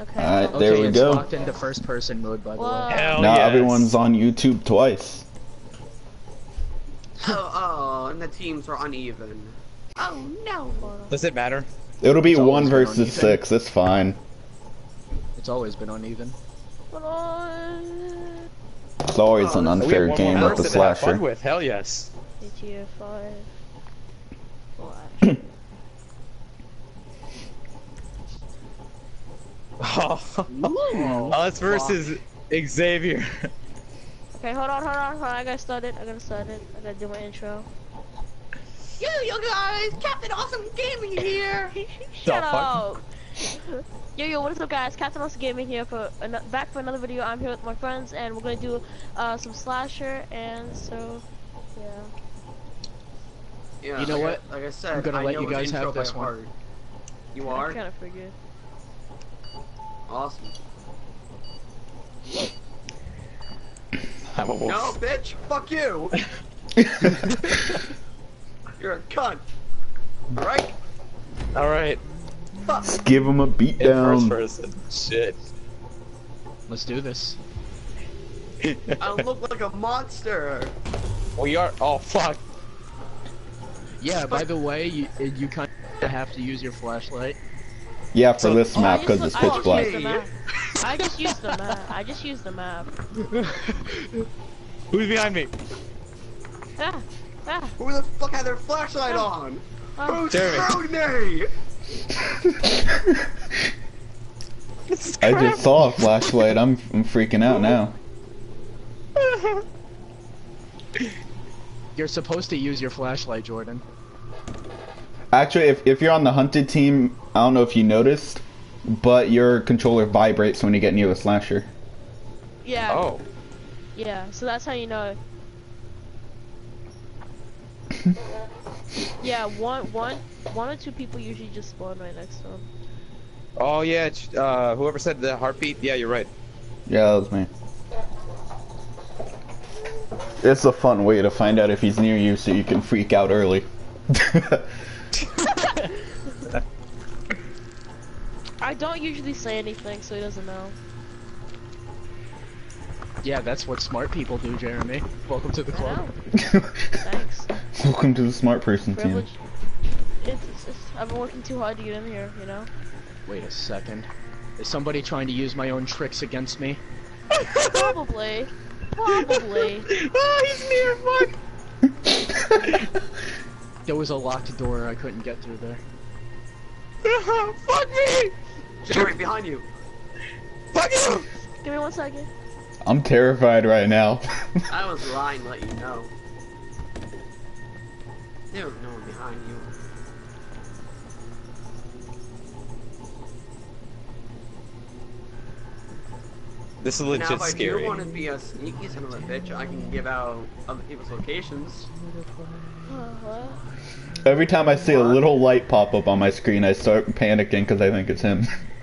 Okay. Alright, well, there okay, we it's go. locked into first person mode, by the Whoa. way. Hell now yes. everyone's on YouTube twice. Oh, oh, and the teams are uneven. Oh no. Does it matter? It'll be It's one versus uneven. six. It's fine. It's always been uneven. Hold on. It's always an Oh, We have unfair game with the person fun slasher. with. Hell yes. GTA 5. Flash. Oh, us versus Xavier. okay, hold on, hold on, hold on. I gotta start it. I gotta start it. I gotta do my intro. You, you guys, Captain Awesome Gaming here. Shut fuck? up. Yo, yo, what is up, guys? Captain Awesome Gaming here for an back for another video. I'm here with my friends, and we're gonna do uh, some slasher, and so yeah. Yeah, You know like what? I, like I said, I'm gonna I let know you guys have this one. heart. You I are kind of figured. Awesome. I'm a wolf. No, bitch, fuck you. You're a cunt. All right. All right. Fuck. Give him a In first beatdown. person. Shit. Let's do this. I look like a monster. we are. Oh fuck. Yeah, by the way, you, you kind of have to use your flashlight. Yeah, for So- this Oh, map because look- it's pitch just black. used the map. I just used the map. I just used the map. Who's behind me? Ah, ah, Who the fuck had their flashlight on? ah. Who Jeremy. screwed me? I just saw a flashlight. I'm, I'm freaking out now. You're supposed to use your flashlight, Jordan. Actually, if, if you're on the hunted team, I don't know if you noticed, but your controller vibrates when you get near the slasher. Yeah. Oh. Yeah. So that's how you know. yeah, one, one, one or two people usually just spawn right next to him. Oh yeah. it's, Uh, whoever said the heartbeat. Yeah, you're right. Yeah, that was me. It's a fun way to find out if he's near you so you can freak out early. I don't usually say anything, so he doesn't know. Yeah, that's what smart people do, Jeremy. Welcome to the club. know. Thanks. Welcome to the smart person team. It's, it's, it's, I've been working too hard to get in here, you know. Wait a second. Is somebody trying to use my own tricks against me? Probably. Probably. oh, he's near. Fuck. There was a locked door I couldn't get through there. Fuck me. Jeremy, behind you. Fuck you. Give me one second. I'm terrified right now. I was lying to let you know. There was no one behind you. This is legit now, legit if I scary. do want to be a sneaky son of a bitch, I can give out other people's locations. Uh. Every time I see a little light pop up on my screen, I start panicking because I think it's him.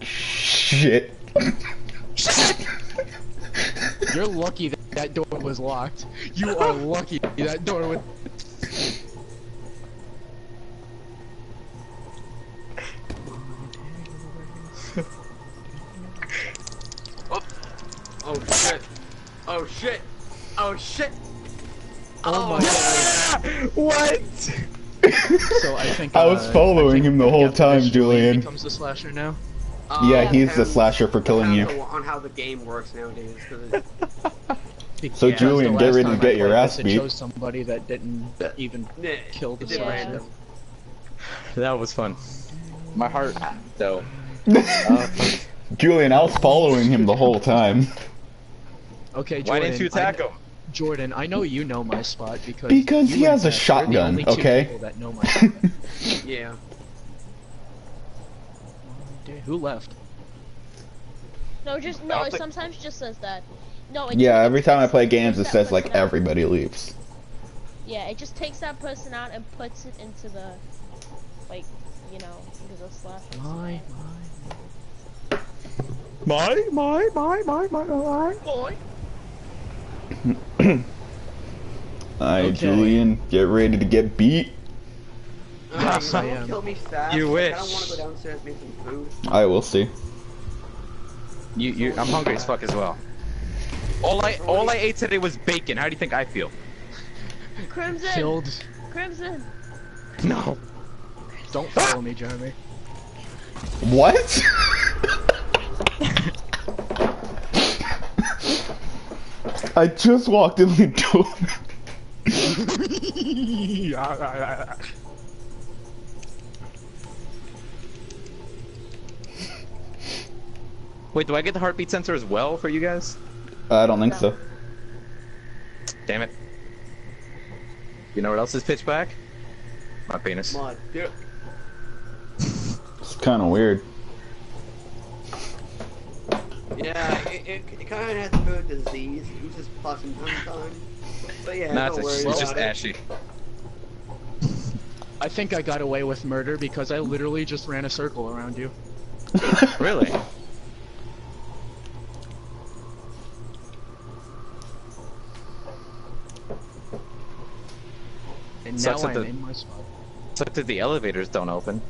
Shit. You're lucky that that door was locked. You are lucky that door was. Oh shit. Oh shit. Oh shit. Oh my oh, god. what? So I think I was uh, following I think him the whole Gavin time, Julian Julian. becomes the slasher now. Uh, Yeah, he's the slasher for killing you. depends On how the game works nowadays. 'cause it- So, Because Julian, get last ready to get your ass beat. Chose somebody that didn't even Nah, kill the it did Yeah. random. That was fun. My heart, though. Julian, I was following him the whole time. Okay, Jordan. Why didn't you attack I, him? Jordan, I know you know my spot because Because he has a Beth, you're the shotgun, only okay? people that know my spot. Yeah. Dude, who left? No, just no. It sometimes just says that. No. It Yeah, every time I play games, it says like out. everybody leaves. Yeah, it just takes that person out and puts it into the, like, you know, into the slash. My, My, my, my, my, my, my. my. Alright, Okay. Julian, get ready to get beat. Yes, I am. kill me fast. You like, I don't wish. want to go downstairs and make some food. I will see. You, you, I'm hungry as fuck as well. All I, all I ate today was bacon. How do you think I feel? Crimson. Killed. Crimson. No. Don't ah! follow me, Jeremy. What? I just walked in the door. Wait, do I get the heartbeat sensor as well for you guys? I don't think so. Damn it. You know what else is pitch black? My penis. Come on. It's kind of weird. Yeah, it, it, it kind of has to do with disease. It was just fussing sometimes. But yeah, Nah, don't it's, worry it's about just it. ashy. I think I got away with murder because I literally just ran a circle around you. Really? And Sucks now that I'm the- in my spot. Except that the elevators don't open.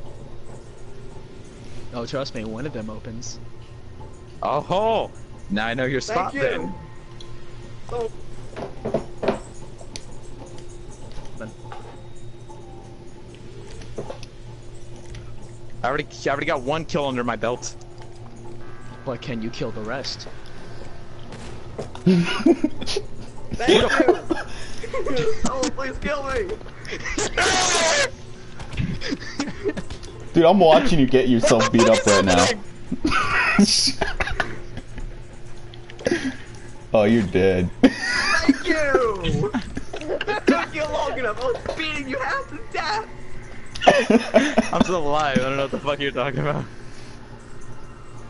Oh, trust me, one of them opens. Oh ho! Now I know your spot Thank you. then. So, I already, I already got one kill under my belt. But can you kill the rest? thank you. oh, please kill me. Dude, I'm watching you get yourself beat up right now. oh, you're dead. Thank you. It took you long enough. I was beating you half to death. I'm still alive. I don't know what the fuck you're talking about.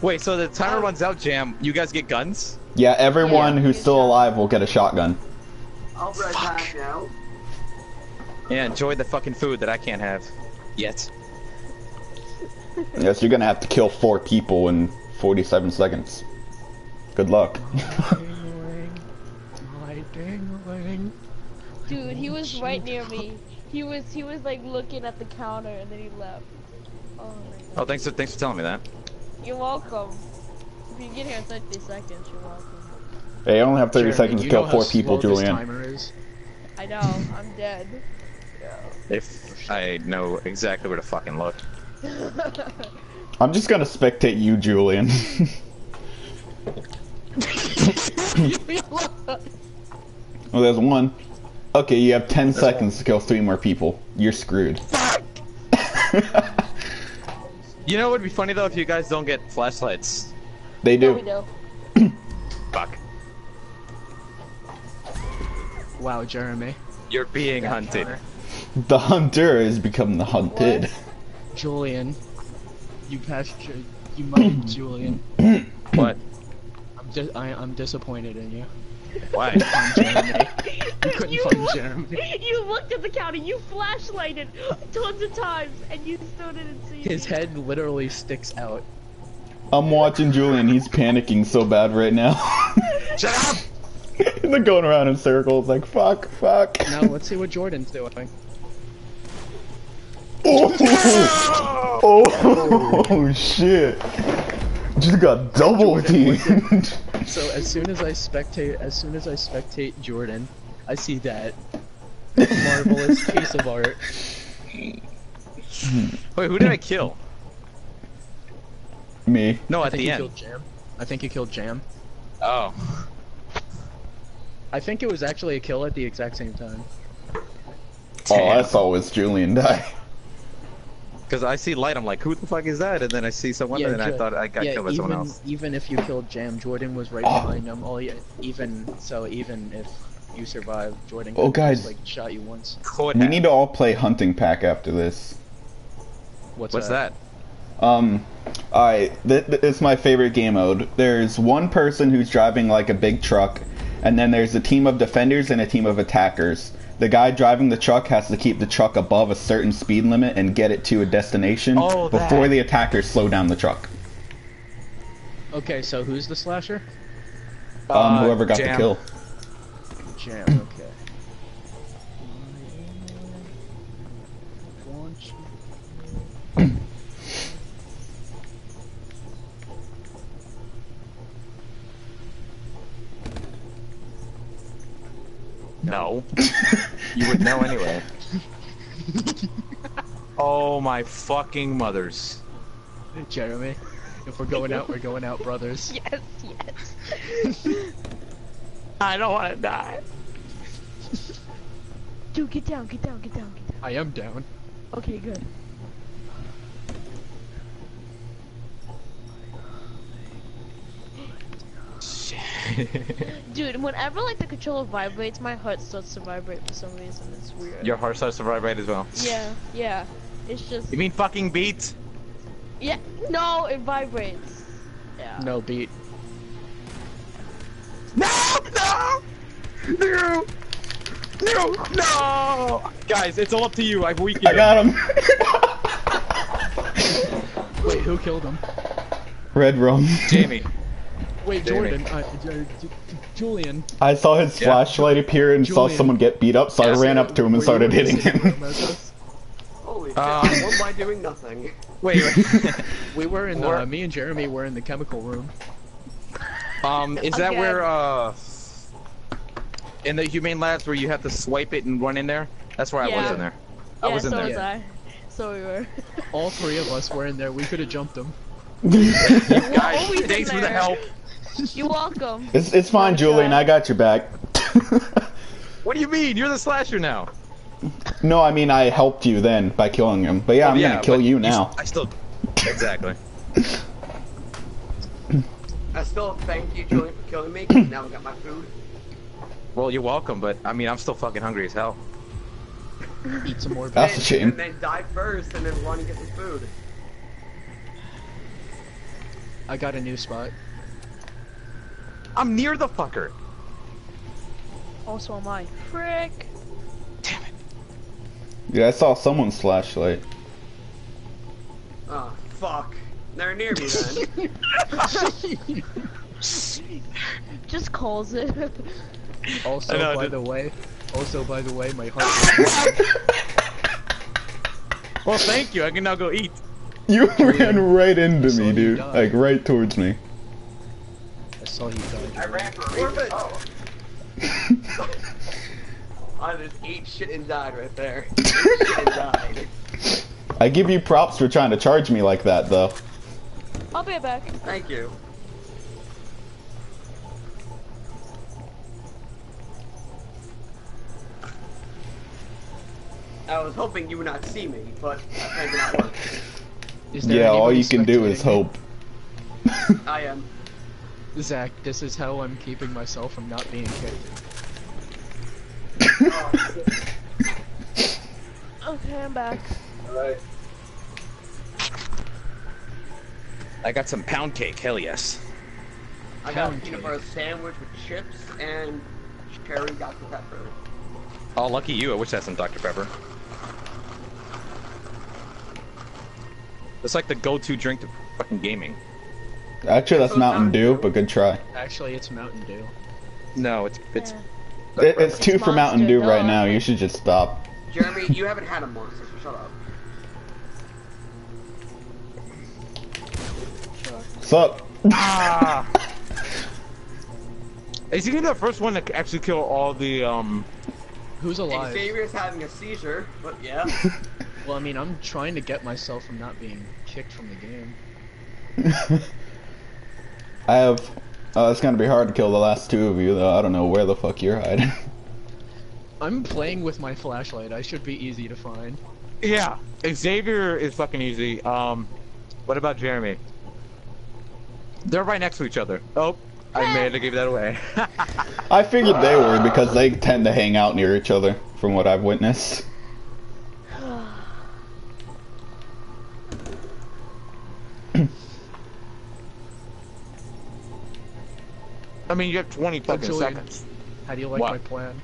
Wait, so the timer um, runs out, Jam. You guys get guns? Yeah, everyone Yeah. who's still alive will get a shotgun. I'll be right back now. Yeah, enjoy the fucking food that I can't have. Yet. Yes, you're gonna have to kill four people in 47 seconds. Good luck. Dude, he was right near me. He was he was like looking at the counter and then he left. Oh my. Oh, thanks for thanks for telling me that. You're welcome. If you get here in 30 seconds, you're welcome. hey, I only have 30 Jeremy, seconds to kill four people, Julian. I know, I'm dead. Yeah. If I know exactly where to fucking look. I'm just gonna spectate you, Julian. well, there's one. Okay, you have 10 seconds to kill three more people. You're screwed. You know what would be funny though if you guys don't get flashlights? they No, we do. do. Fuck. Wow, Jeremy. You're being hunted. Counter. The hunter has become the hunted. What? Julian. You passed your, you murdered Julian. What? I'm dis- I, I'm disappointed in you. Why? Find You couldn't You find look- Jeremy. You looked at the counter, you flashlighted tons of times, and you still didn't see His me. head literally sticks out. I'm watching Julian. He's panicking so bad right now. Shut up! They're going around in circles like, fuck, fuck. Now let's see what Jordan's doing. Oh, oh, oh shit. Just got double teamed. So as soon as I spectate, as soon as I spectate Jordan, I see that marvelous piece of art. Wait, who did I kill? Me. No, at I think the you end. killed Jam. I think you killed Jam. Oh. I think it was actually a kill at the exact same time. All I saw was Julian die. Because I see light, I'm like, who the fuck is that? And then I see someone, and I thought I got yeah, killed by even, someone else. Even if you killed Jam, Jordan was right Oh. behind him. Oh yeah, even so, even if you survived, Jordan Oh, could've guys. just, like shot you once. Could We have. need to all play hunting pack after this. What's, What's that? Um, alright, th- th- it's my favorite game mode. There's one person who's driving like a big truck, and then there's a team of defenders and a team of attackers. The guy driving the truck has to keep the truck above a certain speed limit and get it to a destination Oh, before that. the attackers slow down the truck. Okay, so who's the slasher? Um, Uh, whoever got the Jam. kill. Jam, okay. No. you would know anyway. oh my fucking mothers. Jeremy, if we're going out, we're going out, brothers. Yes, yes. I don't want to die. Dude, get down, get down, get down, get down. I am down. Okay, good. Dude, whenever like the controller vibrates, my heart starts to vibrate for some reason. It's weird. Your heart starts to vibrate as well. Yeah, yeah. It's just You mean fucking beats? yeah. No, it vibrates. Yeah. No beat. No! No! No! No! No! Guys, it's all up to you. I've weakened I got him. Wait, who killed him? Red rum. Jamie. Wait, Jordan. Uh, J- J- Julian. I saw his Yeah. flashlight appear and saw someone get beat up, so Yes. I ran up to him and started hitting him. room as us? Holy shit, Um, what am I doing nothing? Wait, wait. We were in. Where- Uh, me and Jeremy were in the chemical room. um, is that Again. where, uh... In the humane labs where you have to swipe it and run in there? That's where I was in there. Yeah, I was in so there. was I. So we were. All three of us were in there. We could have jumped them. Guys, thanks for the help. You're welcome. It's it's fine, Oh, Julian. God. I got your back. What do you mean? You're the slasher now. no, I mean I helped you then by killing him. But yeah, I'm oh, gonna kill you s- now. I still... Exactly. I still thank you, Julian, for killing me. now I got my food. Well, you're welcome, but I mean, I'm still fucking hungry as hell. Eat some more. That's a shame. And then die first, and then run and get some food. I got a new spot. I'm near the fucker. Oh, also am I. Frick. Damn it. Yeah, I saw someone's flashlight. Oh, fuck. They're near me then. Just calls it. Also, know, by the way, also by the way, my heart. Well, thank you. I can now go eat. You oh, ran right into saw me, dude. die. Like right towards me. I saw you die. I ran for a reason. I just ate shit and died right there. And died. I give you props for trying to charge me like that, though. I'll be back. Thank you. I was hoping you would not see me, but that did not work. Yeah, all you can do is hope. I am. Zach, this is how I'm keeping myself from not being kicked. Okay, I'm back. Alright. I got some pound cake. Hell yes. I got a Pound peanut butter sandwich with chips and cherry Dr. Pepper. Oh, lucky you. I wish I had some Dr. Pepper. It's like the go-to drink to fucking gaming. Actually, that's So Mountain Mountain Dew, Dew? but good try. Actually, it's Mountain Dew. No, it's it's. Yeah. It, it's two for Mountain Monster, Dew right now. You should just stop. Jeremy, you haven't had a monster, so shut up. Sure. Sup? Ah. Is he the first one to actually kill all the um? Who's alive? Xavier's having a seizure, but yeah. Well, I mean, I'm trying to get myself from not being kicked from the game. I have. Uh, it's gonna be hard to kill the last two of you, though. I don't know where the fuck you're hiding. I'm playing with my flashlight. I should be easy to find. Yeah, Xavier is fucking easy. Um, what about Jeremy? They're right next to each other. Oh, I managed to give that away. I figured they were because they tend to hang out near each other, from what I've witnessed. I mean, you have 20 fucking Julian. seconds. How do you like What? my plan?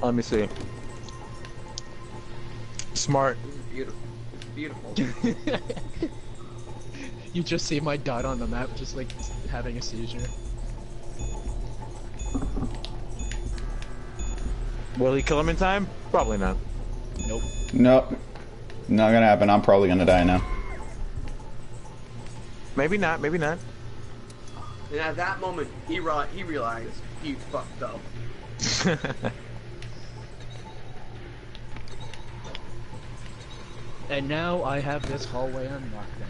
Let me see. Smart. Beautiful. Beautiful. you just see my dot on the map, just like having a seizure. Will he kill him in time? Probably not. Nope. Nope. Not gonna happen. I'm probably gonna die now. Maybe not. Maybe not. And at that moment, he re- he realized he fucked up. And now I have this hallway on lockdown.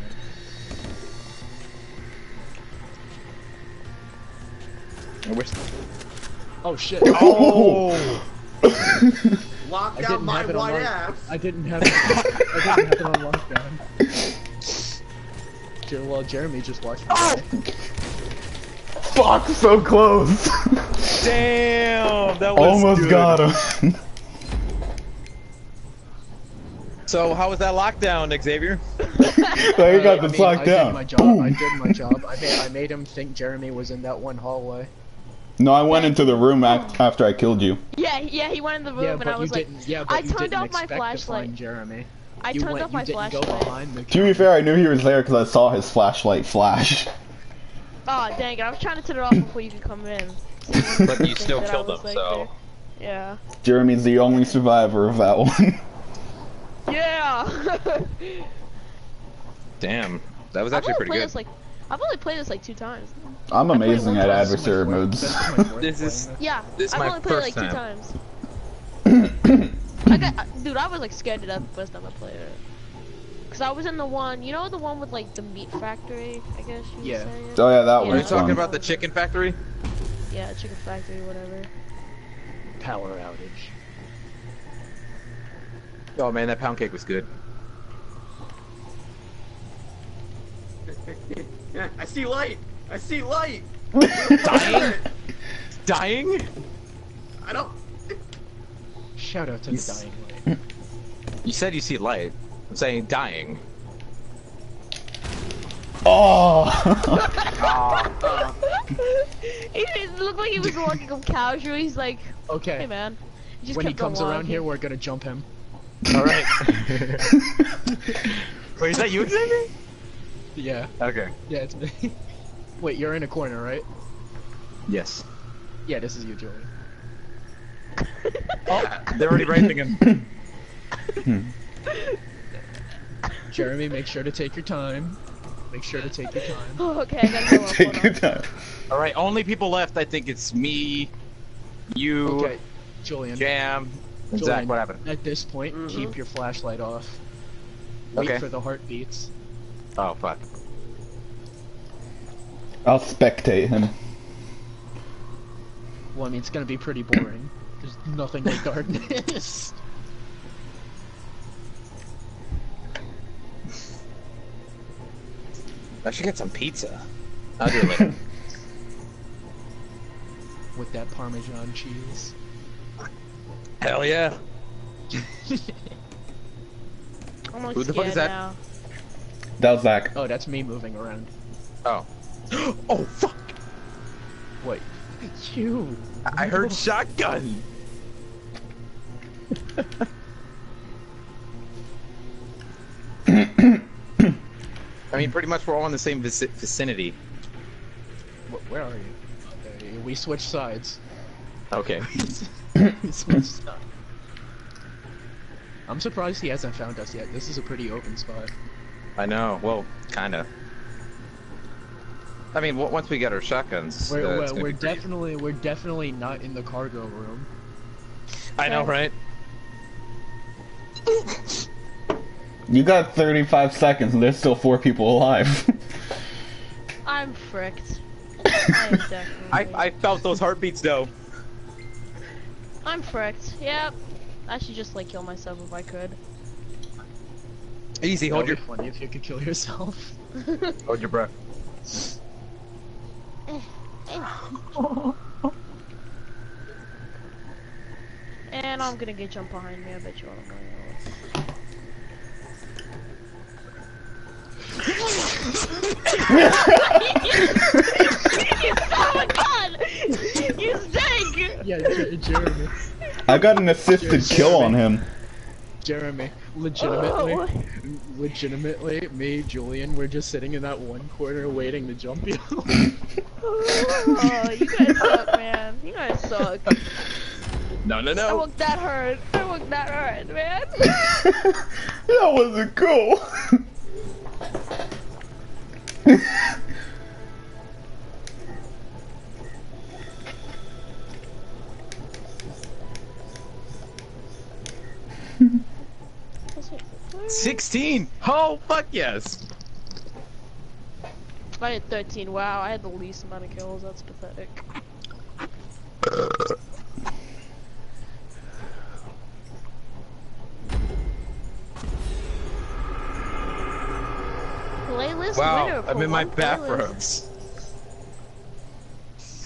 Oh shit. oh. oh! Lock I down didn't my have it on white lock- ass. I didn't have it. I didn't have it on lockdown. Well, Jeremy just watched. me die. Fuck, so close. Damn. That was Almost good. got him. So how was that lockdown, Xavier? there you got I this mean, locked I down. Did my job. I did my job. I made, I made him think Jeremy was in that one hallway. No, I went into the room ac- after I killed you. Yeah, yeah, he went in the room yeah, and I was like. Yeah, I turned off my expect to flashlight. Jeremy. I you turned went, off my flashlight. go behind the. To be fair, I knew he was there because I saw his flashlight flash. Oh dang it! I was trying to turn it off before you could come in. But you still killed them, him, like, so. there. Yeah. Jeremy's the only survivor of that one. Yeah. Damn. That was actually pretty good. this like, I've only played this like two times. I'm amazing at adversary modes. This is- Yeah. This is I've my only played it like first two time. times. I got, dude, I was like scared to death the first time I played it. Cause I was in the one, you know, the one with like the meat factory, I guess you would Yeah. say. Oh yeah, that Yeah. Are you talking about the chicken factory? Yeah, chicken factory, whatever. Power outage. Oh man, that pound cake was good. Yeah, I see light. I see light. Dying? Dying? I don't. Shout out to You the dying light. You said you see light. I'm saying dying. Oh! He it looked like he was walking up casual. He's like, okay, hey Okay. man. He just When he comes around here, we're gonna jump him. Alright. Wait, is that you, Xavier? Yeah. Okay. Yeah, it's me. Wait, you're in a corner, right? Yes. Yeah, this is you, Julian. Oh, they're already raping him. Jeremy, make sure to take your time. Make sure to take your time. Oh, okay, I gotta go up. Take your time. Alright, only people left, I think it's me, you, Okay, Julian. Jam, Julian, Zach. What happened? At this point, Mhm. keep your flashlight off. Wait Okay. for the heartbeats. Oh, fuck. I'll spectate him. Well, I mean, it's gonna be pretty boring. There's nothing like darkness. I should get some pizza. I'll do it later. With that Parmesan cheese. Hell yeah. I'm Who the fuck is that? now. That was Zach. Oh, that's me moving around. Oh. oh, fuck! Wait. You. I heard shotgun! I mean, pretty much we're all in the same vici- vicinity. Where are you? Okay, we switch sides. Okay. we switched sides. I'm surprised he hasn't found us yet. This is a pretty open spot. I know. Well, kinda. I mean, once we get our shotguns, We're, uh, we're, we're definitely we're definitely not in the cargo room. I know, right? You got 35 seconds and there's still four people alive. I'm fricked. I. I I felt those heartbeats though. I'm fricked. Yep. I should just like kill myself if I could. Easy. Hold your be funny if you could kill yourself. hold your breath. and I'm gonna get jumped behind me. I bet you all know. You son of a gun! You stink! yeah, Jeremy. I got an assisted kill on him. Jeremy, legitimately, Oh. legitimately, me, Julian, we're just sitting in that one corner waiting to jump you. Oh, you guys suck, man. You guys suck. No, no, no. I no. worked that hard. I worked that hard, man. that wasn't cool. Sixteen. Oh fuck yes. I had 13. Wow, I had the least amount of kills. That's pathetic. Playlist Wow, winner. I'm in my one playlist. bathrobes.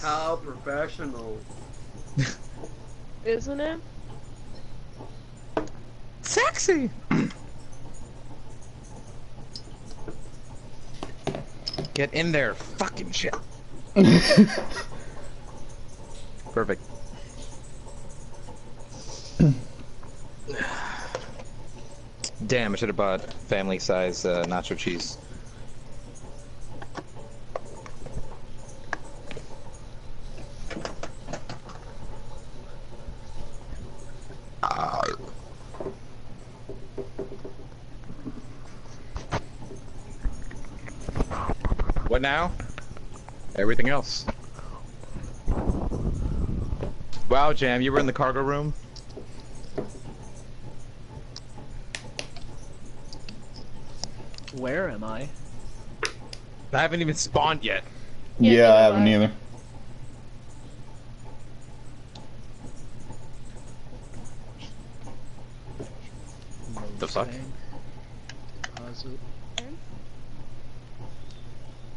How professional. Isn't it? Sexy. Get in there, fucking shit. Perfect. Damn, I should have bought family size uh, nacho cheese. Uh, what now? Everything else. Wow, Jam, you were in the cargo room? Where am I? I haven't even spawned yet. Yeah, Yeah, I haven't either. The fuck? Mustang. Pause it.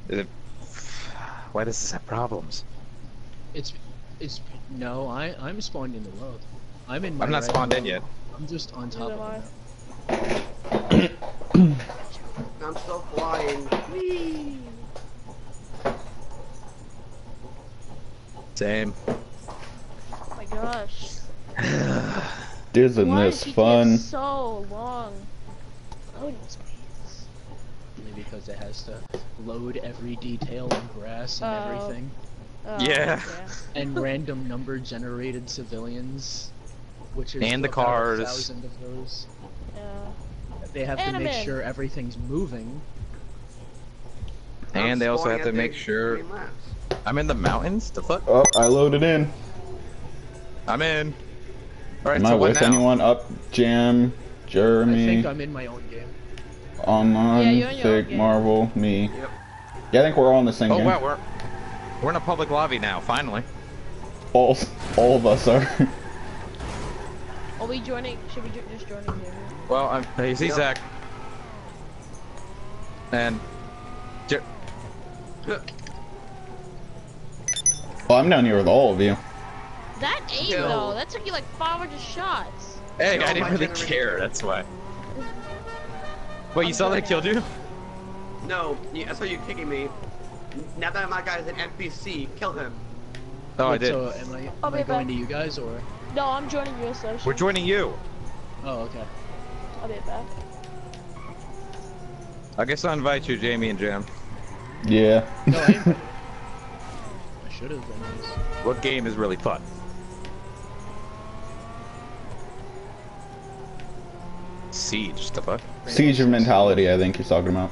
Is it... Why does this have problems? It's, it's no. I I'm spawned in the world. I'm in. My I'm not red spawned in yet. I'm just on top of it. I'm still flying. Whee! Same. Oh my gosh. Isn't Why this it fun? so long? Oh, Loading. Only because it has to load every detail and grass and Oh. everything, Oh, Yeah. and random number generated civilians, which is And the cars. A thousand of those. Yeah. They have to make Anime. sure everything's moving. And I'm they also have to make sure... I'm in the mountains? The fuck? Oh, I loaded in. I'm in. Alright, Am I so what with now? anyone? Up, Jam, Jeremy. I Jeremy, think I'm in my own game. online, Yeah, you're in your own Fig. Marvel, me. Yep. Yeah, I think we're all in the same game. Oh game. wow, we're... We're in a public lobby now, finally. All, all of us are. Are we joining? Should we just join in here? Well, I'm... Hey, see Yep. Zach. And... Jer- well, I'm down here with all of you. That aim Yo. though, that took you like 500 shots. Hey, Yo, I didn't really generation- care, that's why. Wait, you I'm saw that good killed you? No, you, I saw you kicking me. Now that my guy's an NPC, kill him. Oh, I did. So am I, am I'll I going back. to you guys or? No, I'm joining you, so We're joining you. Oh, okay. I'll be back. I guess I'll invite you, Jamie and Jam. Yeah. No, I. I should have. anyways. What game is really fun? Siege, the fuck? Siege of mentality, I think you're talking about.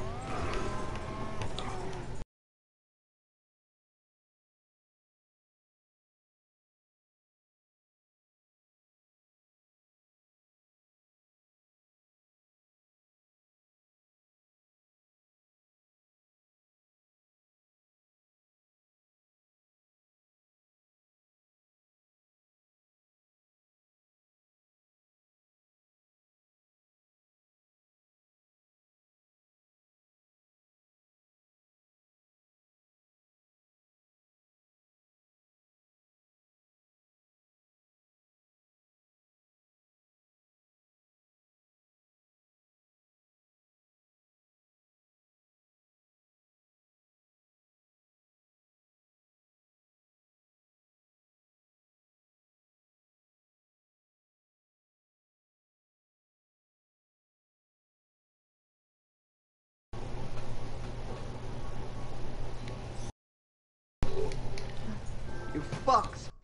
You fucks.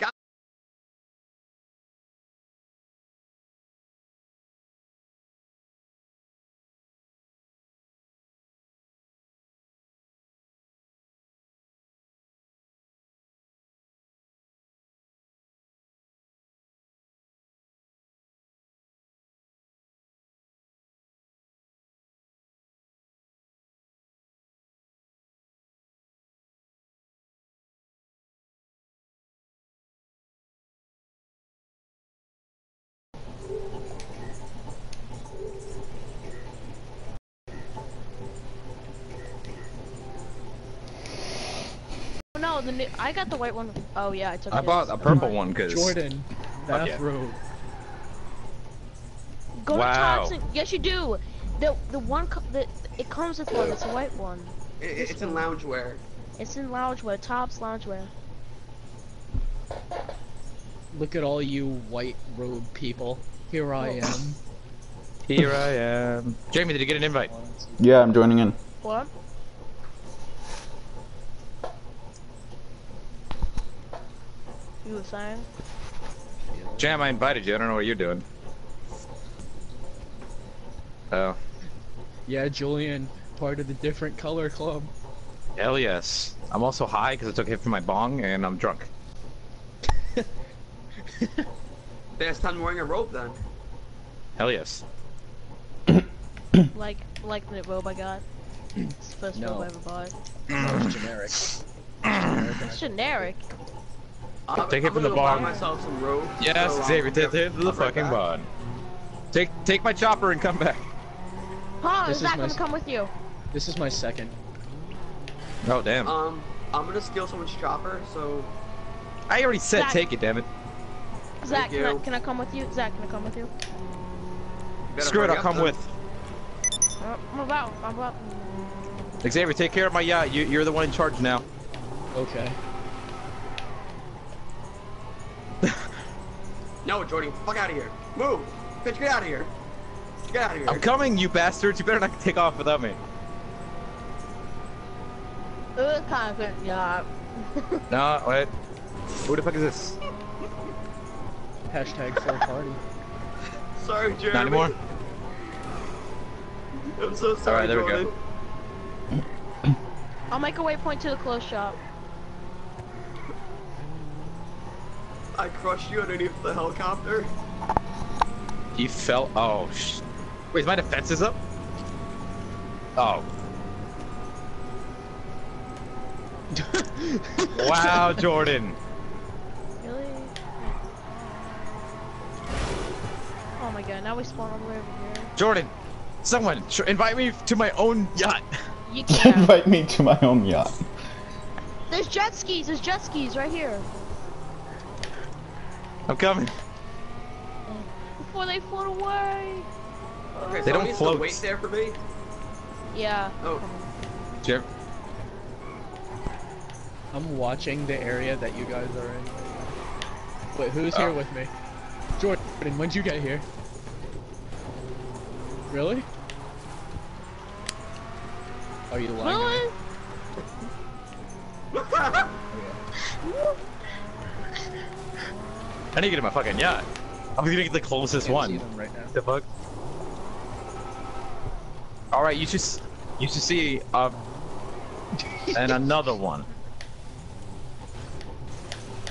No, the new, I got the white one. Oh yeah, I took. I his. bought a purple one because Jordan, Fuck yeah. Go Wow. to Toxin. Yes, you do. The the one co- the it comes with one. It's a white one. It, it's in loungewear. It's in loungewear, tops loungewear. Look at all you white robe people. Here I Oh. am. here I am. Jamie, did you get an invite? Yeah, I'm joining in. What? You were saying? Jam, I invited you. I don't know what you're doing. Oh, Yeah, Julian, part of the different color club. hell yes. I'm also high because I took a hit from my bong and I'm drunk. Last time wearing a robe then. Hell yes. Like like the robe I got. It's the first No. robe I ever bought. That was generic. It's generic. I'm, Take it I'm from the gonna go buy bar. myself some robes. Yes, so, Xavier, take it to the I'll be right fucking back. barn. Take take my chopper and come back. Huh? This Is is that my gonna come with you? This is my second. Oh damn. Um, I'm gonna steal someone's chopper, so I already said Zach. take it, damn it. Zach, can I, can I come with you? Zach, can I come with you? you Screw it, I'll come then. with. Uh, I'm about. I'm about. Xavier, take care of my yacht. You, you're the one in charge now. Okay. No, Jordy, fuck out of here. Move! Bitch, get out of here. Get out of here. I'm coming, you bastards. You better not take off without me. Uh, kind of good. Yeah. No, wait. Who the fuck is this? Hashtag full party. Sorry, Jeremy. Not anymore? I'm so sorry, Alright, there we go. I'll make a waypoint to the close shop. I crushed you underneath the helicopter. He fell. Oh, sh. Wait, is my defenses up? Oh. wow, Jordan. Really? Oh my god, now we spawn all the way over here. Jordan, someone sh- invite me to my own yacht. You can't. Invite me to my own yacht. There's jet skis, there's jet skis right here. I'm coming. Before they float away. Okay, They don't he's float. wait there for me. Yeah. Oh. Jer- I'm watching the area that you guys are in. Wait, who's here Oh. with me? Jordan, when'd you get here? Really? Are you lying? to me? Really? I need to get in my fucking yacht. I'm gonna get the closest Can't one. right now. The fuck? Alright, you should you should see uh and another one.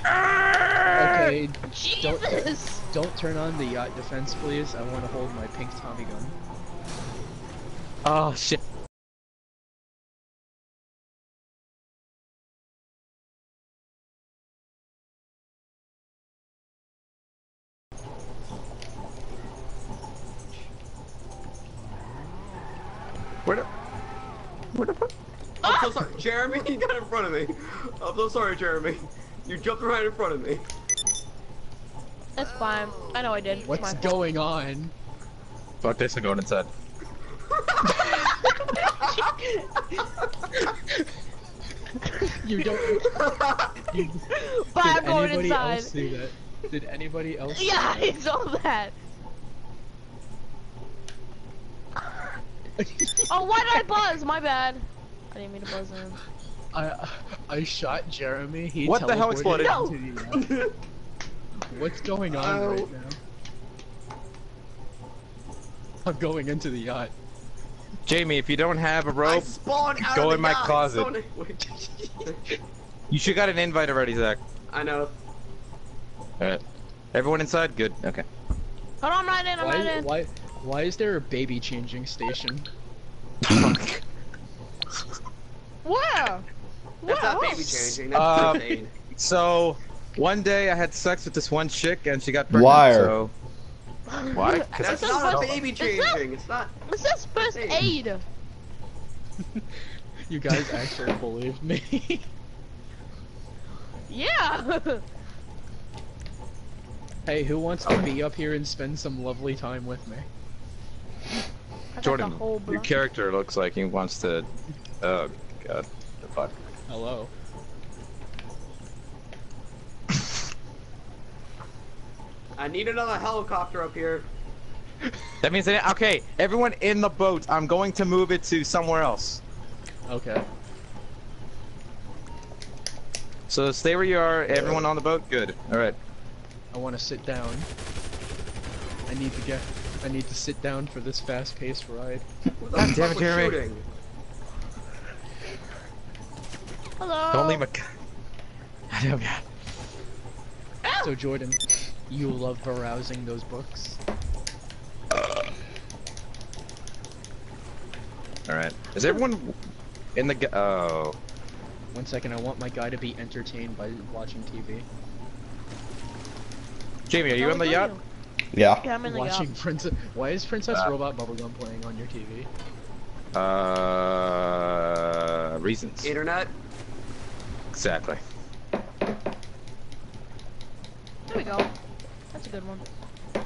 Okay, Jesus! don't turn on the yacht defense, please. I want to hold my pink Tommy gun. Oh shit. Where the Where the fuck? I'm so ah! sorry, Jeremy. You got in front of me. I'm so sorry, Jeremy. You jumped right in front of me. That's fine. I know I did. What's my going on? Fuck this, I'm going inside. You don't. You, Bye, did I'm going anybody inside. else see that? Did anybody else? see Yeah, that? it's all that. Oh, why did I buzz? My bad. I didn't mean to buzz in. I I shot Jeremy. He What the hell teleported exploded? No. the. What's going on Oh. right now? I'm going into the yacht. Jamie, if you don't have a rope, spawned out go of in my yacht. closet. You should got an invite already, Zach. I know. Alright. Everyone inside? Good. Okay. Hold on, I'm right in, I'm right in. why why is there a baby changing station? Fuck. Where? That's Where? not baby changing. That's Uh, first. So, one day I had sex with this one chick and she got pregnant. Liar. So... Why? 'Cause That's This is not a baby is that- changing. It's not. It says first Hey. aid. You guys actually believe me. Yeah. Hey, who wants to be up here and spend some lovely time with me? I got Jordan, your character looks like he wants to. Oh god, the fuck. Hello. I need another helicopter up here. That means that okay, everyone in the boat. I'm going to move it to somewhere else. Okay. So stay where you are. Everyone on the boat. Good. All right. I want to sit down. I need to get. I need to sit down for this fast-paced ride. Who the God fuck damn it, was Jeremy. shooting? Hello. Don't leave a. Damn yeah. So Jordan, you love browsing those books. All right. Is everyone in the? Oh. One second, I want my guy to be entertained by watching TV. Jamie, are you on the yacht? Yeah. Yeah, I'm in the watching yacht. Princess. Why is Princess Ah. Robot Bubblegum playing on your TV? Uh, reasons. Internet. Exactly. There we go. That's a good one. A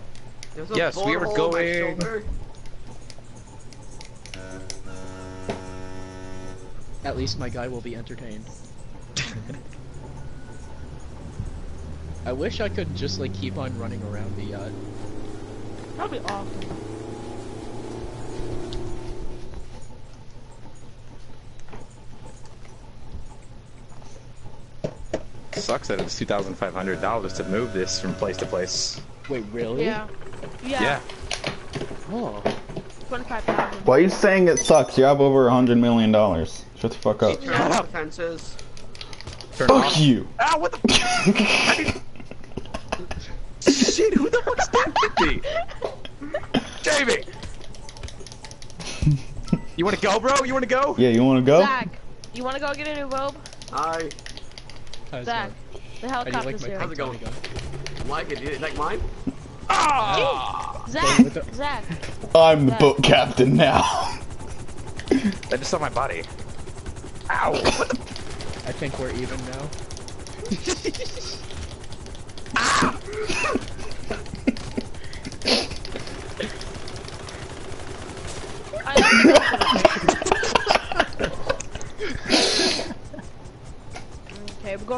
Yes, we bullet were hole in my going- At least my guy will be entertained. I wish I could just like keep on running around the yacht. That'd be awesome. Sucks that it's two thousand five hundred dollars to move this from place to place. Wait, really? Yeah. Yeah. Yeah. Oh. Twenty-five thousand. Why are you saying it sucks? You have over a hundred million dollars. Shut the fuck up. Turn off the fences. Turn Fuck off. you. Ah, what the? 50! Jamie! You wanna go, bro? You wanna go? Yeah, you wanna go? Zach, you wanna go get a new robe? Hi. Zach, the helicopter's like here. How's it going? Like it? You like mine? Ah! Zach. Zach. I'm Zach. the boat captain now. I just saw my body. Ow! I think we're even now. ah!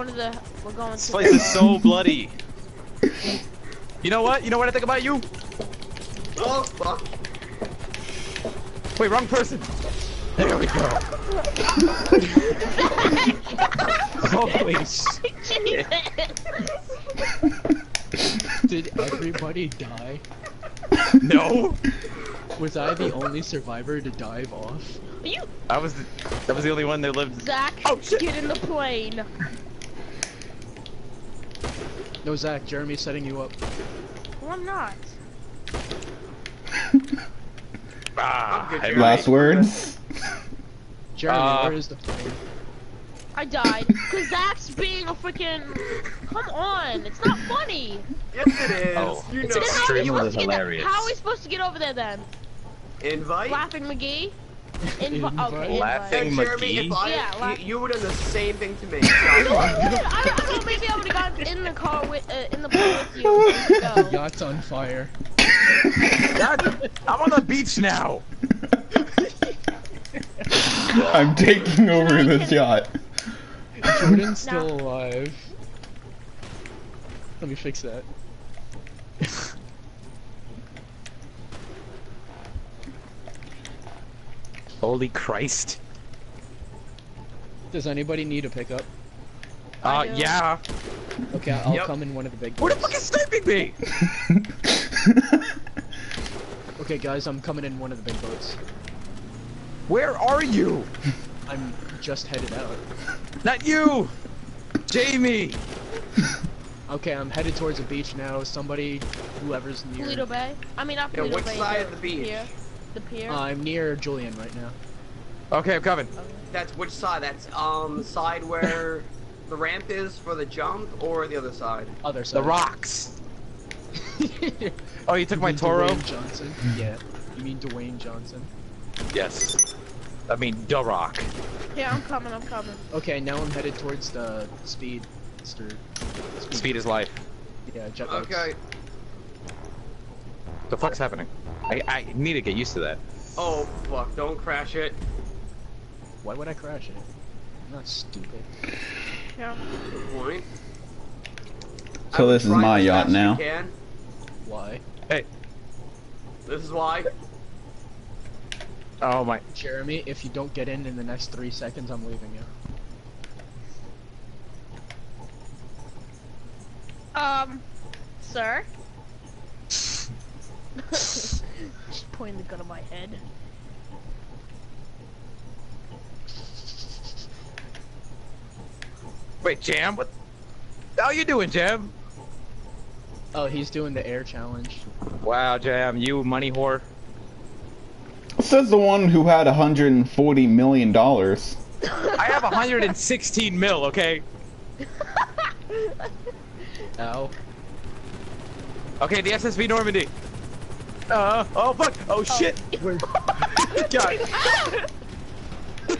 going to the. We're going This to. place is so bloody. You know what? You know what I think about you? Oh fuck. Wait, wrong person. There we go. Holy shit. Did everybody die? No. Was I the only survivor to dive off? you, I was the, that was the only one that lived. Zach, Oh, shit. get in the plane. No, Zach, Jeremy's setting you up. Well, I'm not. Ah, good, I- Jeremy. Last words. Jeremy, Uh, where is the plane? I died. Cause Zach's being a freaking. Come on, it's not funny. Yes it is. Oh, you it's know. Then how are we extremely supposed to get there? hilarious. How are we supposed to get over there then? Invite. Laughing McGee? Invi- Invite? okay, Laughing And Jeremy, McGee? if I, Yeah, you, laugh- you would have done the same thing to me. You? I, I don't know, maybe I would have gotten in the car with, uh, in the plane with you. and. Yacht's on fire. God, I'm on the beach now. I'm taking over this yacht. Jordan's still alive. Let me fix that. Holy Christ. Does anybody need a pickup? Uh, yeah. Okay, I'll Yep. come in one of the big boats. Who the fuck is sniping me? Okay, guys, I'm coming in one of the big boats. Where are you? I'm just headed out. Not you. Jamie. Okay, I'm headed towards a beach now. Somebody, whoever's near. Paleto Bay? I mean, not Yeah, Paleto which Bay. side the of the beach? Pier. The pier. I'm near Julian right now. Okay, I'm coming. That's which side? That's um side where the ramp is for the jump, or the other side? Other side. The rocks. Oh, you took You my mean Toro? Dwayne Johnson? Yeah. You mean Dwayne Johnson? Yes. I mean, the rock. yeah, I'm coming, I'm coming. Okay, now I'm headed towards the speed. Mr. Speed is life. Yeah, jet bikes. Okay. What the fuck's happening? I, I need to get used to that. Oh fuck! Don't crash it. Why would I crash it? I'm not stupid. Yeah. Good point. So I would this is my yacht now. you Can. Why? This is why. Oh my. Jeremy, if you don't get in in the next three seconds, I'm leaving you. Um, sir? Just pointing the gun at my head. Wait, Jam? What? How you doing, Jam? Oh, he's doing the air challenge. Wow, Jam, you money whore. Says the one who had 140 million dollars. I have 116 mil, okay? Ow. Okay, the SSV Normandy. Uh, oh fuck, oh shit. God.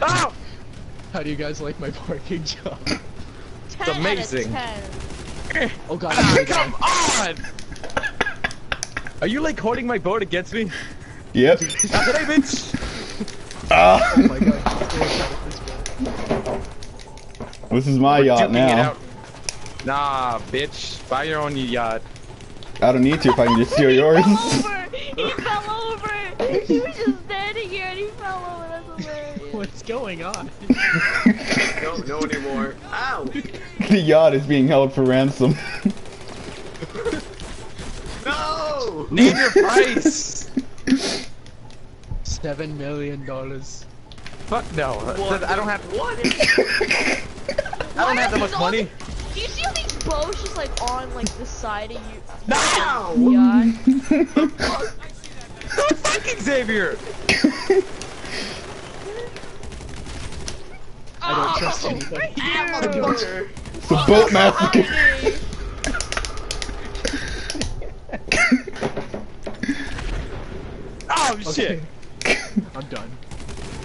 Oh! How do you guys like my parking job? 10 out of amazing. 10. Oh god, Ah, come on! Are you like holding my boat against me? Yep. Not today, bitch! Ah, Oh my god, he's doing that with this is my We're yacht duking it now. out. Nah, bitch. Buy your own yacht. I don't need to if I can just steal He yours. fell over! He fell over! He was just standing here and he fell over. That's hilarious. What's going on? Don't know anymore. Ow! the yacht is being held for ransom. No! Name your price! Seven million dollars. Fuck no. What? I don't have. What? I don't have that much money. Do you see all these boats just like on like the side of you? Ow! Yacht? Fucking Xavier! I don't trust oh, anybody. Motherfucker! The boat massacre. Oh Okay. shit! I'm done.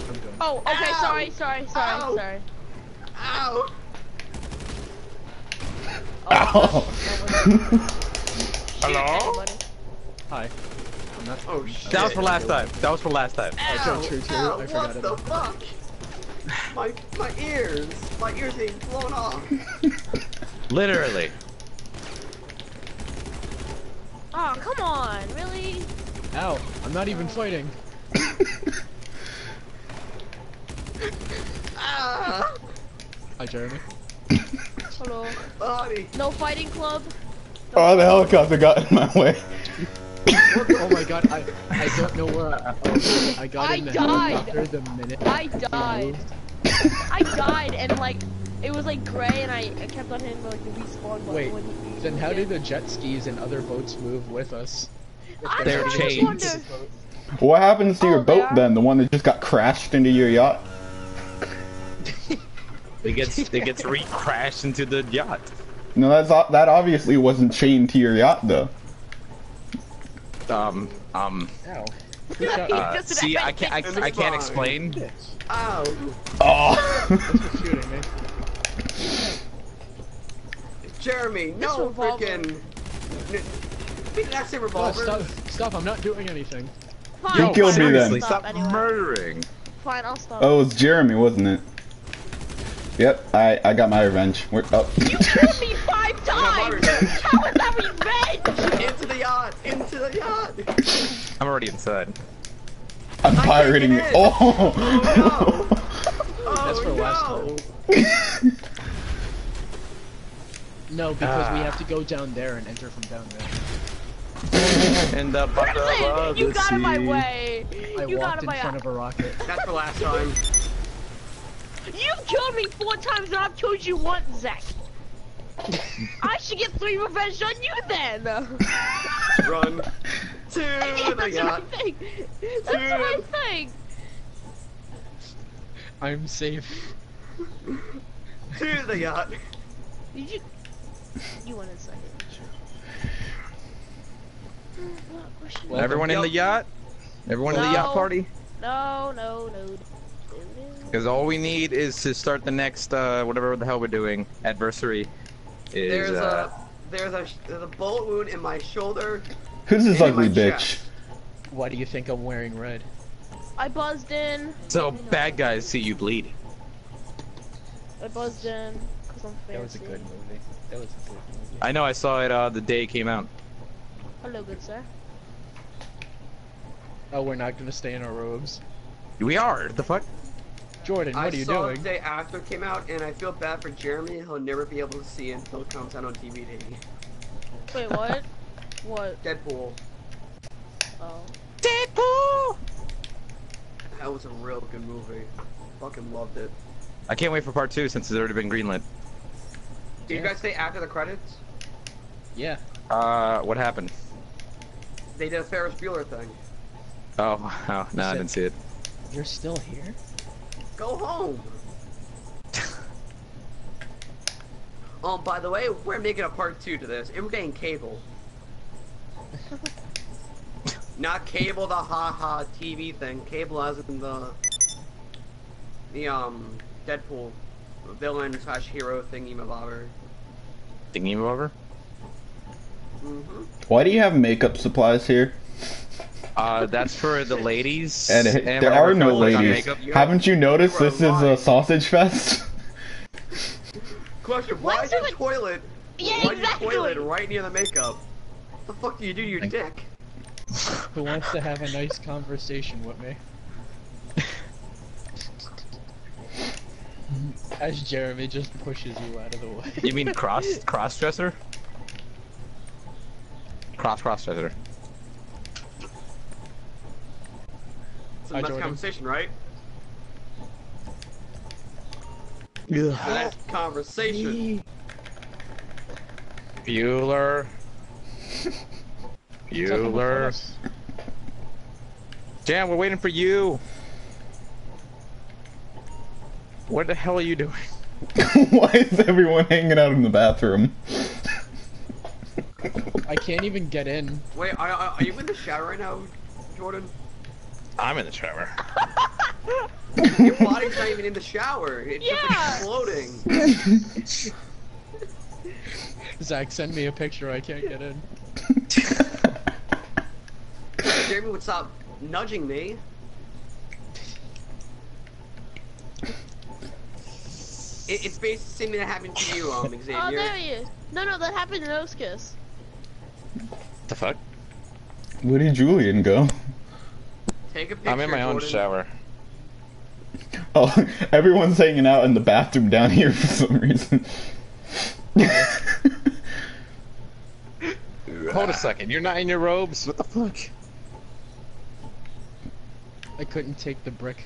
I'm done. Oh, okay, Ow. sorry, sorry, sorry, Ow. sorry. Ow! Ow. Hello? Hi. I'm not. Oh shit! That was for last time. That was for last time. Ow! true, too. Ow! I forgot what the about fuck? My my ears! My ears being blown off! Literally. Oh, come on, really? Ow! I'm not even fighting. Ah! Hi, Jeremy. Hello. Body! No fighting club? Oh, the helicopter got in my way. oh my god, I I don't know where I. Oh, I got I in the died. helicopter the minute. I died. I died and like it was like gray and I, I kept on hitting like the respawn button Wait, when Then how yeah. do the jet skis and other boats move with us? I They're just chains. What happens to Oh, your boat are? then? The one that just got crashed into your yacht? It gets it gets re-crashed into the yacht. No, that's that obviously wasn't chained to your yacht though. Um um. Ow. Who shot me? Uh, see, I can't I. I can't explain. Ow! Oh. Shooting me? Jeremy, no revolver. freaking. Did I say Oh, revolver? stop! Stop! I'm not doing anything. Fine, You killed me then. seriously, Stop stop anyway. murdering. Fine, I'll stop. oh, it was Jeremy, wasn't it? Yep, I I got my revenge. We're, oh. You killed me five times! revenge. How is that revenge? Into the yard! Into the yard! I'm already inside. I'm pirating get it. in. Oh. Oh, oh That's for no! last time. No, because we have to go down there and enter from down there. and the bottom of you the got in my way. I you got walked in in my front of a rocket. That's for last time. You killed me four times and I've killed you once, Zach. I should get three revenge on you then. Run to Yeah, the that's what I yacht. think. That's what I think. I'm safe. To the yacht. Did you? You want inside. didn't you? What question? Well, Everyone in the yacht? Everyone in the yacht party? No, no, no. Because all we need is to start the next, uh, whatever the hell we're doing, adversary. is There's uh, a there's a there's a bullet wound in my shoulder. Who's this ugly bitch? chest. Why do you think I'm wearing red? I buzzed in. so bad guys see you bleed. I buzzed in because I'm fancy. That was a good movie. That was a good movie. I know. I saw it uh, the day it came out. Hello, good sir. Oh, we're not gonna stay in our robes. We are. The fuck? Jordan, what I are you saw doing? it the day after it came out, and I feel bad for Jeremy. He'll never be able to see it until it comes out on DVD. Wait, what? what? Deadpool. Oh. Deadpool. That was a real good movie. Fucking loved it. I can't wait for part two since it's already been greenlit. Did you guys say after the credits? Yeah. Uh, what happened? They did a Ferris Bueller thing. Oh, oh no, I didn't see it. You're still here? Go home. Oh, by the way, we're making a part two to this. And we're getting cable. Not cable, the haha TV thing. Cable as in the the um Deadpool villain slash hero thingy mabobber. Thinking over? Mm-hmm. Why do you have makeup supplies here? Uh, that's for the ladies. And, it- there are no feels like on ladies. Haven't you noticed You are this is a sausage fest? Question: Why Why is is your like- toilet? Yeah, why exactly. toilet right near the makeup? What the fuck do you do to your Thank- dick? Who wants to have a nice conversation with me? As Jeremy just pushes you out of the way. You mean cross cross dresser? Cross cross dresser. It's a Hi, nice Jordan. conversation, right? Yeah. Nice conversation. Bueller. Bueller. Jan, we're waiting for you. What the hell are you doing? Why is everyone hanging out in the bathroom? I can't even get in. Wait, are, are are you in the shower right now, Jordan? I'm in the shower. Your body's not even in the shower. It's Yeah. just exploding. Zach, send me a picture. I can't get in. Jeremy would stop nudging me. It, it's basically the same thing that happened to you, um, Xavier. Oh, there he is. No, no, that happened in Nose Kiss. The fuck? Where did Julian go? Take a picture. I'm in my own Jordan. shower. Oh, everyone's hanging out in the bathroom down here for some reason. Hold a second, you're not in your robes? What the fuck? I couldn't take the brick.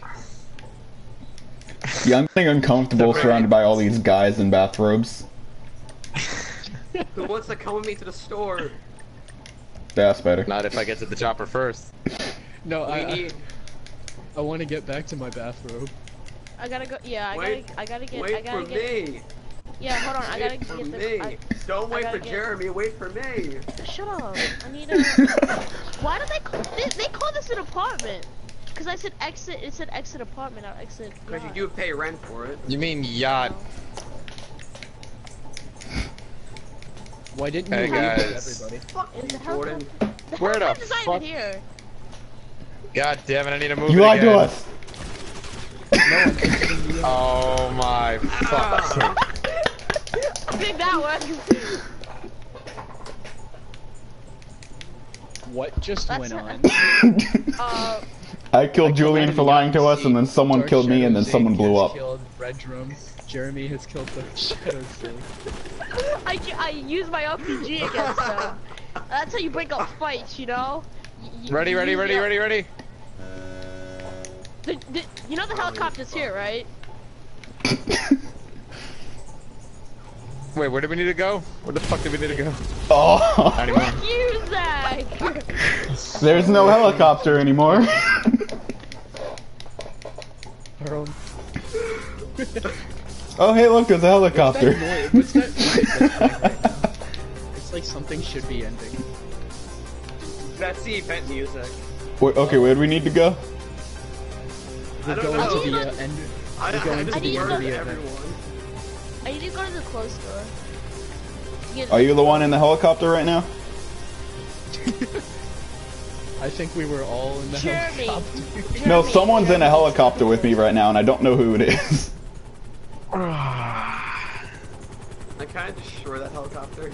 yeah, I'm feeling uncomfortable surrounded by all these guys in bathrobes. Who wants to come with me to the store? That's better. Not if I get to the chopper first. No, We I I, need. I want to get back to my bathrobe. I gotta go. Yeah, I Wait, gotta. I gotta get. I Wait gotta for get. me. Yeah, hold on. I gotta Wait for get me. the. I, Don't wait for get- Jeremy. Wait for me. shut up. I need uh, a. Why do they call? They, they call this an apartment? Because I said exit. It said exit apartment. Not exit. Because you do pay rent for it. You mean yacht? Why didn't you Hey, leave guys. everybody? Fuck Is you, the Jordan. Where the helicopter's not fuck- even here. God damn it, I need to move You it lied to again. us! Oh my fuck. I think that works. What just That's went on? Uh, I killed Julian for lying to us, and then someone Dark killed me, and Shadow then someone blew up. Killed Redrum. Jeremy has killed the Shadow Zeke. I, I use my RPG against them. That's how you break up fights, you know? Y- y- Ready, you ready, use ready, ready, ready. The, the, you know the helicopter's here, right? Wait, where do we need to go? Where the fuck do we need to go? Oh, Not anymore. You, Zach! there's no helicopter anymore. Oh, hey, look, there's a helicopter. what's that noise that's playing right? It's like something should be ending. That's the event music. Wait, okay, where do we need to go? We're I don't going know. to the uh, end. I, We're going I to just the murdered event. everyone. I need to go to the clothes store. Get- Are you the one in the helicopter right now? I think we were all in the Jeremy. helicopter. No, Jeremy, someone's in a helicopter with me right now, and I don't know who it is. I kind of destroyed that helicopter.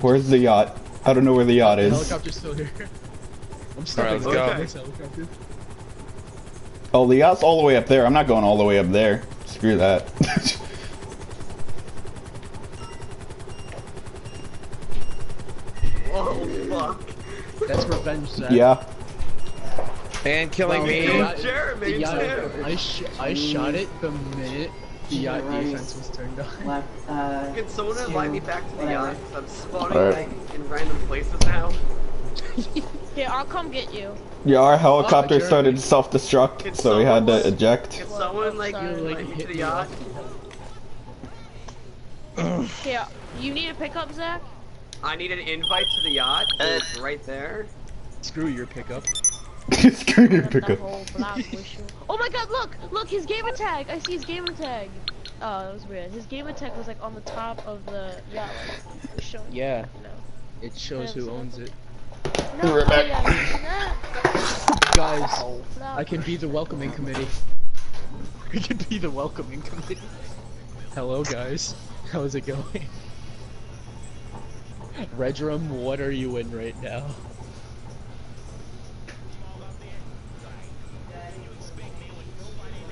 Where's the yacht? I don't know where the yacht The is. helicopter's still here. I'm stepping let's out go. of this helicopter. Oh, the yacht's all the way up there. I'm not going all the way up there. Screw that. Oh fuck. That's revenge, Zach. yeah. And killing Well, me. the Jeremy, the yacht- too. I, sh I shot it the minute the yacht Right. defense was turned on. Left, uh, Can someone invite me back to the Whatever. yacht? 'Cause I'm spawning Alright. like in random places now. Here, I'll come get you. Yeah, our helicopter Jeremy. started to self-destruct, Can so we had to eject. Can someone like You, like, invite me to hit the yacht? off. Here, you need a pickup, Zach? I need an invite to the yacht. Uh, it's right there. Screw your pickup. Screw your pickup. whole block with you. Oh my god, look! Look, his gamer tag! I see his gamer tag! Oh, that was weird. His gamer tag was like on the top of the yacht. Like, it was showing, Yeah, you know. it shows who owns it. No, We're oh, back. Guys, no, no. I can be the welcoming committee. I can be the welcoming committee. Hello, guys. How's it going? Redrum, what are you in right now?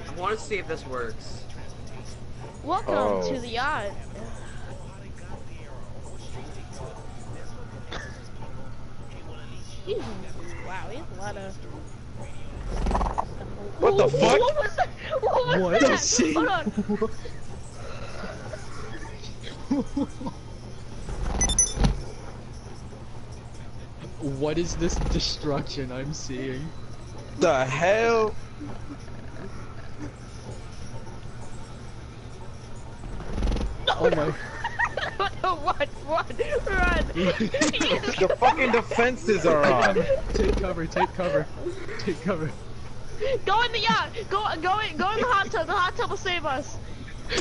I want to see if this works. Welcome Oh. to the yacht. He's, wow, he has a lot of. What the Ooh, fuck? What was that? What was What? that? See? Hold on. what is this destruction I'm seeing? The hell? Oh my. Run, run, run! The fucking defenses are on. take cover, take cover, take cover. Go in the yacht. Go, go in, go in the hot tub. The hot tub will save us.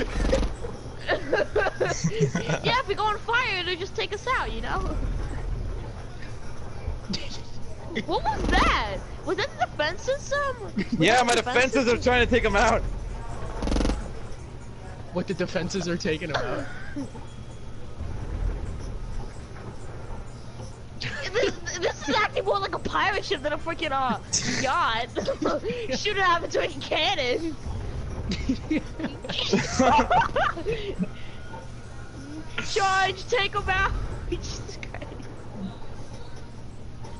yeah, if we go on fire, it'll just take us out. You know. what was that? Was that the defense system? Was Yeah, my the defenses are trying to take him out. What the defenses are taking him out. This, this is acting more like a pirate ship than a freaking uh, yacht. Shooting out between cannons. Charge, take him out. Jesus Christ.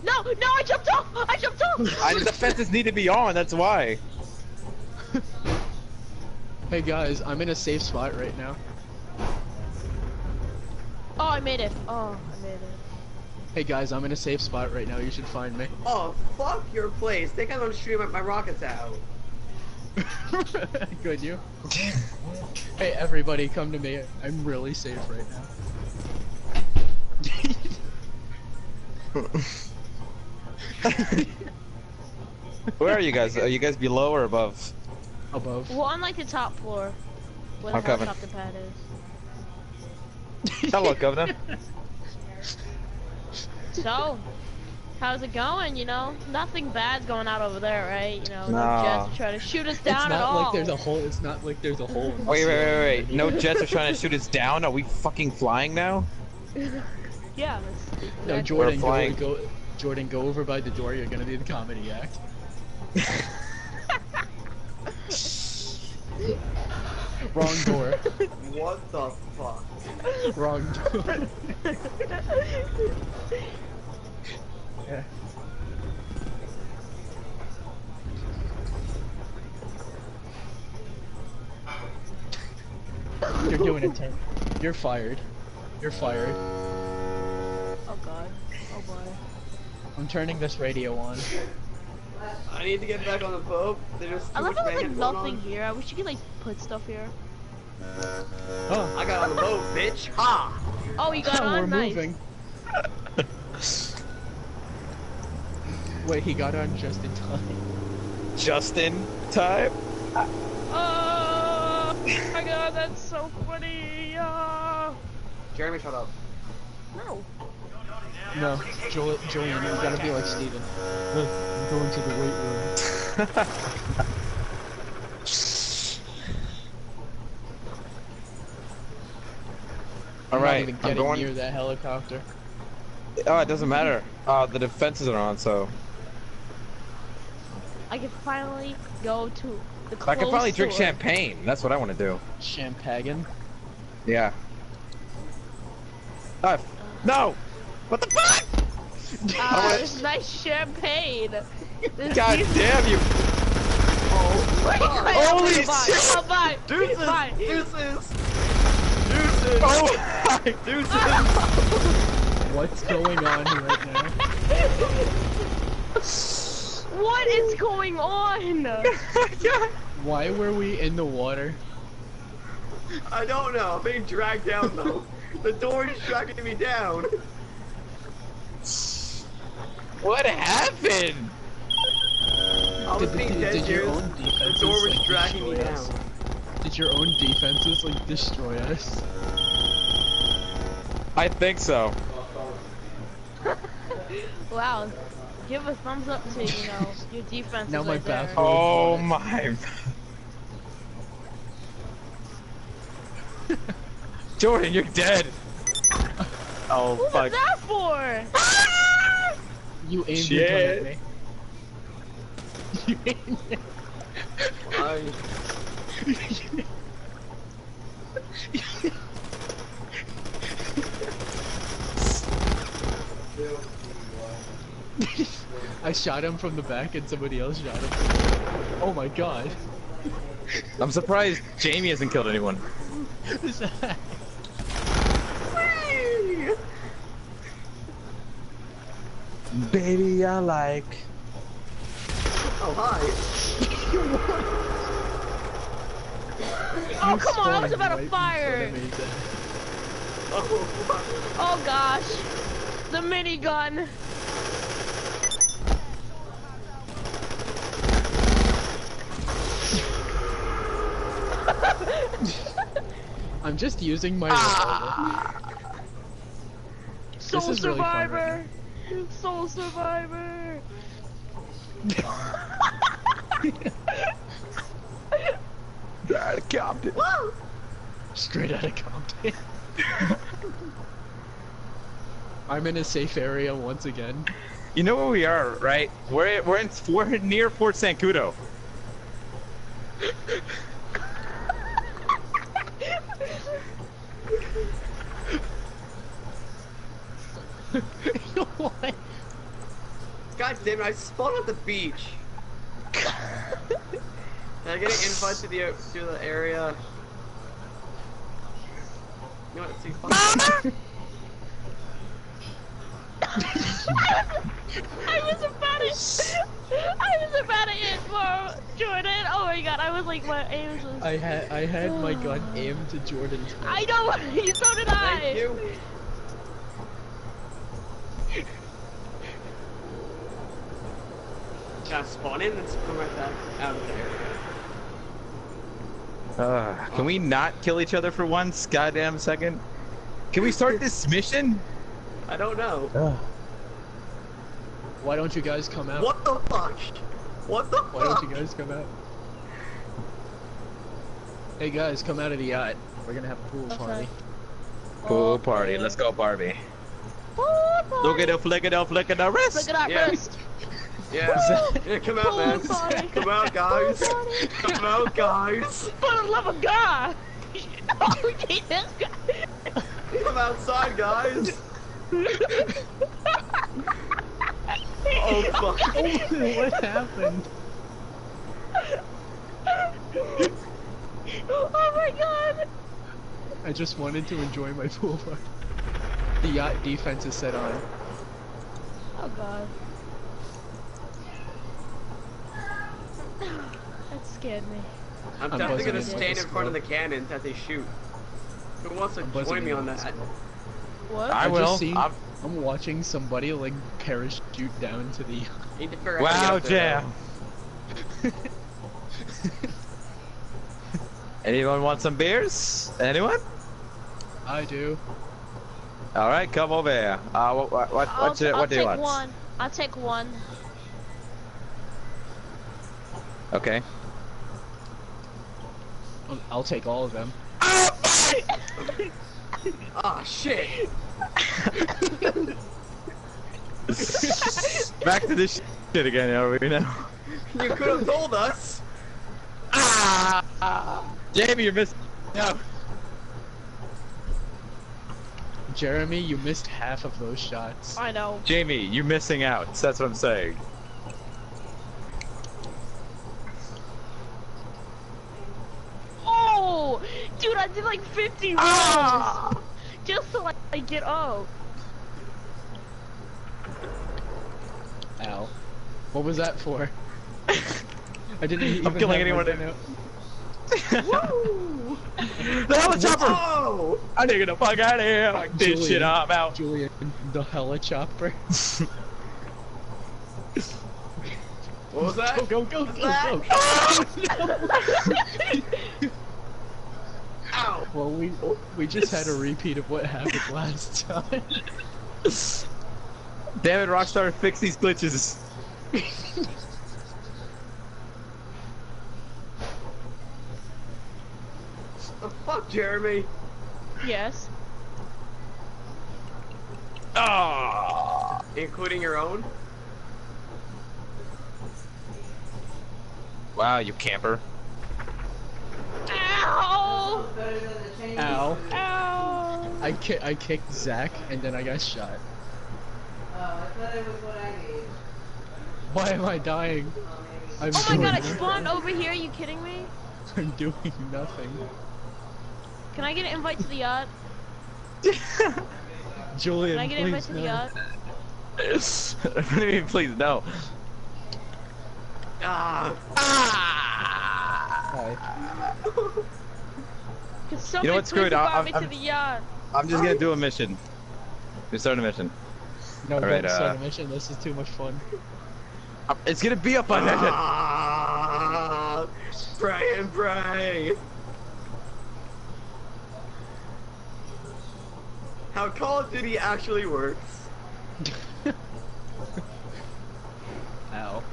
No, no, I jumped off. I jumped off. I, the fences need to be on. That's why. Hey guys, I'm in a safe spot right now. Oh, I made it. Oh, I made it. Hey guys, I'm in a safe spot right now. You should find me. Oh, fuck your place. Think I'm gonna shoot my, my rockets out. Good you. hey everybody, come to me. I'm really safe right now. Where are you guys? Are you guys below or above? Above. Well, on like the top floor, where the I'm coming. helicopter pad is. Hello, Governor. So, how's it going? You know, nothing bad's going out over there, right? You know, no Nah. jets are trying to shoot us down it's at not all. like there's a hole. It's not like there's a hole. in the Wait, wait, wait, wait, wait. No here. jets are trying to shoot us down? Are we fucking flying now? Yeah. That's No, exactly- Jordan, go, flying. go, Jordan, go over by the door. You're gonna do the comedy act. Wrong door. What the fuck? Wrong door. Yeah. You're doing it, Tim. You're fired. You're fired. Oh god. Oh boy. I'm turning this radio on. I need to get back on the boat. There's too I love how there's like nothing on. here. I wish you could like put stuff here. Oh, I got on the boat, bitch. Ha! Oh, you got oh, on. we're on. Nice. moving. Wait, he got on just in time. Justin time? Oh my god, that's so funny. Oh. Jeremy, shut up. No. No, Joel, Julian, you gotta be like Steven. Uh, I'm going to the weight room. All I'm right, not even I'm getting going. near that helicopter. Oh, it doesn't matter. Uh, the defenses are on, so I can finally go to the I can probably drink store. champagne. That's what I want to do. Champagne. Yeah. Uh, no. What the fuck? Ah, wanna- this is nice champagne. This God is- damn you! Oh Holy shit. Oh, bye. Deuces! Bye. Deuces! Deuces! Oh my! Deuces! What's going on right now? What is going on? Why were we in the water? I don't know. I'm being dragged down though. The door is dragging me down. What happened? I was Did- being did- dead did your serious. own The door was like, dragging me destroy down. us? Did your own defenses like destroy us? I think so. Wow. Give a thumbs up to, you know, your defense Now is my right there. bathroom- Oh my! Jordan, you're dead. Oh fuck. What was fuck! that for? You aimed Shit. gun at me. You aimed it. I, I shot him from the back and somebody else shot him. Oh my god. I'm surprised Jamie hasn't killed anyone. Zach. Baby, I like. oh hi. Oh, come on, I was spawned about to fire. front of me, Zach. Oh, Oh gosh. The minigun. I'm just using my Ah. revolver. Soul is really fun Survivor. Soul Survivor. Captain. Straight out of Compton. I'm in a safe area once again. You know where we are, right? We're we're in we're near Fort Zancudo. What? God damn it! I spawned at the beach. Can I get an invite to the to the area? You know what? See. I was about to. I was about to hit for Jordan. Oh my god, I was like, my aim was. Just... I had I had my gun aimed to Jordan's head. I know. so did I. Thank you. Can I spawn in and spawn right back out of there? Uh, can we not kill each other for once? Goddamn second. Can we start this mission? I don't know. Why don't you guys come out? What the fuck? What the Why don't you guys come out? Hey guys, come out of the yacht. We're gonna have a pool Okay. party. Pool oh, party. Let's go, Barbie. Party. Look at the flick of the flick of the wrist. Look at that Yeah. wrist. Yeah. yeah, come out, man. Come out, guys. Come out, guys. For the love of God. oh, Jesus. Come outside, guys. Oh fuck. Oh, what happened? oh my God. I just wanted to enjoy my pool party. The yacht defense is set on. Oh God. That scared me. I'm I'm definitely gonna stand in front of the squirrel. cannons that they shoot. Who wants to join me on like a that? Squirrel. What? I I will. just seen- I'm- I'm watching somebody like parachute down to the. To figure out how Wow, to get up there, jam. Anyone want some beers? Anyone? I do. All right, come over here. Uh, what what what, I'll, what's it, I'll what do you take one. I'll take one. Okay. I'll- I'll take all of them. Ah, shit. Back to this shit again, are we now? You could have told us. Ah! Jamie, you're missing. No. Jeremy, you missed half of those shots. I know. Jamie, you're missing out. That's what I'm saying. Oh, dude, I did like 50 rounds Ah! just to like get up. Ow. What was that for? I didn't even I'm killing anyone gun in- out. Woo! The helicopter! Oh! I need to get the fuck out of here. Like this shit, I'm out. Julian, the helichopper. What was that? Go, go, go, go, that? go. Ow! Well, we we just had a repeat of what happened last time. Damn it, Rockstar, fix these glitches. The fuck, Jeremy? Yes. Ah! Including your own? Wow, you camper. Ow! Ow. Ow! I ki I kicked Zach and then I got shot. Why am I dying? I'm Oh my doing god, I spawned over here, are you kidding me? I'm doing nothing. Can I get an invite to the yacht? Julian, Can I get an invite please to the no. yacht? what do you mean, please, no. Ah! Hi. Can know what's please good? I- invite me I'm- to the yacht? I'm just gonna do a mission. We start a mission. No, Alright, don't start uh, a mission. This is too much fun. It's gonna be up on that. Ah! Pray and pray! How Call of Duty actually works. Ow.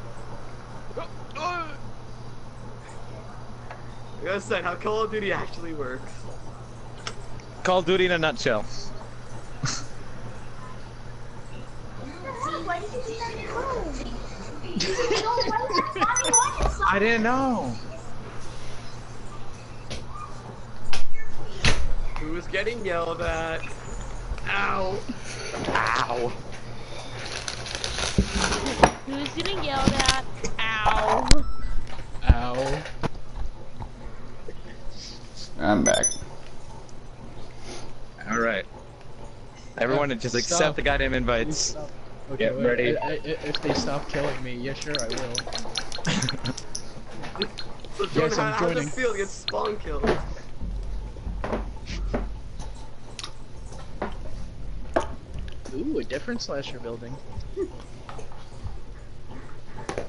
Like I said, how Call of Duty actually works. Call of Duty in a nutshell. I didn't know. Who's getting yelled at? Ow! Ow. Who's getting yelled at? Ow! Ow. I'm back. All right. Everyone, just accept the goddamn invites. stop. Okay, Yeah, wait, ready. I, I, if they stop killing me, yeah, sure, I will. So Jordan, Yes, how, I'm how's it joining. feel to get spawn killed? Ooh, a different slasher building.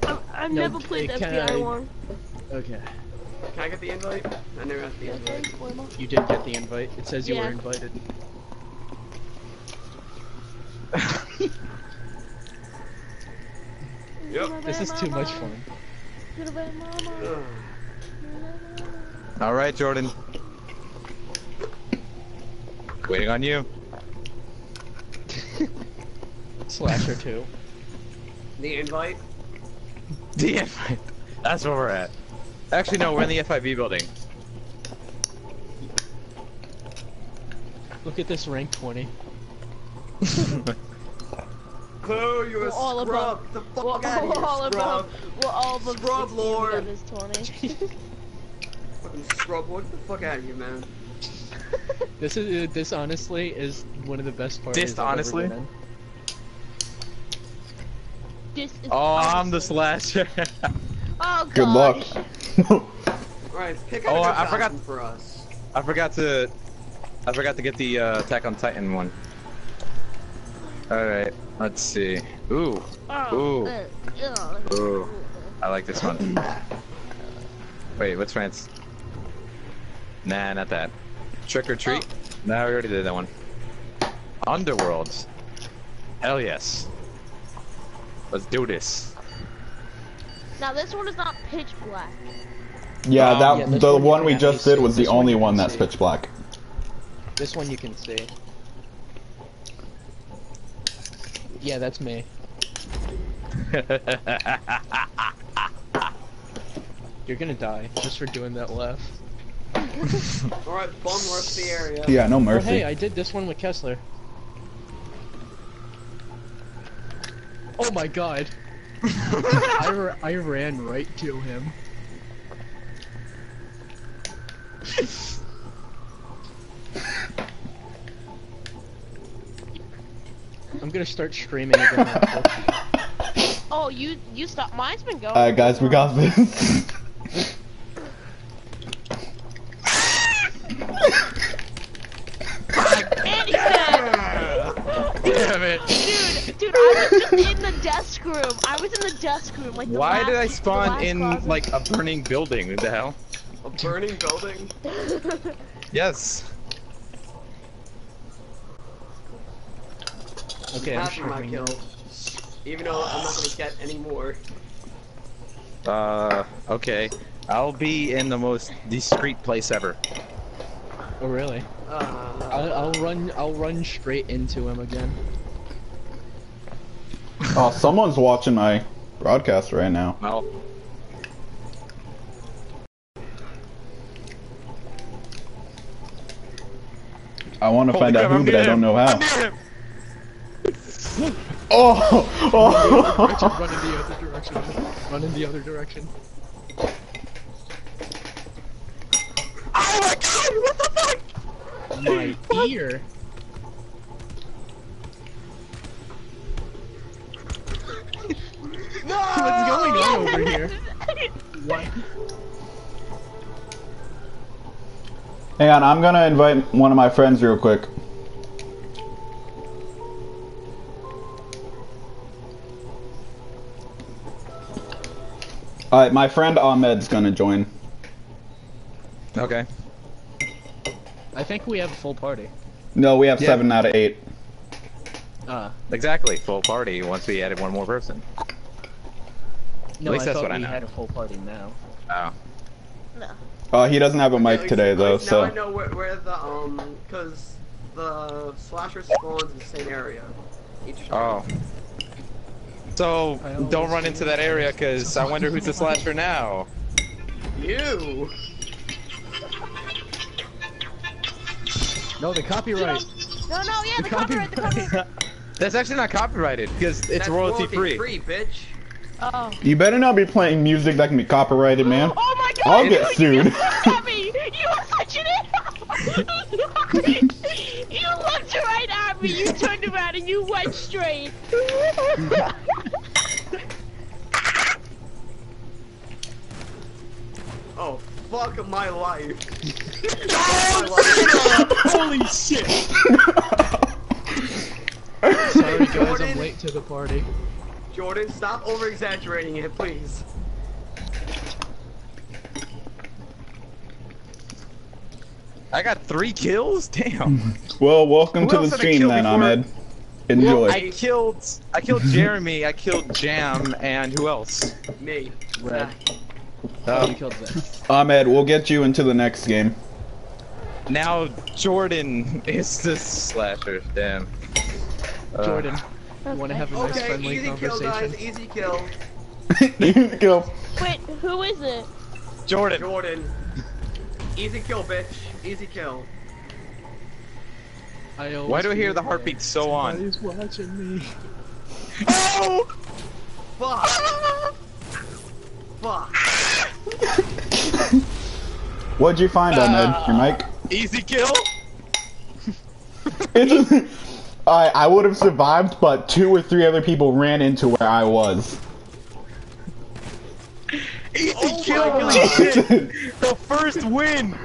I've, I've No, never played the can FBI I- one. Okay. Can I get the invite? I never got the invite. You did get the invite. It says you Yeah. were invited. Yep. This is too much fun. All right, Jordan. Waiting on you. Slasher 2. The invite? The invite. That's where we're at. Actually, no, we're in the FIB building. Look at this rank 20. Oh, you're a We're all scrub! above- the fuck We're out of here, all scrub! above. We're all above Scrub 16, lord. that is 20. Fucking scrub, boy, get the fuck out of here, man. This is uh, this honestly is one of the best parts. This honestly? This is Oh, I'm the slasher. Oh god. Good luck. Alright, pick out Oh, a good I- I forgot- for us. I forgot to. I forgot to get the uh, Attack on Titan one. All right, let's see. Ooh, Oh, Ooh. ooh, I like this one. Wait, what's France? Nah, not that. Trick or treat? Nah, we already did that one. Underworlds. Hell yes. Let's do this. Now this one is not pitch black. Yeah, Um, that yeah, the one one we just did was the This one only one that's see. pitch black. This one you can see. Yeah, that's me. You're gonna die just for doing that laugh. Alright, bum rush the area. Yeah, no Oh, mercy. hey, I did this one with Kessler. Oh my god. I, ra- I ran right to him. I'm gonna start streaming again. Oh, you you stop. Mine's been going. Alright, guys, we got this. And he's dead. Damn it. Dude, dude, I was just in the desk room. I was in the desk room, like the Why last, did I spawn in closet. like a burning building? What the hell? A burning building? Yes. Okay, I'm Half of my streaming. kill. Even though I'm not gonna get any more. Uh, okay. I'll be in the most discreet place ever. Oh really? Uh, I'll, I'll run. I'll run straight into him again. oh, someone's watching my broadcast right now. Well, I want to holy find out who, I'm but I don't him. know I'm how. near him. Oh, oh. Richard, run in the other direction. Run in the other direction. Oh my god, what the fuck? My ear. What's going on over here? What? Hang on, I'm gonna invite one of my friends real quick. Alright, my friend Ahmed's gonna join. Okay. I think we have a full party. No, we have Yeah. seven out of eight. Uh, Exactly, full party once we added one more person. no, least I that's thought what I we know. had a full party now. Oh. No. Uh, he doesn't have a mic today at though, least Now I so. know where, where the, um, cause the slasher spawns in the same area. Each Oh. So, don't run into that that. area, because I wonder who's the slasher now. You! No, the copyright. No, no, yeah, the, The copyright, the copyright. That's actually not copyrighted, because it's That's royalty free. free, bitch. Oh. You better not be playing music that can be copyrighted, man. Oh, oh my god! I'll get sued. You looked at me! You were such an idiot! you looked right at me, you turned around and you went straight. Oh, fuck my life. Holy shit! Sorry guys, Jordan. I'm late to the party. Jordan, stop over exaggerating it, please. I got three kills? Damn. Well, welcome Who to the stream then, before? Ahmed. Enjoy. I killed I killed Jeremy, I killed Jam, and who else? Me. Red. You oh. killed that. Ahmed, we'll get you into the next game. Now Jordan is the slasher. Damn. Uh, Jordan, you want to have a nice Okay, friendly easy kill, guys. Easy kill. you go. Wait, who is it? Jordan. Jordan. Easy kill, bitch. Easy kill. I Why do I hear the like heartbeat so on? Somebody's watching me. Oh! Fuck. Fuck. What'd you find, Ahmed? Your mic? Easy kill? It just, I I would have survived, but two or three other people ran into where I was. Easy Oh kill! my God. shit! The first win!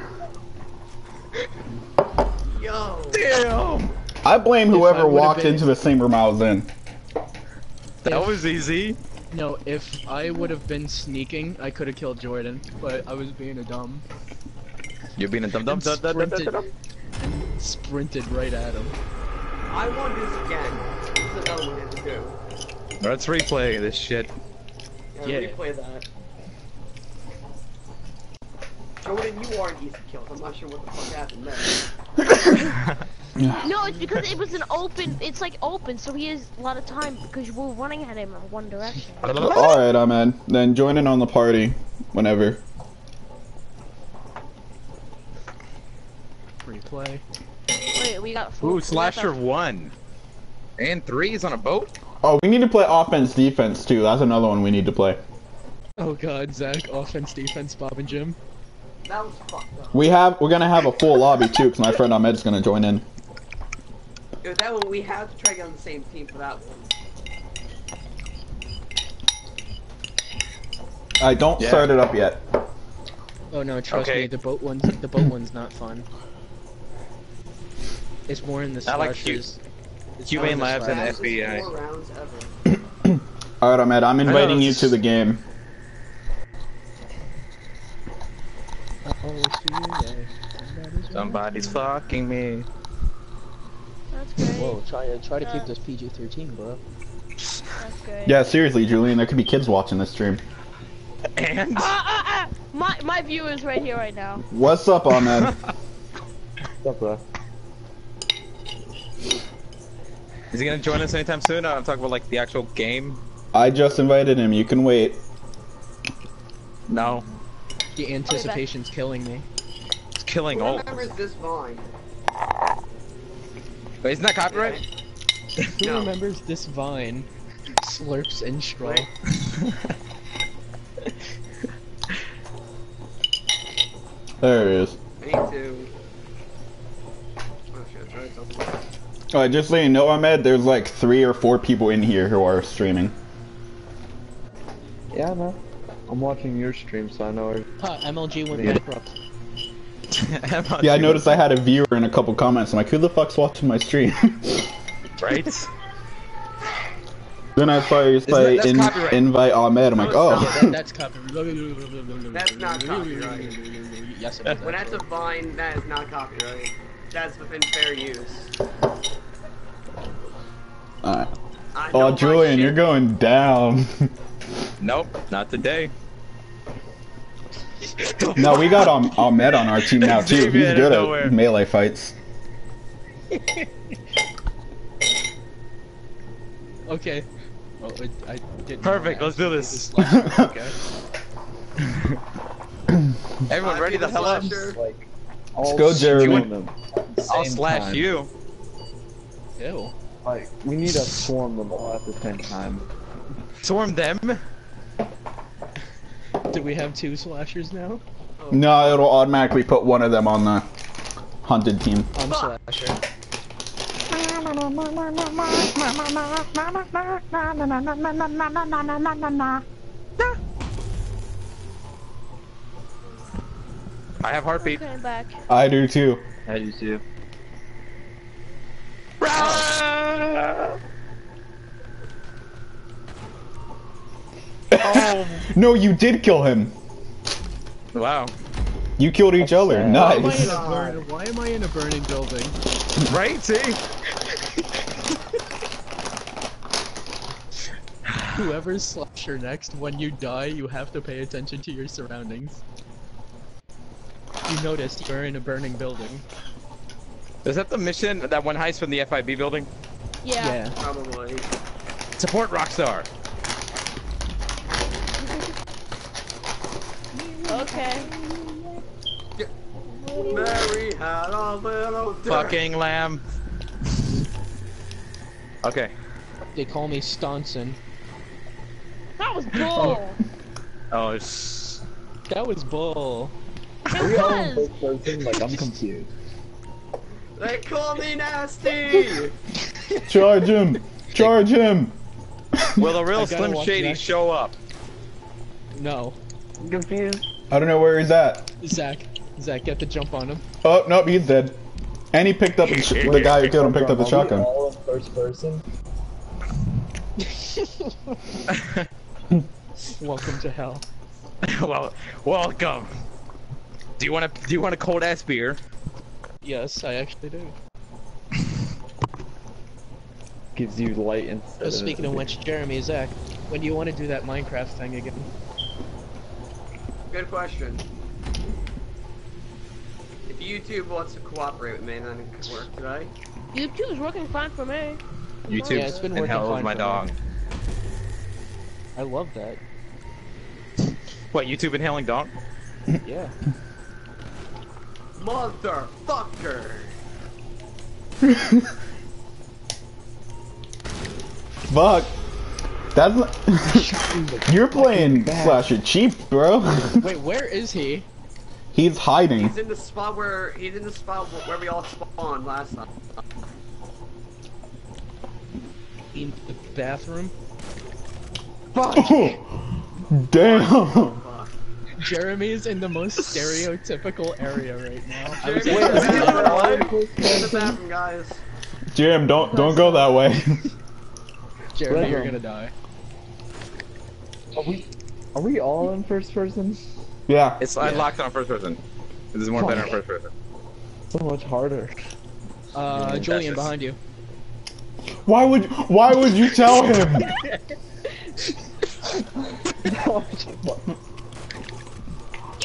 Yo. Damn! I blame If I whoever walked been- into the same room I was in. That was easy. No, if I would have been sneaking, I could have killed Jordan, but I was being a dumb. You're being a dum dum And dum dum dum sprinted, and sprinted right at him. I want this again. This is another one we have to do. Let's replay this shit. Yeah, Yeah. replay that. Jordan, you are an easy kill. I'm not sure what the fuck happened there. No, it's because it was an open. It's like open, so he has a lot of time because we're running at him in one direction. Alright, I'm in. Then join in on the party whenever. Replay. Wait, we got four. Ooh, we got slasher one. And three is on a boat? Oh, we need to play offense defense too. That's another one we need to play. Oh god, Zach, offense, defense, Bob and Jim. That was fucked up. We have we're gonna have a full lobby too, because my friend Ahmed's gonna join in. Yo, that one we have to try to get on the same team for that one. I don't Yeah. start it up yet. Oh no, trust Okay. me, the boat one's the boat one's not fun. It's more in the I like slashes. It's Humane more in Labs and slashes. FBI. Fastest four rounds ever. Alright, Ahmed, I'm inviting you to the game. See, yeah. Somebody's fucking me. That's great. Whoa, try to try to Uh, keep this PG-13, bro. That's great. Yeah, seriously, Julian, there could be kids watching this stream. And? Ah, ah, ah! My my viewers right here right now. What's up, Ahmed? What's up, bro? Is he gonna join us anytime soon? I'm talking about like the actual game. I just invited him. You can wait. No, The anticipation's killing me. it's killing Who all. remembers this vine? Wait, isn't that copyright? Who No. remembers this vine? Slurps and straw. Wait. There it is. I need to. Oh shit, try something. Alright, just so you know, Ahmed, there's like three or four people in here who are streaming. Yeah, I know. I'm watching your stream, so I know. it- Ha, MLG went Yeah. bankrupt. Yeah, I noticed I had a viewer in a couple comments. I'm like, who the fuck's watching my stream? Right? then I saw you that- say in, copyright. invite Ahmed. I'm like, No, oh. That, that's copyright. That's not copyright. Yes, it is. When that's a vine, that is not copyright. That's within fair use. Alright. Oh, Julian, you're going down. Nope, not today. no, we got um, Ahmed on our team now too. He's good at melee fights. Okay. Well, it, I didn't Perfect, let's do I this. did last time, okay. Everyone ready to people hell up? slasher. Like, all go, six Jeremy. of them at the I'll slash time. you. Ew. Like, we need to swarm them all at the same time. Swarm them. Do we have two slashers now? No, it'll automatically put one of them on the hunted team. I'm Fuck. slasher. I have heartbeat. Okay, back. I do too. I do too. Oh. No, you did kill him. Wow. You killed each other. sad. Why am, I Nice. in a burn- why am I in a burning building? Right? See? Whoever's slasher next, when you die, you have to pay attention to your surroundings. You noticed you're in a burning building. Is that the mission? That one heist from the FIB building? Yeah. yeah. Probably. Support Rockstar. Okay. Mary had a little dirt. Fucking lamb. Okay. They call me Stonson. That was oh. bull. Oh, it's. That was bull. It was. person? Like, I'm confused. They call me nasty. Charge him. Charge him. Will the real Slim Shady that. show up? No. I'm confused. I don't know where he's at. Zach. Zach, get the jump on him. Oh, nope, he's dead. And he picked up the, the guy who killed him picked up the shotgun. all first person? Welcome to hell. well, welcome. Do you want to? Do you want a cold ass beer? Yes, I actually do. gives you light instead Oh, speaking of which, Jeremy, Zach, when do you want to do that Minecraft thing again? Good question. If YouTube wants to cooperate with me, then it could work today. YouTube's working fine for me. YouTube Yeah, it's been and working hell fine is my for me. dog. I love that. What, YouTube inhaling dog? Yeah. Motherfucker! Fuck. That's you're playing slasher cheap, bro. Wait, where is he? He's hiding. He's in the spot where he's in the spot where we all spawned last time. In the bathroom? Damn. Fuck. Jeremy is in the most stereotypical area right now. I was Jeremy, like, is he alive? Get in the bathroom, guys. Jim, don't don't go that way. Jeremy, you're Rhythm. gonna die. Are we, are we all in first person? yeah. It's I Yeah. locked on first person. This is more better in first person. So much harder. Uh, Julian, that's behind you. Why would why would you tell him?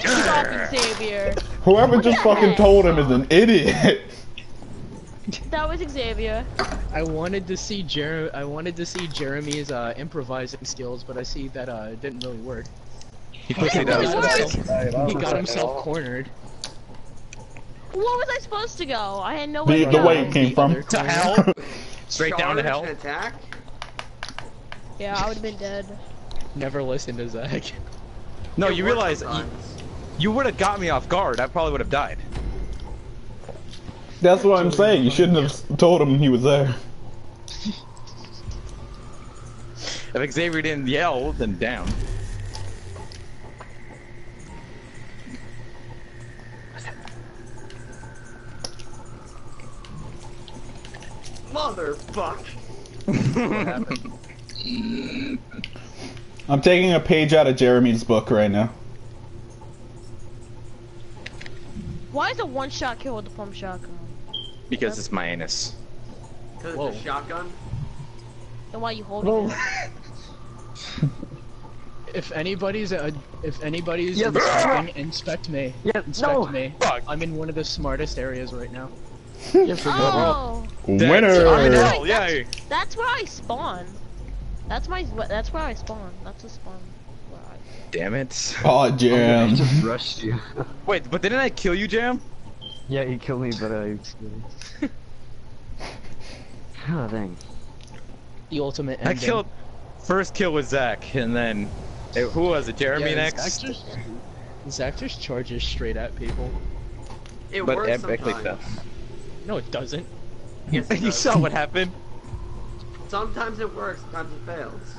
Stop Xavier. Whoever just fucking told him is an idiot. That was Xavier. I wanted to see Jer- I wanted to see Jeremy's uh, improvising skills, but I see that uh, it didn't really work. He pussy He does. got himself, Right, he got himself cornered. Where was I supposed to go? I had no way the to way go. it came from. other To hell? Straight down to hell? Attack. Yeah, I would have been dead. Never listened to Zach. No, It you realize you, sometimes. You would have got me off guard. I probably would have died. That's what I'm saying. You shouldn't have told him he was there. If Xavier didn't yell, then down. Motherfuck. I'm taking a page out of Jeremy's book right now. Why is a one shot kill with the pump shotgun? Because it's my anus. Because it's a shotgun. And why are you holding Whoa. it? If anybody's uh, if anybody's Yeah, inspecting, inspect me. Yeah, Inspect no. me. Fuck. I'm in one of the smartest areas right now. Oh, Winner. I'm in hell, yay! that's where I spawn. That's my. That's where I spawn. That's the spawn. Where I... Damn it. Oh, Jam. just rushed you. Wait, but didn't I kill you, Jam? Yeah, he killed me, but I. oh, dang. The ultimate I killed. First kill was Zach, and then. eh, who was it? Jeremy Yeah, next? Zach just, Zach just charges straight at people. It But works epic sometimes. No, it doesn't. Yes, it you does. saw what happened? Sometimes it works, sometimes it fails.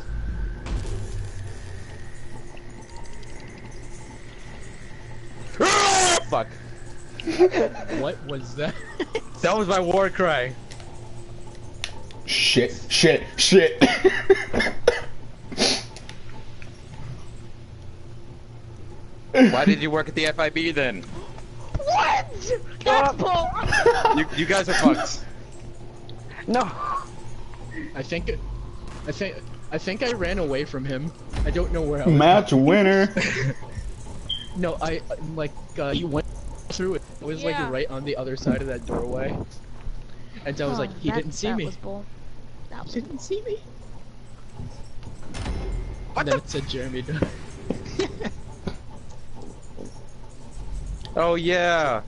Ah, fuck. What was that? That was my war cry. Shit, shit, shit. Why did you work at the FIB then? What? That's bull. You, you guys are fucked. No! I think, I think, I think I ran away from him. I don't know where I was. Match winner. No, I like uh, you went through it. It was Yeah. like right on the other side of that doorway. And I was like, he that- didn't see that me. Was bull. That was He didn't see me. and then it said Jeremy. Oh yeah.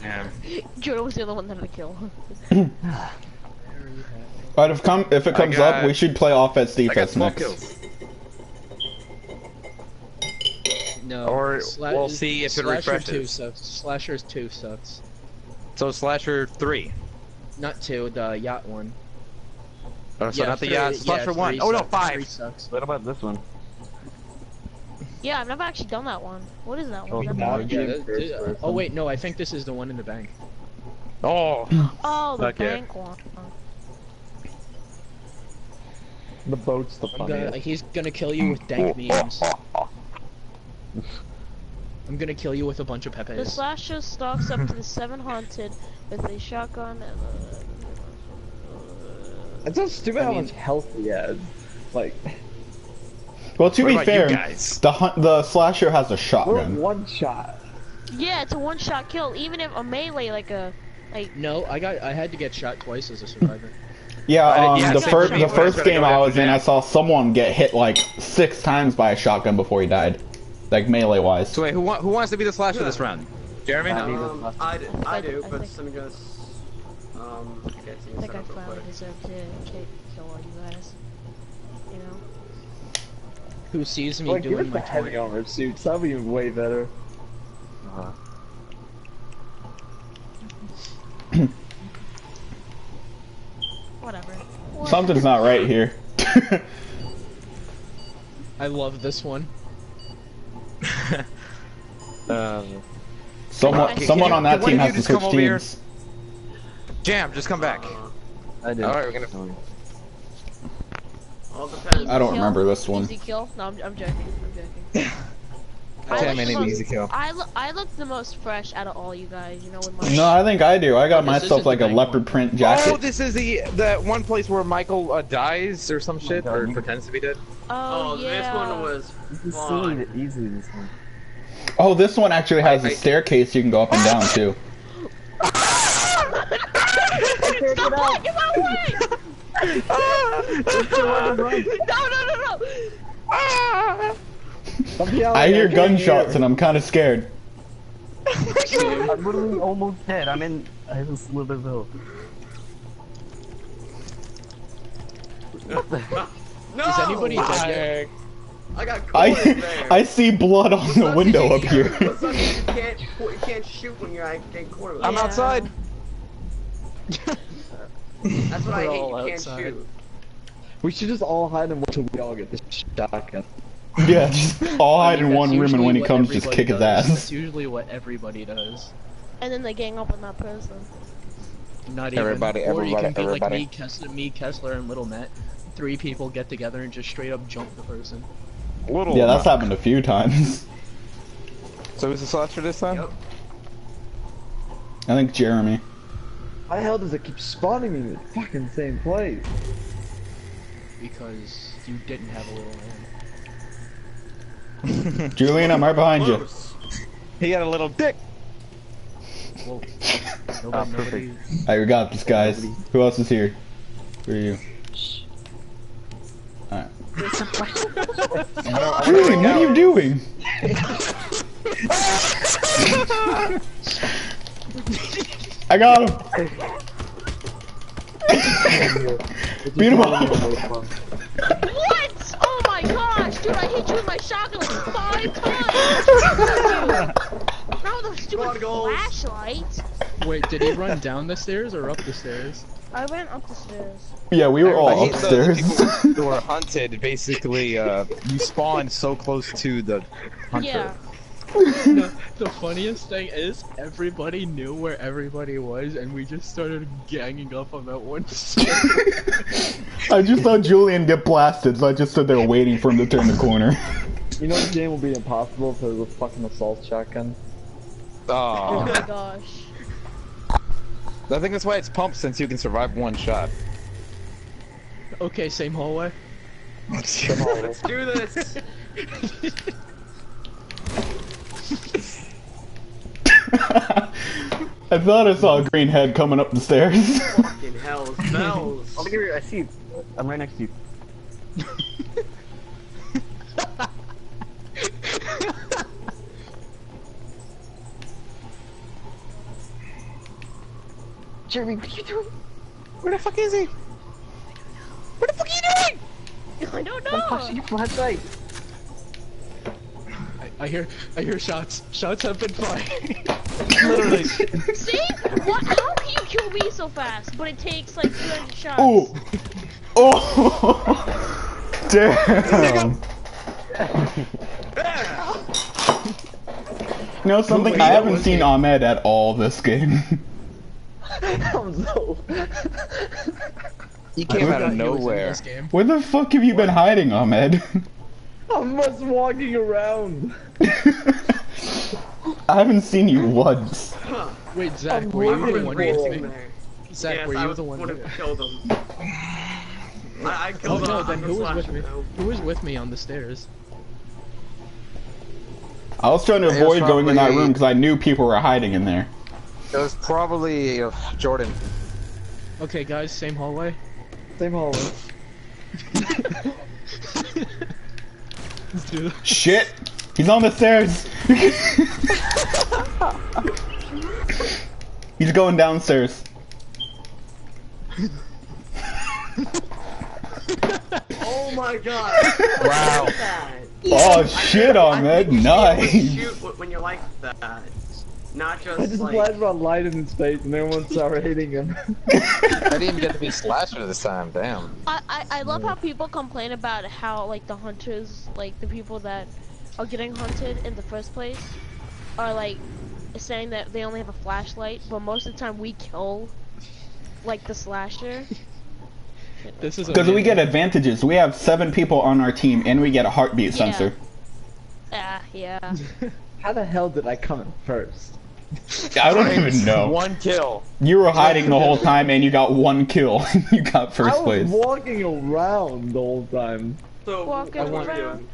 Damn. Jordan was the other one that I killed. Alright, if come if it comes got- up, we should play offense defense next. kills. No. Or Sla- we'll see if it Slasher refreshes. two sucks. Slasher's two sucks. So Slasher 3. Not two, the yacht one. Oh, so not the three- yacht. Slasher yeah, 1. three Oh no, sucks. 5. Three sucks. What about this one? yeah, I've never actually done that one. What is that Oh, one? Is that now the- you- Yeah, that- First th- oh wait, no, I think this is the one in the bank. Oh. Oh, the Okay. bank one. The boat's the I'm gonna, funniest. he's gonna kill you with dank memes. I'm gonna kill you with a bunch of The pepes. slasher stalks up to the seven haunted with a shotgun and a... It's so stupid I how mean- much health he has. Like, Well, to What be fair, the the slasher has a we're shotgun. one shot. Yeah, it's a one-shot kill. Even if a melee, like a, like No, I got I had to get shot twice as a survivor. Yeah, um, yeah, the same first the first game I was in. I saw someone get hit like six times by a shotgun before he died, like melee wise. So wait, who, wa- who wants to be the slasher this round? Jeremy? Um, I, d- I I- do, I but think- some guys, um, I things think set I up real finally deserve to kill all you guys. You know. Who sees me Like, give us doing the my heavy toy? armor suits. That'd be way better. Whatever. Something's not right here. I love this one. Um, someone Can- someone can on you- that team has to you just switch come over here? teams. Jam, just come back. Uh, I did. Alright, we're gonna. all depends. I don't Kill? remember this one. Easy kill? No, I'm, I'm joking. I'm joking. I Jam look the most- easy kill. I look, I look the most fresh out of all you guys. You know, with my. No, I think I do. I got Oh, myself like a leopard print jacket. Oh, this is the that one place where Michael uh, dies or some shit, God. or pretends to be dead. Oh, Oh, yeah. this one was This is fun. easy, easy this one. Oh, this one actually has a I- staircase you can go up and down too. Stop blocking my way! no, no, no, no! Stop yelling, I hear can't gunshots and I'm kind of scared. I'm literally almost dead. I'm in. I have a slither of health. No! Is anybody dead yet? I got I. I see blood on the window up here. You can't, you can't shoot when you're like, getting caught. I'm Yeah. outside. That's what We're hate. all You can't outside. shoot. We should just all hide and wait till we all get the shotgun. Yeah, just all I hide mean, in one room and when he comes, just everybody kick his ass. That's usually what everybody does. And then they gang up on that person. Not even. Everybody, or you everybody, can be like everybody. me, Kessler, me, Kessler, and Little Matt. Three people get together and just straight up jump the person. Little. Yeah, that's happened a few times. So who's the slasher this time? Yep. I think Jeremy. Why the hell does it keep spawning me in the fucking same place? Because you didn't have a little hand. Julian, I'm right behind you. He got a little dick. Whoa. Nobody, nobody. Alright, we got this, guys. Who else is here? Who are you? Alright. Julian, what are you doing? I got him. Beat him up. What? My gosh, dude! I hit you with my shotgun like five times. Not with a stupid flashlight. Wait, did he run down the stairs or up the stairs? I went up the stairs. Yeah, we were I all hate the- the upstairs. people who are hunted. Basically, uh, you spawn so close to the hunter. Yeah. no, the funniest thing is everybody knew where everybody was, and we just started ganging up on that one. I just saw Julian get blasted, so I just stood there waiting for him to turn the corner. You know this game will be impossible if there was a fucking assault shotgun. Oh Oh, my gosh. I think that's why it's pumped since you can survive one shot. okay, same hallway. Let's do this. I thought I saw a green head coming up the stairs. Fucking hell's bells. Over here, I see you. I'm right next to you. Jeremy, what are you doing? Where the fuck is he? What the fuck are you doing? I don't know. I'm flashing know. your flashlight. I, I hear, I hear shots. Shots have been fired. Literally. See? What? How can you kill me so fast? But it takes like 200 shots. oh! Oh! Damn! You know something? I haven't seen Ahmed at all this game. I'm so. He came out of he was in nowhere. Where the fuck have you been hiding, Ahmed? I'm just walking around. I haven't seen you once. Wait, Zach, I'm were you the one who hit me? Zach, yes, were you was the one would who killed him. I, I Oh killed no, uh, then who was with me? though. Who was with me on the stairs? I was trying to It avoid going in that room because I knew people were hiding in there. It was probably uh, Jordan. Okay, guys, same hallway. Same hallway. Let's do it. Shit! He's on the stairs! He's going downstairs. Oh my god. Wow. Oh shit, I Ahmed, think you should be able to nice! shoot when you're like that. Not I just just like. flashed my light in his face and everyone started hitting him. I didn't even get to be slasher this time. Damn. I, I, I love how people complain about how like the hunters, like the people that are getting hunted in the first place, are like saying that they only have a flashlight, but most of the time we kill like the slasher. This is Because we get advantages. We have seven people on our team and we get a heartbeat Yeah. sensor. Ah, yeah. How the hell did I come in first? I don't even know. One kill. You were hiding the whole time and you got one kill. you got first I first was place. walking around the whole time. So, Walking what are you around. doing?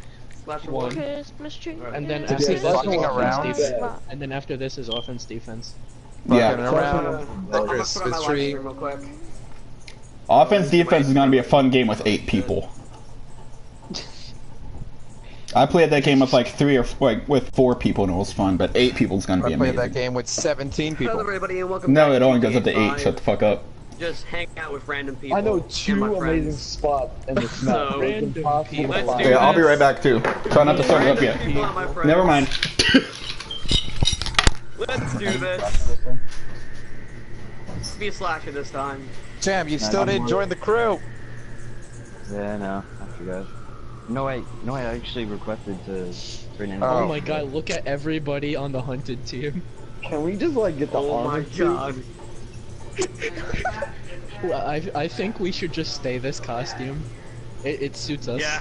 Slasher One. one. And then after this fucking is offense around. defense. And then after this is offense defense. Yeah. Fucking around. I'm put on my Christmas live tree. stream real quick. Offense defense is gonna be a fun game with eight people. I played that game with like three or like with four people and it was fun, but eight people is gonna I be amazing. I played amazing. that game with 17 people. Hello everybody and welcome No, back it only goes up to eight. Shut the fuck up. Just hang out with random people. I know and two my amazing friends. spots in this map. So- It's impossible to Let's find. do Okay, I'll be right back too. Try not to start it up yet. People are my friends. Never mind. Let's do this. Let's be a slasher this time. Jam, you still didn't join the crew. Yeah, no, I forgot. No, wait, no, I actually requested to turn in. Oh, Oh. my god, look at everybody on the hunted team. Can we just like get the Oh my armor suit? god. Well, I, I think we should just stay this costume. It, it suits us. Yeah.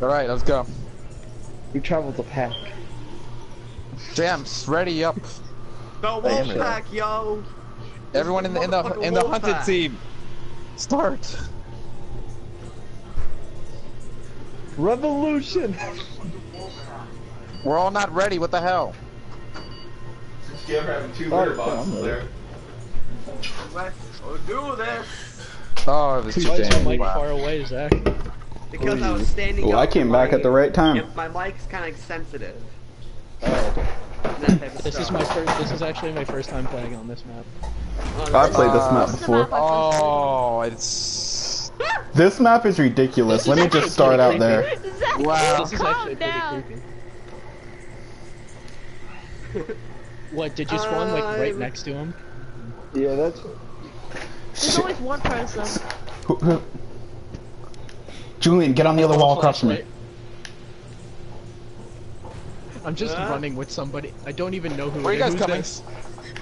All right, let's go. We travel the pack. Jams, ready up. The wolf pack, yo. Everyone in the in the Motherfucking in the hunted pack. team. Start. Revolution! We're all not ready. What the hell? Let's do this. Oh, it was Why is mic Wow. far away, Zach? Because I was standing Oh, up. I came back at the right time. Yeah, my mic's kind of sensitive. Oh. and that This is my first. This is actually my first time playing on this map. Oh, I've played this uh, map This is the before. map Oh, it's This map is ridiculous. Let me just start out there. Zach, Wow. This is calm actually pretty creepy. What? Did you spawn like right I'm- next to him? Yeah, that's. There's always one person. Who- who- Julian, get on the other wall across from me. I'm just Huh? running with somebody. I don't even know who. Where it you guys is. coming? This?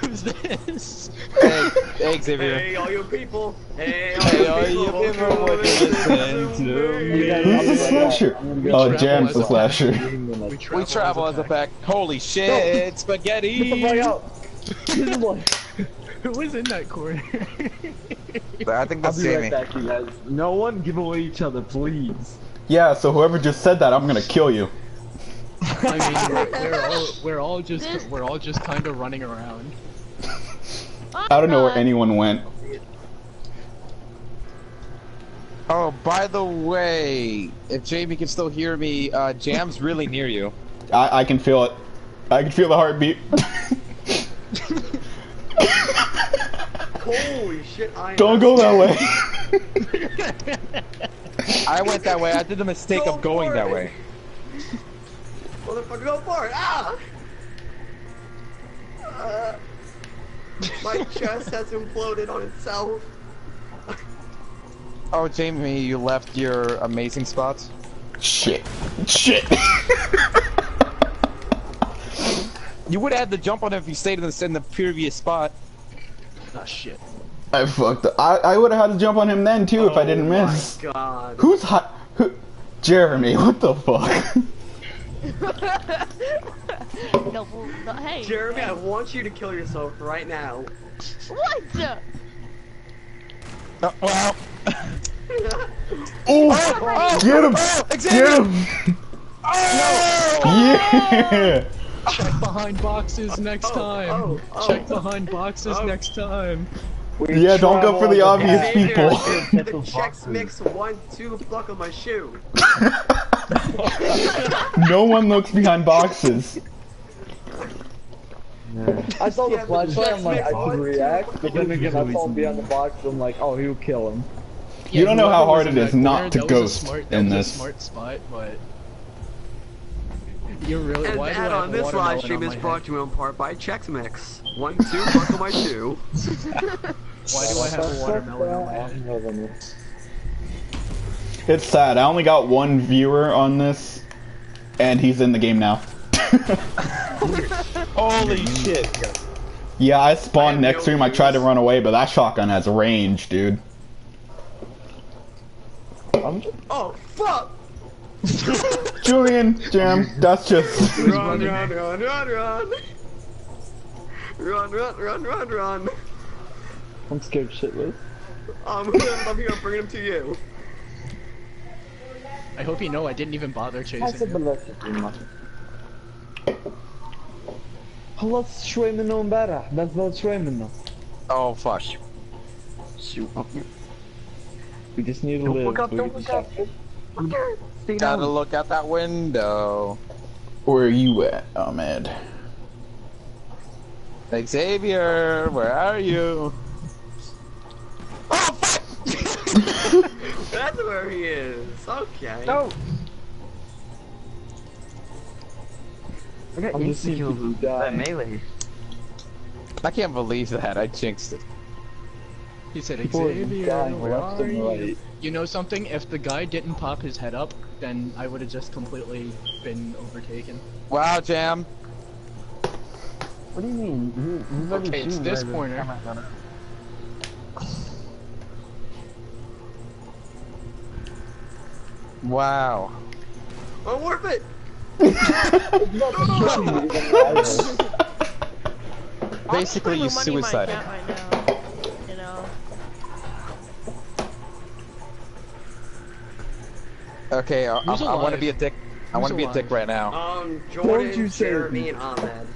Who's this? hey, hey Xavier. Hey, all you people. Hey, all Hey, you all people. you welcome people, what listen listen to to me. Who's the slasher? Oh, Jam's the a slasher. We We travel as a pack. Holy shit, spaghetti. Get the spaghetti! fuck out! This is like- Who was in that corner? I think I'll that's be Jamie. right back, you guys. No one give away each other, please. Yeah, so whoever just said that, I'm gonna kill you. I mean, we're, we're all we're all just we're all just kind of running around. I don't know where anyone went. Oh, by the way, if Jamie can still hear me, uh, Jam's really near you. I, I can feel it. I can feel the heartbeat. Holy shit, I Don't go that way. I went that way. I did the mistake Go of going that it. way. Motherfucker, go for it! Ah! Uh, my chest has imploded on itself. Oh, Jamie, you left your amazing spots. Shit. Shit. You would have had to jump on it if you stayed in the, in the previous spot. Oh shit. I fucked up. I, I would have had to jump on him then too if I didn't oh miss. my god. Who's hot? Who? Jeremy, what the fuck? no, well, no, hey. Jeremy, I want you to kill yourself right now. What? the- Uh, well, Oh, get him! Get him! Oh, no. Yeah! Check behind boxes next Oh, time. oh, oh. Check behind boxes Oh. next time. We Yeah, don't go for the travel obvious again. people. The Chex Mix one, two, buckle my shoe. no one looks behind boxes. I saw the Yeah, flashlight, I'm like, I Jack's should react, but then again, I saw him behind the box, I'm like, oh, he'll kill him. You don't know how hard was it in is that not corner, to that ghost smart, in this. smart spot, but you really And, why do add-on this live stream on is brought head? to you in part by Chex Mix. One, two, buckle my shoe. Why do I have a watermelon on my head? It's sad. I only got one viewer on this, and he's in the game now. Holy shit. yeah, I I spawned have next no to him. I tried to run away, but that shotgun has range, dude. I'm just, Oh, fuck! Julian, Jam, that's just. Run, run, run, run, run! Run, run, run, run, run! I'm scared shitless. Um, I'm here, I'm bringing him to you. I hope you know I didn't even bother chasing you. Laat zwemmen nog bara, dat wel zwemmen nog. Oh fuck. We just need to live. look up, We don't just look up. Have to- Stay Gotta down. look out that window. Where are you at, Ahmed? Xavier, where are you? Oh fuck! That's where he is. Okay. No. I got I'm insta seeing kills people with die. that melee. I can't believe that. I jinxed it. He said, People Xavier, dying where left are and you? Right. You know something? If the guy didn't pop his head up, then I would have just completely been overtaken. Wow, Jam. What do you mean? He, he's Okay, it's this right corner. at the camera. Wow. Oh, warp it! Basically, you I'm Okay, I, Who's I, want to be a dick. I want to be a dick right now. Um, Jordan, you say Jeremy, it. and Ahmed.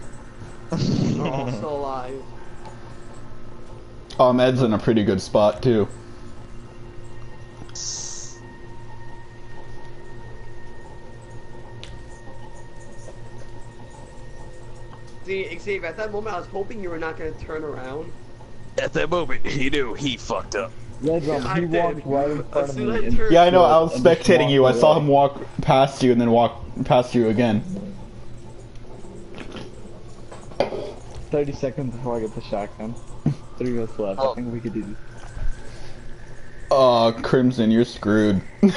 are all still alive. Ahmed's in a pretty good spot too. See, Xavier, at that moment I was hoping you were not going to turn around. At that moment, he knew he fucked up. Red Rum, I he did. walked right in front of me. as I and- turned- Yeah, I know. I was spectating you. I saw him walk past you and then walk past you again. 30 seconds before I get the shotgun. Three minutes left. Oh. I think we could do this. Oh, Crimson, you're screwed.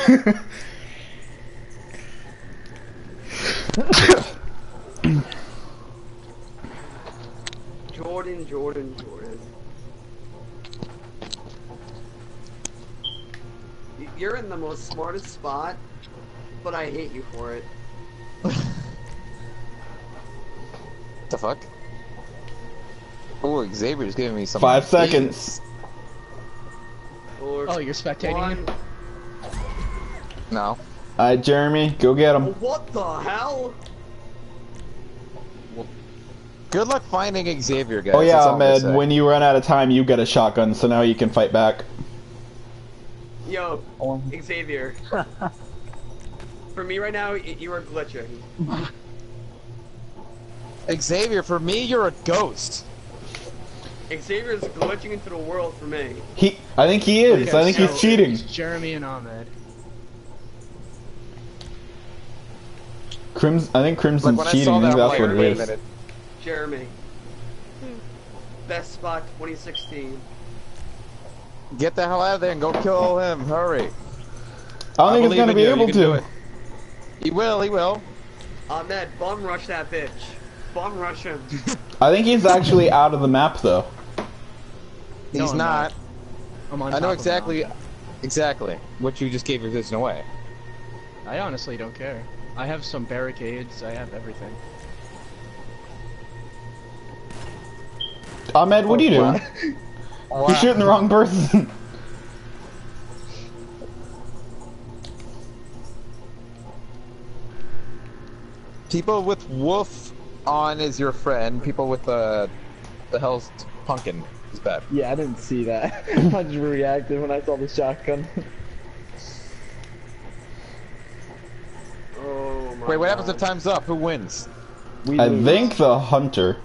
Jordan, Jordan, Jordan. Y- You're in the most smartest spot, but I hate you for it. the fuck? Oh, Xavier's giving me some. Five seconds. Or Oh, you're spectating one. No. Alright, Jeremy, go get him. What the hell? Good luck finding Xavier, guys. Oh yeah, That's all I'm gonna Ahmed, when you run out of time, you get a shotgun, so now you can fight back. Yo, Xavier. For me right now, you are glitching. Xavier, for me, you're a ghost. Xavier's glitching into the world for me. He, I think he is. Okay, I think so he's cheating. it's Jeremy and Ahmed. Crims, I think Crimson's when I cheating. I that, that's what it wait a minute. Jeremy. Hmm. Best spot 2016. Get the hell out of there and go kill him. Hurry. I don't I think he's gonna be you, you able can do to. it. He will, he will. Ahmed, bum rush that bitch. Bum rush him. I think he's actually out of the map though. He's No, I'm not. I'm on I know top of exactly, him. exactly what you just gave your vision away. I honestly don't care. I have some barricades. I have everything. Ahmed, what are you doing? Wow. You're shooting the wrong person. people with wolf on is your friend. People with the the hell's pumpkin is bad. Yeah, I didn't see that. I just reacted when I saw the shotgun. oh Wait, what God. happens if time's up? Who wins? We I lose. think the hunter.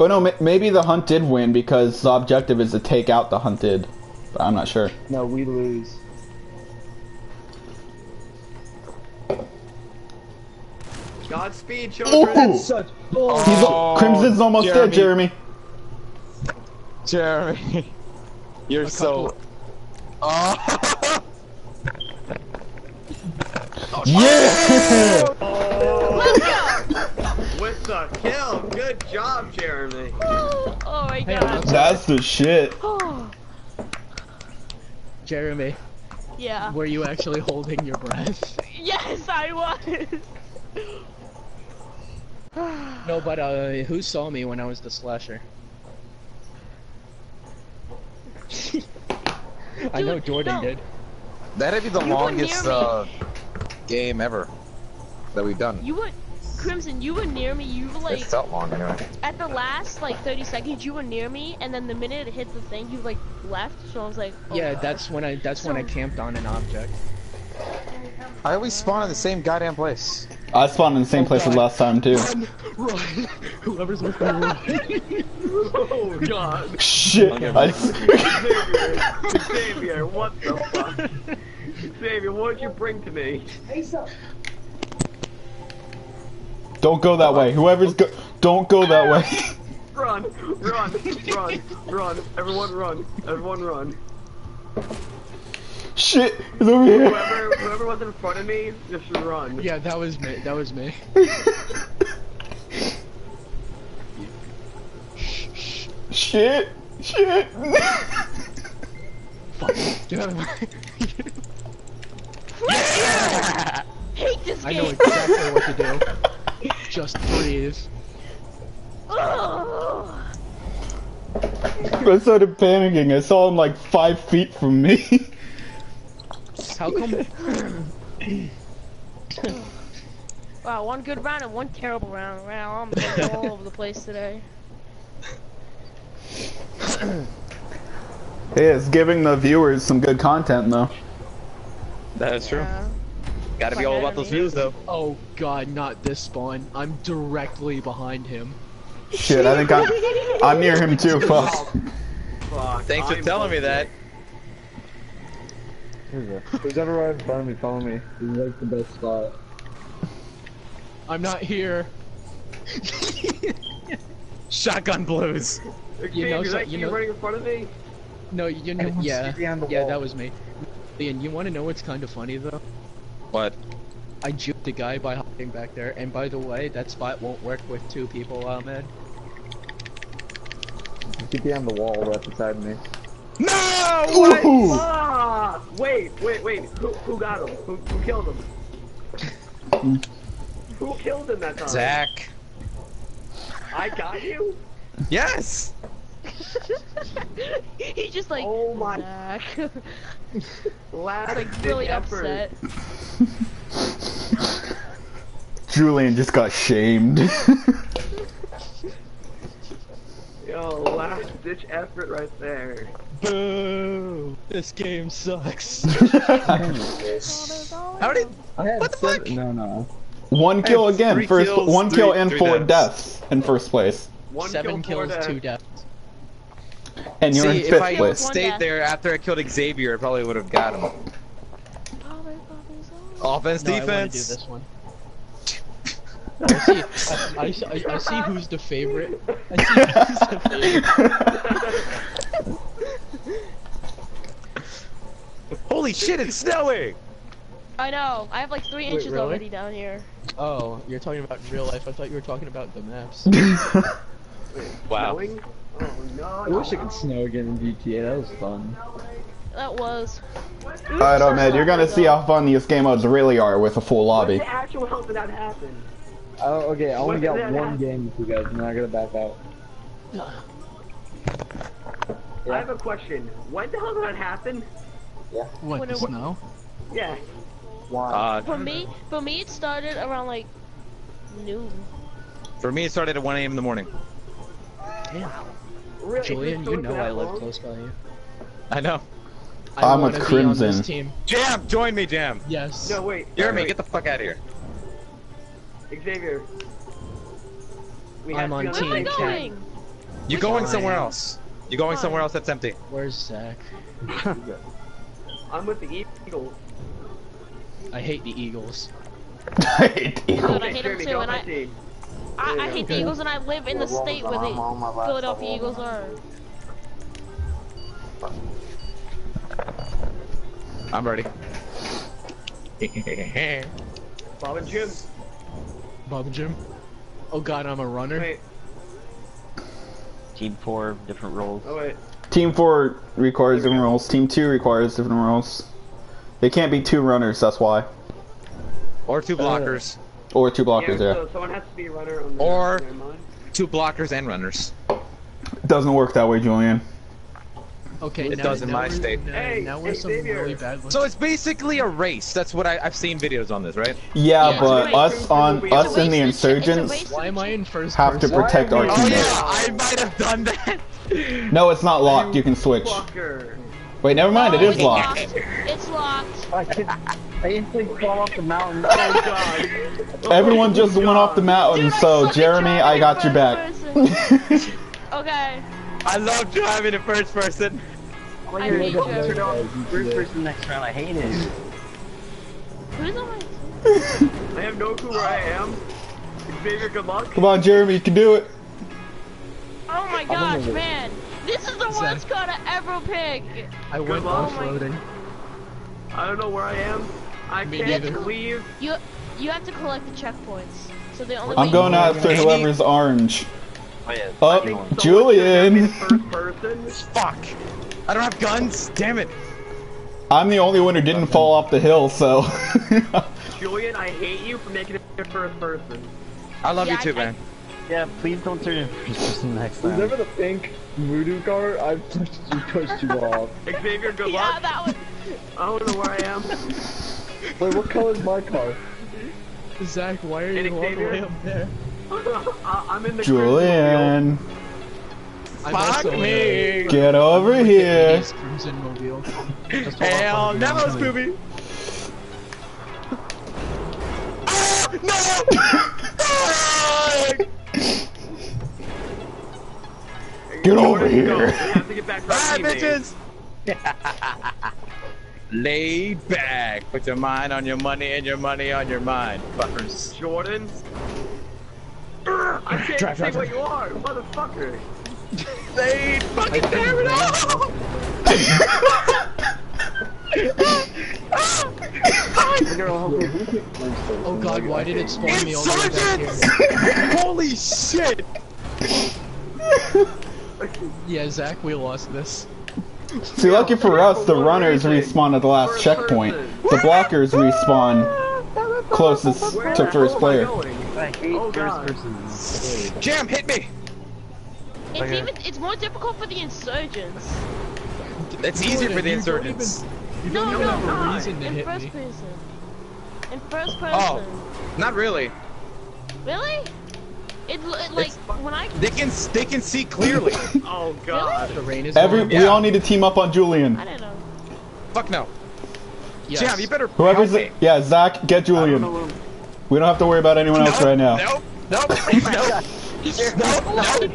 Oh no, ma- maybe the hunt did win because the objective is to take out the hunted. But I'm not sure. No, we lose. Godspeed, children. Ooh! Such He's Oh, Crimson's almost dead, Jeremy. Jeremy, you're A so. Oh. Yeah! With the kill. Good job, Jeremy. Oh my Hey, god. That's the shit. Oh, Jeremy, yeah. were you actually holding your breath? Yes, I was. No, but uh, who saw me when I was the slasher? I know Jordan no. did. That'd be the You longest uh, game ever that we've done. You were, Crimson. You were near me. You were it like felt long anyway. at the last like 30 seconds. You were near me, and then the minute it hit the thing, you like left. So I was like, oh yeah, God. that's when I that's when I camped on an object. I always spawn in the same goddamn place. I spawned in the same place as last time too. Run! Whoever's with me, run! Oh God. Shit. I, Xavier, Xavier, what the fuck? Xavier, what did you bring to me? Don't go that way. Whoever's go, don't go that way. Run, run, run, run. Everyone run. Everyone run. Shit, it's over here. Whoever, whoever was in front of me, just run. Yeah, that was me. That was me. Shit, shit. Fuck. Get out of my. hate this I game. know exactly what to do. Just breathe. I started panicking. I saw him like five feet from me. How come? Wow, one good round and one terrible round. Wow, I'm all over the place today. Hey, it's giving the viewers some good content though. That is true. Yeah. Gotta be all about those views though. Oh god, not this spawn. I'm directly behind him. Shit, I think I'm I'm near him too. Fuck. Fuck, Thanks for I'm telling me that. Who's ever right in front of me, follow me. This is like the best spot. I'm not here. Shotgun blues. Xavier, You know, is so- that you you know- running in front of me? No, you know, Everyone's yeah, yeah, wall. that was me. Ian, you want to know what's kind of funny though? What? I juked a guy by hopping back there, and by the way, that spot won't work with two people, Ahmed. Get behind the wall right beside me. No! Ooh. Ah! Wait, wait, wait. Who, who got him? Who, who killed him? who killed him that time? Zach. I got you? Yes. He's just like, Oh my- Zach. Last like really ditch effort. upset. Julian just got shamed. Yo, last ditch effort right there. Boo! This game sucks. How did? I had What the seven- fuck? No, no. one kill again. three First, kills, one three- kill and four deaths. deaths in first place, One Seven kill, kills, deaths. two deaths. And you're See, in if fifth I place. One stayed there after I killed Xavier, I probably would have got him. Offense, No, I want to do defense. this one. I see, I, I, I, I see who's the favorite. I see who's the favorite. Holy shit! It's snowing. I know. I have like three Wait, inches really? already down here. Oh, you're talking about real life. I thought you were talking about the maps. Wow. Snowing? Oh no. I wish it could snow again in GTA. That was fun. That was. Alright, Ahmed, you're gonna see how fun these game modes really are with a full What lobby. the actual hell did that happen? Oh, okay, I only got one happen? game with you guys, and then I gotta back out. I have a question. When the hell did that happen? What, When the it- snow? Yeah. Why? Uh, For me, for me, it started around like noon. for me, it started at 1 a.m. in the morning. Damn. Really? Julian, you know I live long? close by you. I know. I I'm with wanna be on this Crimson. team. Jam, join me, Jam. Yes. No, wait. Jeremy, wait, get the fuck out of here. Xavier. We I'm on be Where am I team the going? You're going one? somewhere else. You're going Fine. somewhere else that's empty. Where's Zach? I'm with the Eagles. I hate the Eagles. I hate Dude, Eagles. I hate them too, and I, team. I, I hate the Eagles, and I live in the state where the Philadelphia Eagles are. I'm ready. Bob and Jim. Bob and Jim. Oh god, I'm a runner. Wait. Team four, different roles. Oh wait. Team four requires different roles. Team two requires different roles. They can't be two runners. That's why. or two uh, blockers. Or two blockers. yeah, Yeah. So someone has to be a runner on the Or- Never mind. Two blockers and runners. It Doesn't work that way, Julian. Okay, It now, does in now my we're- state. Now, Hey, now we're some Xavier. really bad ones. So it's basically a race. That's what I, I've seen videos on this, right? Yeah, Yeah. but It's us on us in the race. It's a- it's a insurgents. Why am I in first have to protect our Why Oh teammates. yeah, I might have done that. No, it's not locked. You can switch. Fucker. Wait, never mind. Oh, is it's locked. It's locked. I can I instantly fall off the mountain. Oh god. Everyone Oh, just went off the mountain, Dude, so Jeremy, I got your back. Okay. I love driving in first person. Well, I you're hate gonna you. turn on first person next round. I hate it. Who's on my team? I have no clue where I am. Xavier, good luck. Come on, Jeremy, you can do it. Oh my gosh, man. This is the Zach. Uh, worst car to ever pick. I went luck. off-roading. I don't know where I am. I Me can't neither. leave. You you have to collect the checkpoints. So the only I'm way going after whoever's orange. Oh yeah. Oh, second one. Someone Julian. should have been First person. Fuck. I don't have guns. Damn it. I'm the only one who didn't fall off the hill, so. Julian, I hate you for making it first person. I love Yeah, you too, I- man. Yeah, please don't turn in first person next round. Whoever the pink voodoo car, I pushed you pushed you off. Xavier, good Yeah, luck. that was. I don't know where I am. Wait, what color is my car? Zach, why are Hey, you all the Xavier. way up there? I- I'm in the Julian, Fuck me. get over the here. 80s Crimson Mobile. Just hold off Hell on the ah, no, ground. Scooby. Ah! Get over here. We have to get back to our Bye, bitches. Lay back. Put your mind on your money and your money on your mind, fuckers. Jordan. I can't Drive, see drive, what you are, motherfucker. Lay fucking damn it all. Oh, oh god, why did it spawn me all the way back here? Holy shit! Yeah, Zach, we lost this. See, lucky for us, the runners respawn at the last checkpoint. The blockers respawn closest Where to first hell player. going? I hate Oh, first God. person. Jam, hit me! It's Okay. even. It's more difficult for the insurgents. It's easier for the insurgents. You No, don't no, have a no. reason to In hit first me. person. In first person. Oh. Not really. Really? It, it like It's- when I. They can they can see clearly. Oh god. The rain is Every going. we Yeah. all need to team up on Julian. I don't know. Fuck no. Yes. Jam, you better Whoever's help me. yeah, Zach, get I don't Julian. We don't have to worry about anyone else right now. Nope. Nope. Nope. Nope. Nope.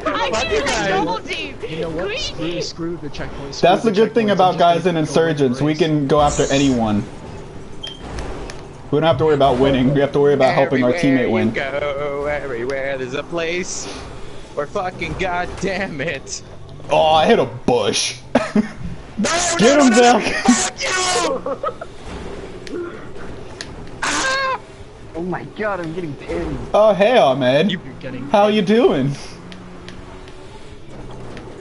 I Fuck need you a guys. double team. You know what? Screw, screw the checkpoint. That's the good thing about guys just in gonna go win the insurgents. We can go after anyone. We don't have to worry about winning. We have to worry about helping our teammate win. Go everywhere. There's a place where fucking goddamn it. Oh, I hit a bush. No, Get no, him, no, no. Zach. Fuck you! ah! Oh my god, I'm getting pinned. Oh, hey, Ahmed. You're getting. How you doing?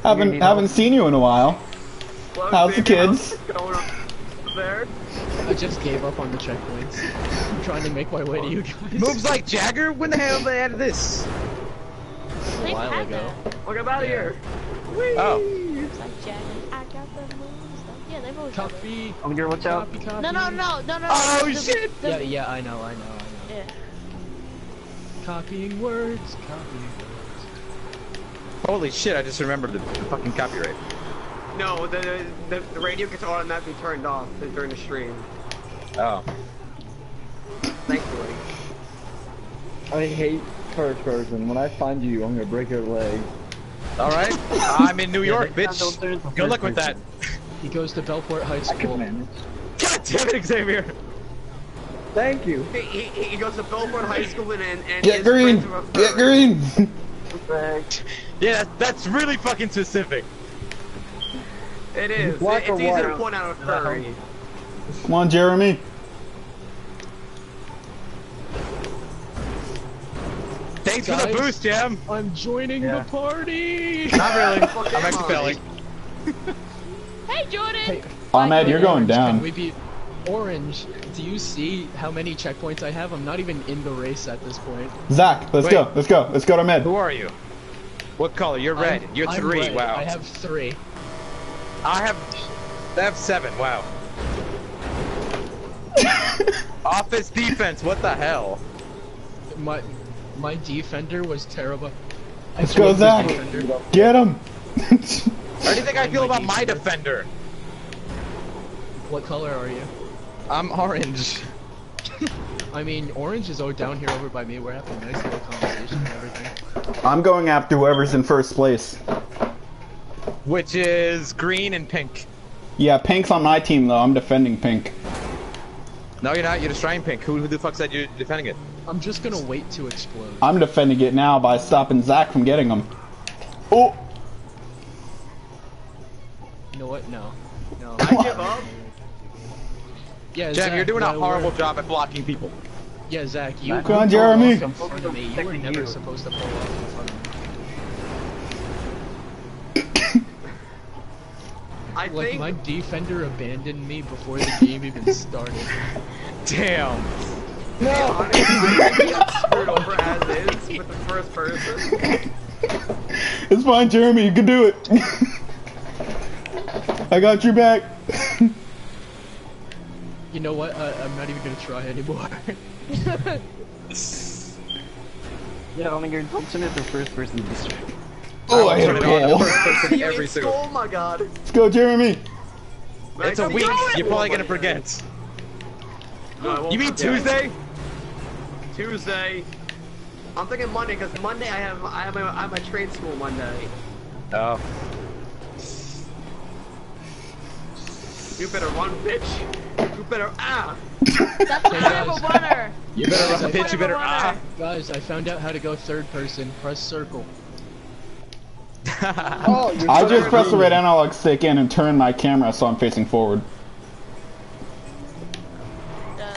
Haven't haven't help? seen you in a while. Hello, How's the kids? how's it going up there? I just gave up on the checkpoints. I'm trying to make my way to you guys. Moves like Jagger? When the hell they added this? They've while ago. that. Look, I'm out of Yeah. here. Oh. It's like Jack. I got got the moves. Yeah, they've always done it. Copy. Oh, you're watch out. Copy, copy. No, no, no, no, no. Oh, the- shit! the- Yeah, yeah, I know, I know, I know. Yeah. Copying words, copying words. Holy shit! I just remembered the, the fucking copyright. No, the, the the radio gets automatically turned off during the stream. Oh. Thankfully. I hate first person. When I find you, I'm gonna break your leg. All right. I'm in New York, Don't bitch. Good luck with that. He goes to Belport High person. I can School. manage. God damn it, Xavier. Thank you. He, he, he goes to Belfort High School and and, and Get green! friends are a Get third. green! Yeah, that's really fucking specific. It is. Black it's or easy to point out a furry. Come on, Jeremy. Thanks for the boost, Jam. I'm joining Yeah. the party! Not really. I'm am expelling. Hey, Jordan. Hey, Ahmed, you're going Orange, Can down. we be Orange? Do you see how many checkpoints I have? I'm not even in the race at this point. Zach, let's Wait. go. Let's go. Let's go to med. Who are you? What color? You're red. I'm- You're I'm three. red. Wow. I have three. I have. I have seven. Wow. Office defense. What the hell? My my defender was terrible. I Let's go, Zach. Get him. How do you think I feel about my defender? What color are you? I'm orange. I mean, orange is oh down here over by me. We're having a nice little conversation and everything. I'm going after whoever's in first place. Which is green and pink. Yeah, Pink's on my team though. I'm defending Pink. No, you're not. You're destroying pink. Who, who the fuck said you're defending it? I'm just gonna wait to explode. I'm defending it now by stopping Zach from getting him. Oh, You know what? No. No. I give up. Yeah, Jam, Zach, you're doing a uh, horrible we're- job at blocking people. Yeah, Zach, you. Come on, Jeremy. off in front of me. You were never you. supposed to pull off in front of me. I Like think my defender abandoned me before the game even started. Damn. I think screwed over as is with the first person. it's fine, Jeremy. You can do it. I got your back. You know what? Uh, I'm not even gonna try anymore. Yeah, oh my god, don't turn it to first person distract. oh, I hit Turn a it goal. first person every single. Oh my god. Let's go, Jeremy. It's a week. You're probably gonna forget. No, You mean forget. Tuesday? Tuesday. I'm thinking Monday because Monday I have I have a, I have a trade school Monday. Oh. You better run, bitch. You better ah. That's the point of a runner. You better run, bitch. You better ah. Guys, I found out how to go third person. Press circle. Oh, I just a pressed the red analog stick in and turned my camera so I'm facing forward. Uh,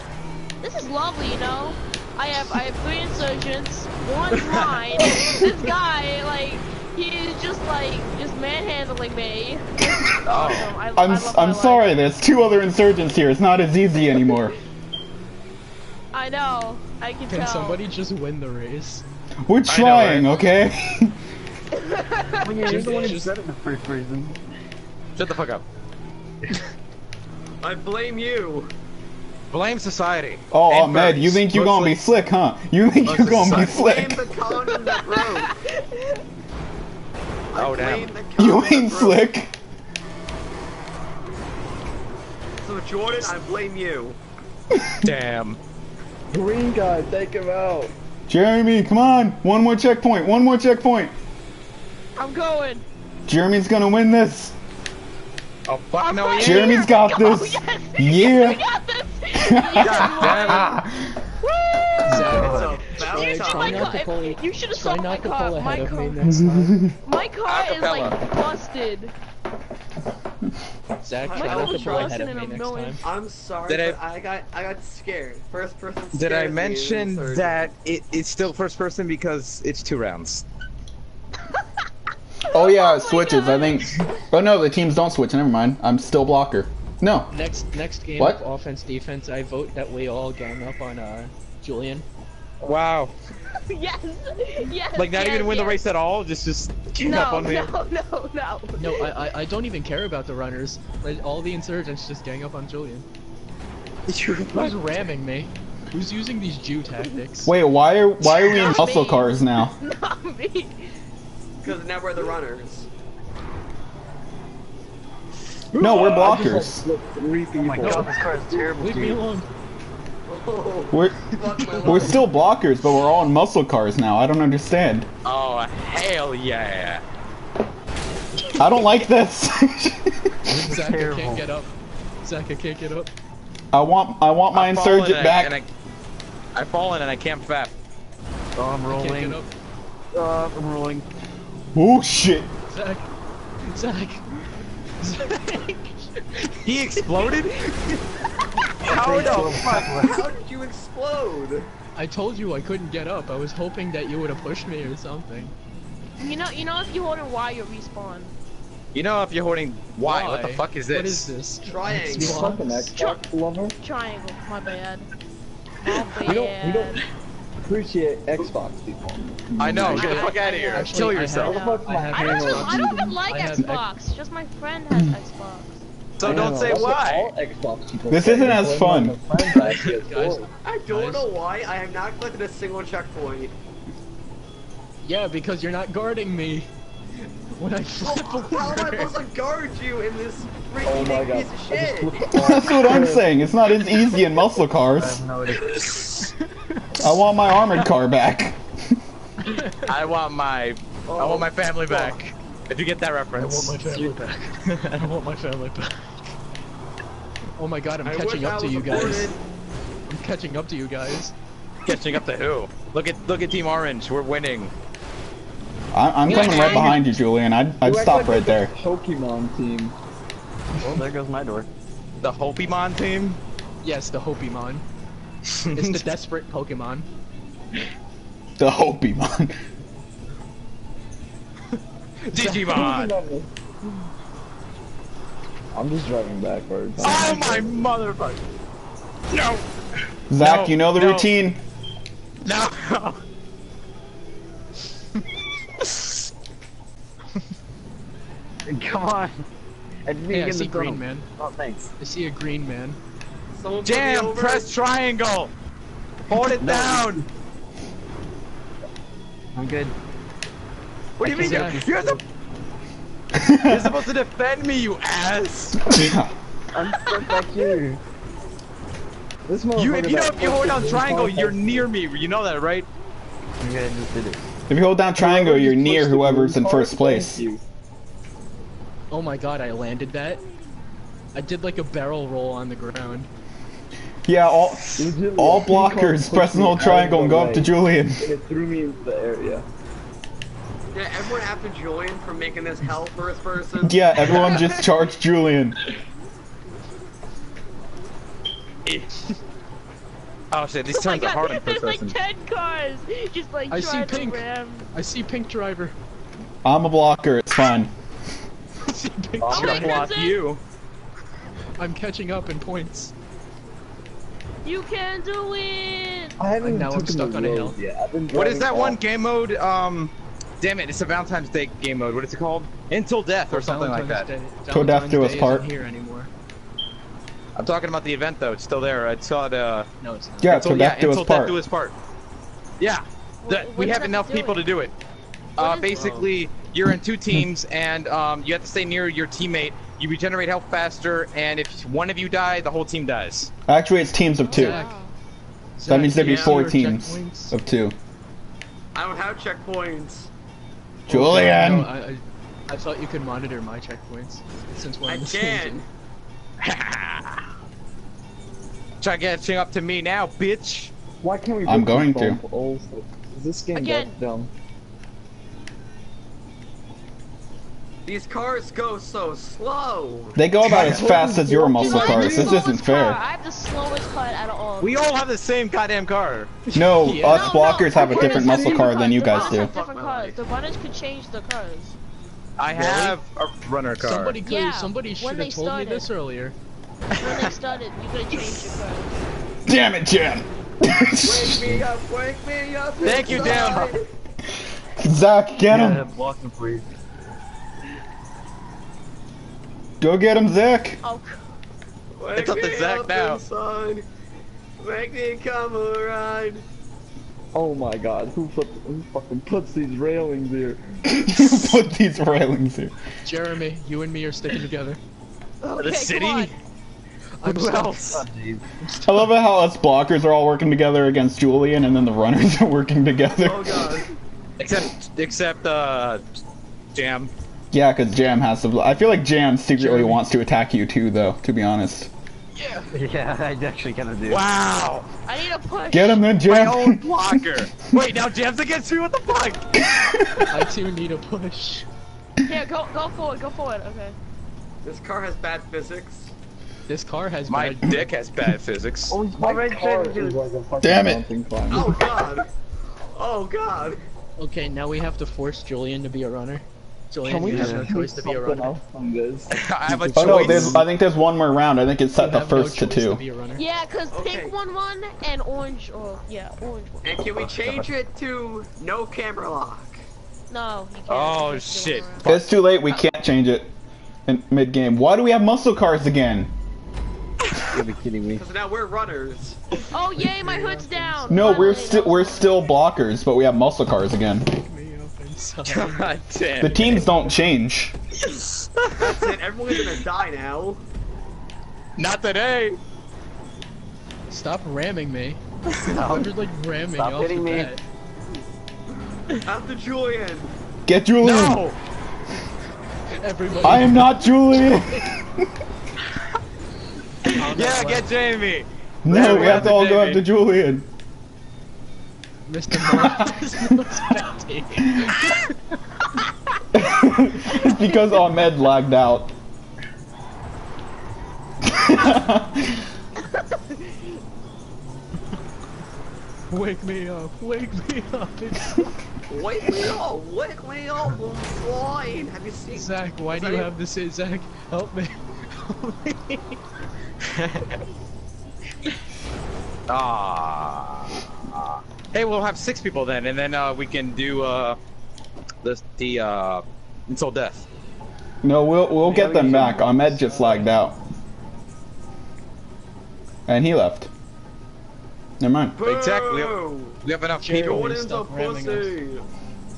this is lovely, you know. I have I have three insurgents, one's mine. this guy, like, he's just like just manhandling me. This is awesome. I, I I'm love I'm life. sorry. There's two other insurgents here. It's not as easy anymore. I know. I can, Can tell. somebody just win the race? We're trying, okay? Oh yeah, you're the one who said it in the first person. Shut the fuck up. I blame you. Blame society. Oh, And Ahmed, you think you're gonna be slick, huh? You think you're gonna be of Blame slick? the condom that broke. I Oh, damn. blame the condom You ain't broke. slick. So Jordan, I blame you. Damn. Green guy, take him out. Jeremy, come on. One more checkpoint. One more checkpoint. I'm going. Jeremy's gonna win this. Oh fuck I'm no, right he here. ain't. Jeremy's got Oh, this. yes. Yeah. Got this. yes, Woo! Zach, You, Try my not car, to pull- if- you should have try saw my not to car. pull My ahead of me car, my car is like busted. Zach, My try car not to was pull ahead busted of in me a next million. time. I'm sorry, Did I- but I got I got scared. First person. Did I mention that it, it's still first person because it's two rounds? Oh yeah, it switches. I think. Oh no, the teams don't switch. Never mind. I'm still blocker. No. Next next game What? of offense defense, I vote that we all gang up on uh Julian. Wow. yes, yes. Like not yes, even win the race at all. Just just gang No, up on me. no, no, no. No, I, I I don't even care about the runners. Like, all the insurgents just gang up on Julian. Who's ramming me? Who's using these Jew tactics? Wait, why are why are we in muscle me. cars now? Not me. Because now we're the runners. No, we're I just, like, blockers. flipped three people. Oh my god, this car is terrible, Leave me alone. Oh, We're we're still blockers, but we're all in muscle cars now. I don't understand. Oh hell yeah! I don't like this. Zach, I can't get up. Zach, I can't get up. I want I want my I've insurgent and I- back. I, I've fallen and I can't fap. Oh, I'm I can't get rolling. up. Uh, I'm rolling. Oh shit! Zach. Zach. Zach. He exploded. How the fuck? How did you explode? I told you I couldn't get up. I was hoping that you would have pushed me or something. You know, you know, if you hold in Y, you respawn. You know if you're holding why? What the fuck is this? What is this? Triangle. You fucking Xbox lover? Triangle. My bad. My bad. We don't, we don't appreciate Xbox people. I know. Get the fuck out of I- here. Actually, Kill yourself. I What I have I don't, even, I don't even like I Xbox. Just my friend has hmm. Xbox. So don't know, say why. All Xbox people This isn't as fun. my friends ask you, Guys. "Oh, I don't know why I have not collected a single checkpoint. Yeah, because you're not guarding me. When I oh, flip How am I supposed to guard you in this Oh freaking my big god. piece of shit? That's what I'm saying. It's not as easy in muscle cars. have no idea. I want my armored car back. I want my I want my family back. If you get that reference. I want my family back. I don't want my family back. Oh my god, I'm I catching up to was you guys. I'm catching up to you guys. Catching up to who? Look at look at Team Orange. We're winning. I, I'm coming right behind you, Julian. I'd, I'd You stop like right there. Pokemon team. Well, there goes my door. The Hopimon team. Yes, the Hopimon. It's the desperate Pokemon. The Hopimon. Digimon. I'm just driving backwards. Oh my motherfucker. No. Zach, No, you know the no. routine. No. Come on. I didn't Hey, I even see the green tunnel. man. Oh, thanks. I see a green man. Someone put me Jam. over. Press triangle. Hold it No. down. I'm good. What do you mean? Zach. You're, the, you're supposed to defend me, you ass. I'm stuck back here. This You, if you know, if you hold down triangle, you're near me. You know that, right? I'm. I just did it. if you hold down triangle, Whoever you're near whoever's in first place. you. Oh my god, I landed that. I did like a barrel roll on the ground. Yeah, all all a ping pong blockers pushed press and me hold triangle and go up to Julian. and It threw me into the area. Yeah, everyone after Julian for making this hell for first person. Yeah, everyone just charge Julian. Oh shit, these Oh turns are hard in god, first there's like person. ten cars just like I see pink. ram. I see pink driver. I'm a blocker. It's fine. I see pink Oh I'm gonna driver. block goodness. you. I'm catching up in points. You can do it. I haven't even now I'm stuck the on a hill. yet. I've been What is driving that one game mode? Um, damn it, it's a Valentine's Day game mode. What is it called? Until Death or something like that. Valentine's Day- Till death do us part. here anymore. I'm talking about the event though. It's still there. I saw it. Uh, No, it's not. Yeah, until, till yeah, death do us until death part. do us part. Yeah, Wh- that- what we have enough do people to do it. Uh, is- basically, you're in two teams, and um, you have to stay near your teammate. You regenerate health faster, and if one of you die, the whole team dies. Actually, it's teams of two. Zach, Wow. That means there'd be Yeah. four teams checkpoints? of two. I don't have checkpoints. Julian. No, I, I, I thought you could monitor my checkpoints since we're I in the same can. Try catching up to me now, bitch. Why can't we? I'm going to. phone calls? This game Again. that dumb? These cars go so slow. They go about as fast as your muscle cars. This isn't car. fair. I have the slowest car out of all. of We all have the same goddamn car. No, Yeah. us No, no, blockers have a different runners muscle have car than you guys do. runners different cars. The runners could change the cars. I have a runner car. Somebody could. Yeah, somebody should have told me this earlier. When they started, you could have changed your cars. Damn it, Jim! Wake me up, wake me up. Thank you, inside. Dan. Zach, get Yeah, him! blocking Go get him, Zach! Oh, Wake It's up to me Zach up now. inside. Make me come around. Oh my god, who put who fucking puts these railings here? who Put these railings here. Jeremy, you and me are sticking together. okay, city? Come on. I'm Who else? Oh. I love how us blockers are all working together against Julian, and then the runners are working together. Oh god. Except, except, uh, Jam. Yeah, because Jam has to. I feel like Jam secretly Jeremy. wants to attack you too, though. To be honest. Yeah, Yeah, I actually kind of do. Wow. I need a push. Get him then, Jam. My own Jam. blocker. Wait, now Jam's against me? What the fuck? I too need a push. Yeah, go, go forward, go forward. Okay. This car has bad physics. This car has My bad. dick has bad physics. Oh, he's My already car is like a Damn it. Oh god. Oh god. Okay, now we have to force Julian to be a runner. Julian, Can we you just have no do choice to be a runner. else on this? I have a Oh choice. no, there's. I think there's one more round. I think it's You set the have no first to two. be. Yeah, cause Okay. pink one one and orange. Oh, yeah, orange one. And can we oh, change it to no camera lock? No, you can't. Oh, You just do shit. It's too late. We can't change it in mid game. Why do we have muscle cars again? You gotta be kidding me. Because now we're runners. Oh yay, my hood's down. No, we're still we're still blockers, but we have muscle cars again. Me. God damn. The teams don't change. That's it. Everyone's gonna die now. Not today. Stop ramming me. Stop. You're like ramming Stop off hitting me. After Julian. Get Julian. No. Everybody. I am not Julian. Yeah, get Jamie. no, we have to all go after Julian. Mr. Moore is no spectating. it's because Ahmed lagged out. Wake me up. Wake me up. Wake me up. Wake me up. I'm flying. Have you seen? Zach, why Is do you have to say, Zach, help me. Help me. Ah. Hey, we'll have six people then, and then uh, we can do uh, the the uh, until death. No, we'll we'll get we them back. Ahmed just lagged out, and he left. Never mind. Exactly. We have, we have enough Jeremy, people. Jordan's a stop us. pussy.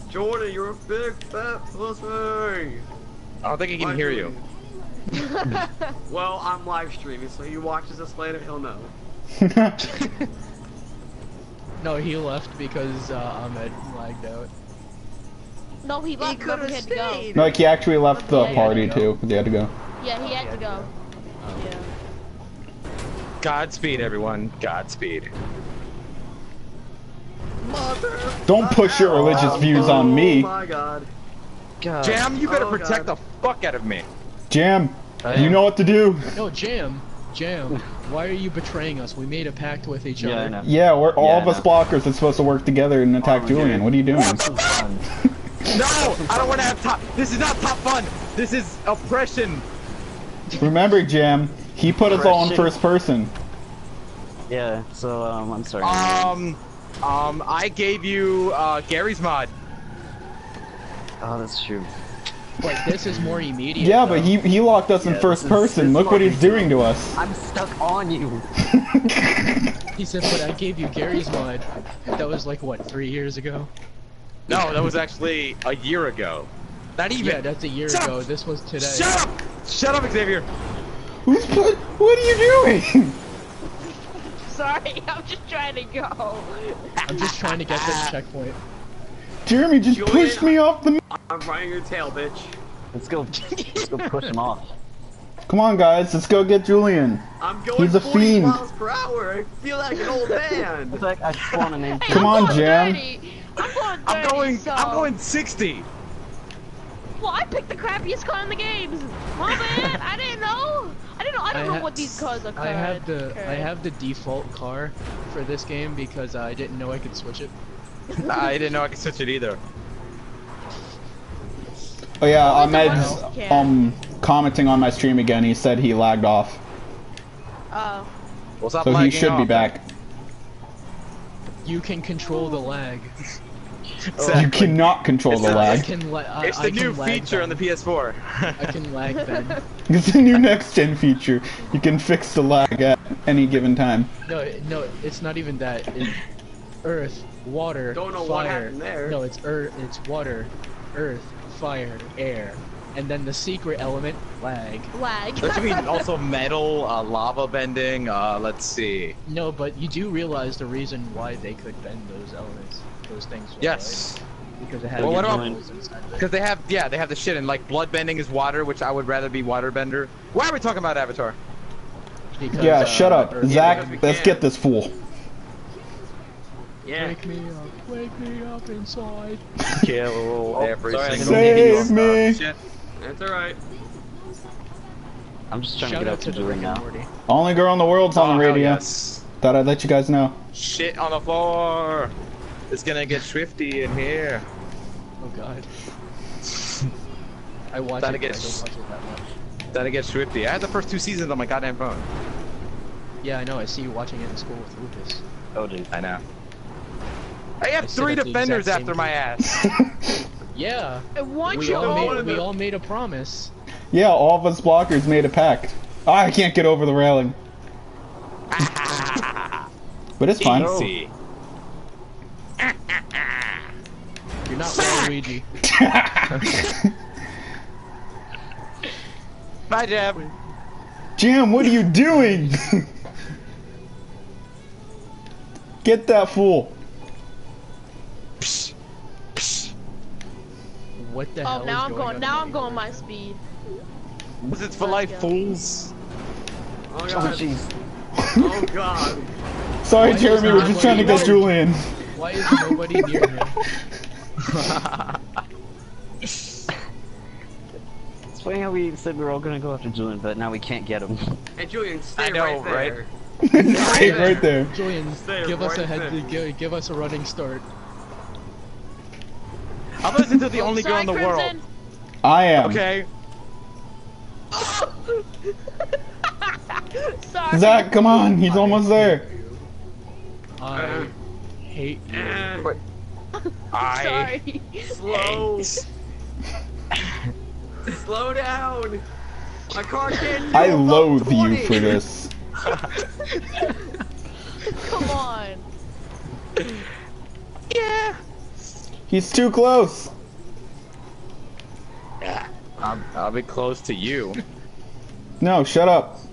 Jordan, you're a big fat pussy. I don't think he can Why hear do you. Well, I'm live streaming, so he watches this later, he'll know. No, he left because uh, Ahmed lagged out. No, he left. He could Remember, have he had to go. stayed. like he actually left the Yeah, party yeah. too. He had to go. Yeah, he had to go. Yeah. Godspeed, everyone. Godspeed. Mother. Don't push your religious views on me. Oh my god. God. Jam, you better Oh, protect God. the fuck out of me. Jam, you know what to do. No, Jam. Jam. Why are you betraying us? We made a pact with each Yeah, other. know. Yeah, we're all Yeah, of I us blockers are supposed to work together and attack Oh, Julian. dude. What are you doing? This is fun. No, I don't want to have top. This is not top fun. This is oppression. Remember, Jam, he put us all in first person. Yeah, so, um, I'm sorry. Um, um, I gave you uh, Garry's Mod. oh, that's true. But this is more immediate. Yeah, though. but he he locked us in first this is- person. this Look what he's doing to us. I'm stuck on you. He said, but I gave you Garry's Mod. That was like, what, three years ago? No, that was actually a year ago. Not even. Yeah, that's a year Shut up! ago. This was today. Shut up! Shut up, Xavier. Who's put? What are you doing? Sorry, I'm just trying to go. I'm just trying to get this checkpoint. Jeremy just Julian, pushed me off the. I'm riding your tail, bitch. Let's go. Let's go push him off. Come on, guys, let's go get Julian. I'm going He's a 40 fiend. miles per hour. I feel like an old man. It's like I just want to name. Hey, Come I'm on, going Jam. 30. I'm going 30, I'm going. so... I'm going 60. Well, I picked the crappiest car in the games. My bad. I didn't know. I didn't know. I don't know what these cars are. I have the current. I have the default car for this game because I didn't know I could switch it. I didn't know I could switch it either. Oh yeah, Always a Ahmed's um commenting on my stream again. He said he lagged off, Oh. Well, stop so he lagging should be back. You can control the lag. You cannot control It's the a- I lag. can la- I, It's I the can new lag feature on the. PS4. I can lag bend. It's a new next gen feature. You can fix the lag at any given time. No, no, it's not even that. It, earth, water, Don't know what fire. happened there. No, it's earth. It's water, earth, fire, air, and then the secret element, lag. Lag. Don't you mean also metal, uh, lava bending? Uh, let's see. No, but you do realize the reason why they could bend those elements, those things. right? Yes. Because it had Well, what about- minerals inside of it. Because they have, yeah, they have the shit, and like blood bending is water, which I would rather be water bender. Why are we talking about Avatar? Because, Yeah, uh, shut up. Earth- Zach, let's can. get this fool. Yeah. Wake me up, wake me up inside. Kill oh, every sorry, single didn't mean to Save me! Shit. That's alright. I'm just trying Shout to get out out to to the doing Rick now. Only girl in the world's on Oh, the hell radio. yes. Thought I'd let you guys know. Shit on the floor. It's gonna get schwifty in here. Oh god. I watch Gotta it, get but I s- don't watch it that much. Gotta get schwifty. I had the first two seasons on my goddamn phone. Yeah, I know. I see you watching it in school with Lucas. Oh, dude. I know. I have I three defenders after my ass. Yeah. I want We you all all made we all made a promise. Yeah, all of us blockers made a pact. Oh, I can't get over the railing. but it's fine. Easy. You're not Waluigi. Bye, Jeb. Jim, what are you doing? Get that fool. What the oh, hell Oh, now is I'm going going. Now I'm going my speed. This is for Let's life, go. fools. Oh Oh, god. jeez. Oh god. Sorry, Why Jeremy, we're just trying to get Julian. Why is nobody near him? It's funny how we said we were all gonna go after Julian, but now we can't get him. Hey Julian, stay I know, right right? there. Stay right there. Julian, Stay give us a head. Give, give us a running start. I'm listening to the only girl in the world. I am. Okay. Sorry. Zach, come on, he's almost there. I hate you. I Sorry. Slow. Slow down. My car can't. I do above loathe you for this. Come on. Yeah. He's too close. I'll, I'll be close to you. No, shut up.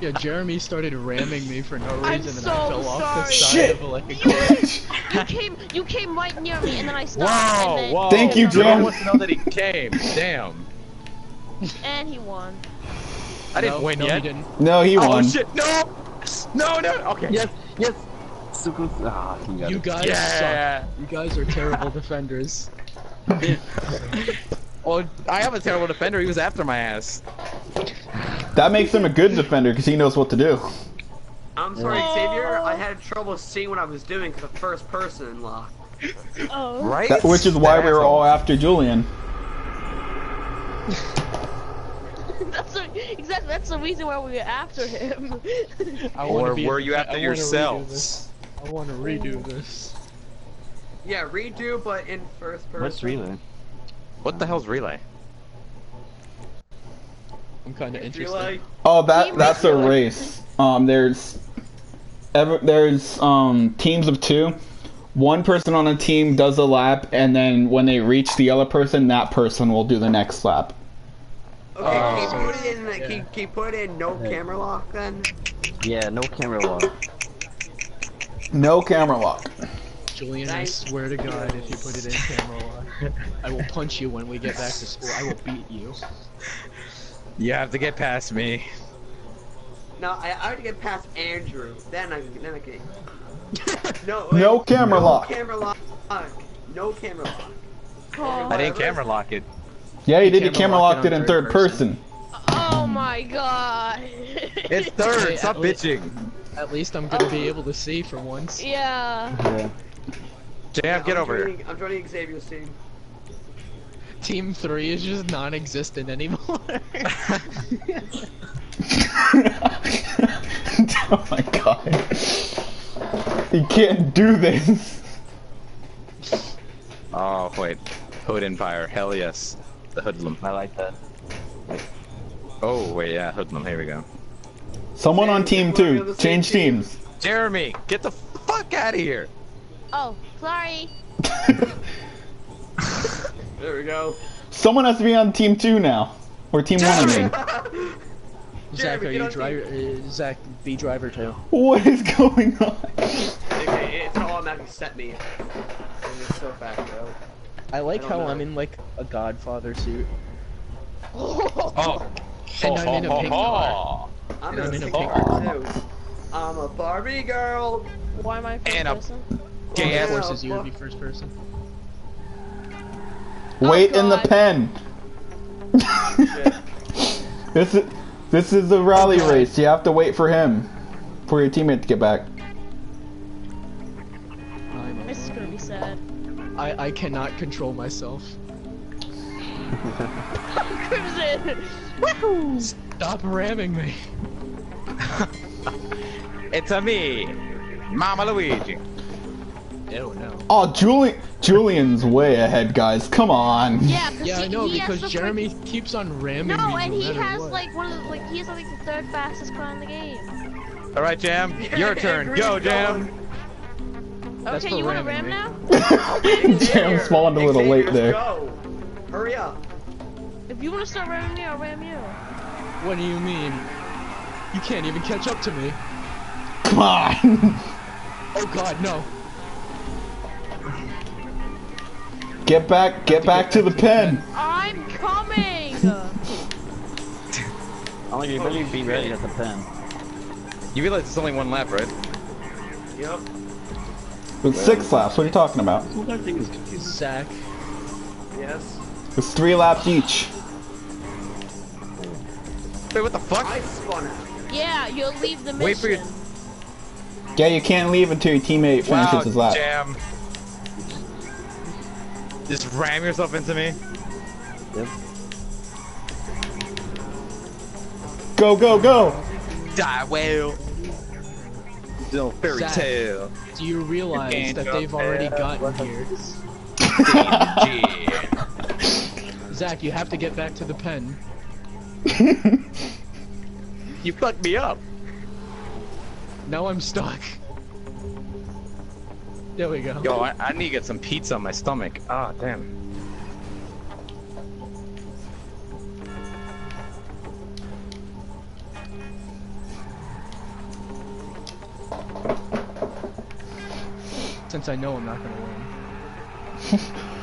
Yeah, Jeremy started ramming me for no reason, I'm and so I fell off the side Shit. of a, like a cliff. You came. You came right near me, and then I stopped. Whoa, then, whoa. Thank you, No one Jim. wants to know that he came. Damn. And he won. I didn't no, win no, yet. He didn't. No, he oh won. shit! No! No! No! Okay. Yes, yes. Super. Ah, you You guys Yeah. suck. You guys are terrible defenders. Well, I have a terrible defender. He was after my ass. That makes him a good defender because he knows what to do. I'm sorry, Xavier. I had trouble seeing what I was doing because the first person lock. Oh. Right? That- which is why we were all after Julian. that's the, exactly. That's the reason why we were after him. I wanna Or be were you after I wanna yourselves? This. I want to redo this. Yeah, redo, but in first person. What's relay? What the hell's relay? I'm kind of interested. Relay. Oh, that that's a race. Um, there's ever there's um teams of two. One person on a team does a lap, and then when they reach the other person, that person will do the next lap. Okay, Oh, can you put it in? yeah. Can, can you put it in no camera lock then? Yeah, no camera log. No camera lock. Julian, I swear to God, if you put it in camera lock, I will punch you when we get back to school. I will beat you. You have to get past me. No, I, I have to get past Andrew. Then I then I can. no. wait. No camera no lock. Camera lock. No camera lock. oh, I didn't camera lock it. Yeah, you did. You camera camera locked locked it it in third third person. oh my god. It's third. Stop bitching. At least I'm gonna be able to see for once. yeah. Yeah. Jam, get I'm over here. I'm joining Xavier's team. Team 3 is just non-existent anymore. oh my god. You can't do this. Oh wait, Hood Empire. Hell yes, the hoodlum. I like that. Oh wait, yeah, hoodlum. Here we go. Someone on team We're on two. Change team. teams. Jeremy, get the fuck out of here. Oh, sorry. There we go. Someone has to be on team two now. Or team one, I mean. Zach, Jeremy, are you on driver? Uh, Zach, be driver too. What is going on? Okay, it's automatically set me. It's so fast, bro. I like I how know. I'm in like a Godfather suit. Oh. And I'm in a pink car. I'm I'm in in a a pink pink too. I'm a Barbie girl. Why am I first And a- person? Gay Yeah. ass. Forces you to fuck. be first person. Oh, wait in the pen. This is this is a rally race. You have to wait for him, for your teammate to get back. I'm This is gonna be sad. I I cannot control myself. Crimson! Stop ramming me. It's a me, Mama Luigi. Oh no. Oh, Julian, Julian's way ahead, guys. Come on. Yeah, 'cause Yeah, he, I know because Jeremy freaking- keeps on ramming me. No, and he has what. like one of the like he has like the third fastest car in the game. All right, Jam, your turn. Go, Jam. That's okay, for you wanna ramming ram me. now? Jam spawned a little Xavier, late there. Go. Hurry up. If you wanna start ramming me, I'll ram you. What do you mean? You can't even catch up to me. Come on. Oh god, no. Get back, get back to the pen. I'm coming! Oh, you better be ready at the pen. You realize it's only one lap, right? Yep. With six laps, what are you talking about? Zach. Yes. It's three laps each. Wait, what the fuck? I spun out. yeah, you'll leave the mission. Wait for your- Yeah, you can't leave until your teammate finishes Wow, his lap. Jam. Just ram yourself into me. Yep. Go, go, go. Die well. No fairy Zach. tale. Do you realize can't that they've already there. gotten here? Yeah. Zach, you have to get back to the pen. you fucked me up. Now I'm stuck. There we go. Yo, I, I need to get some pizza on my stomach. Ah, damn. Since I know I'm not gonna win.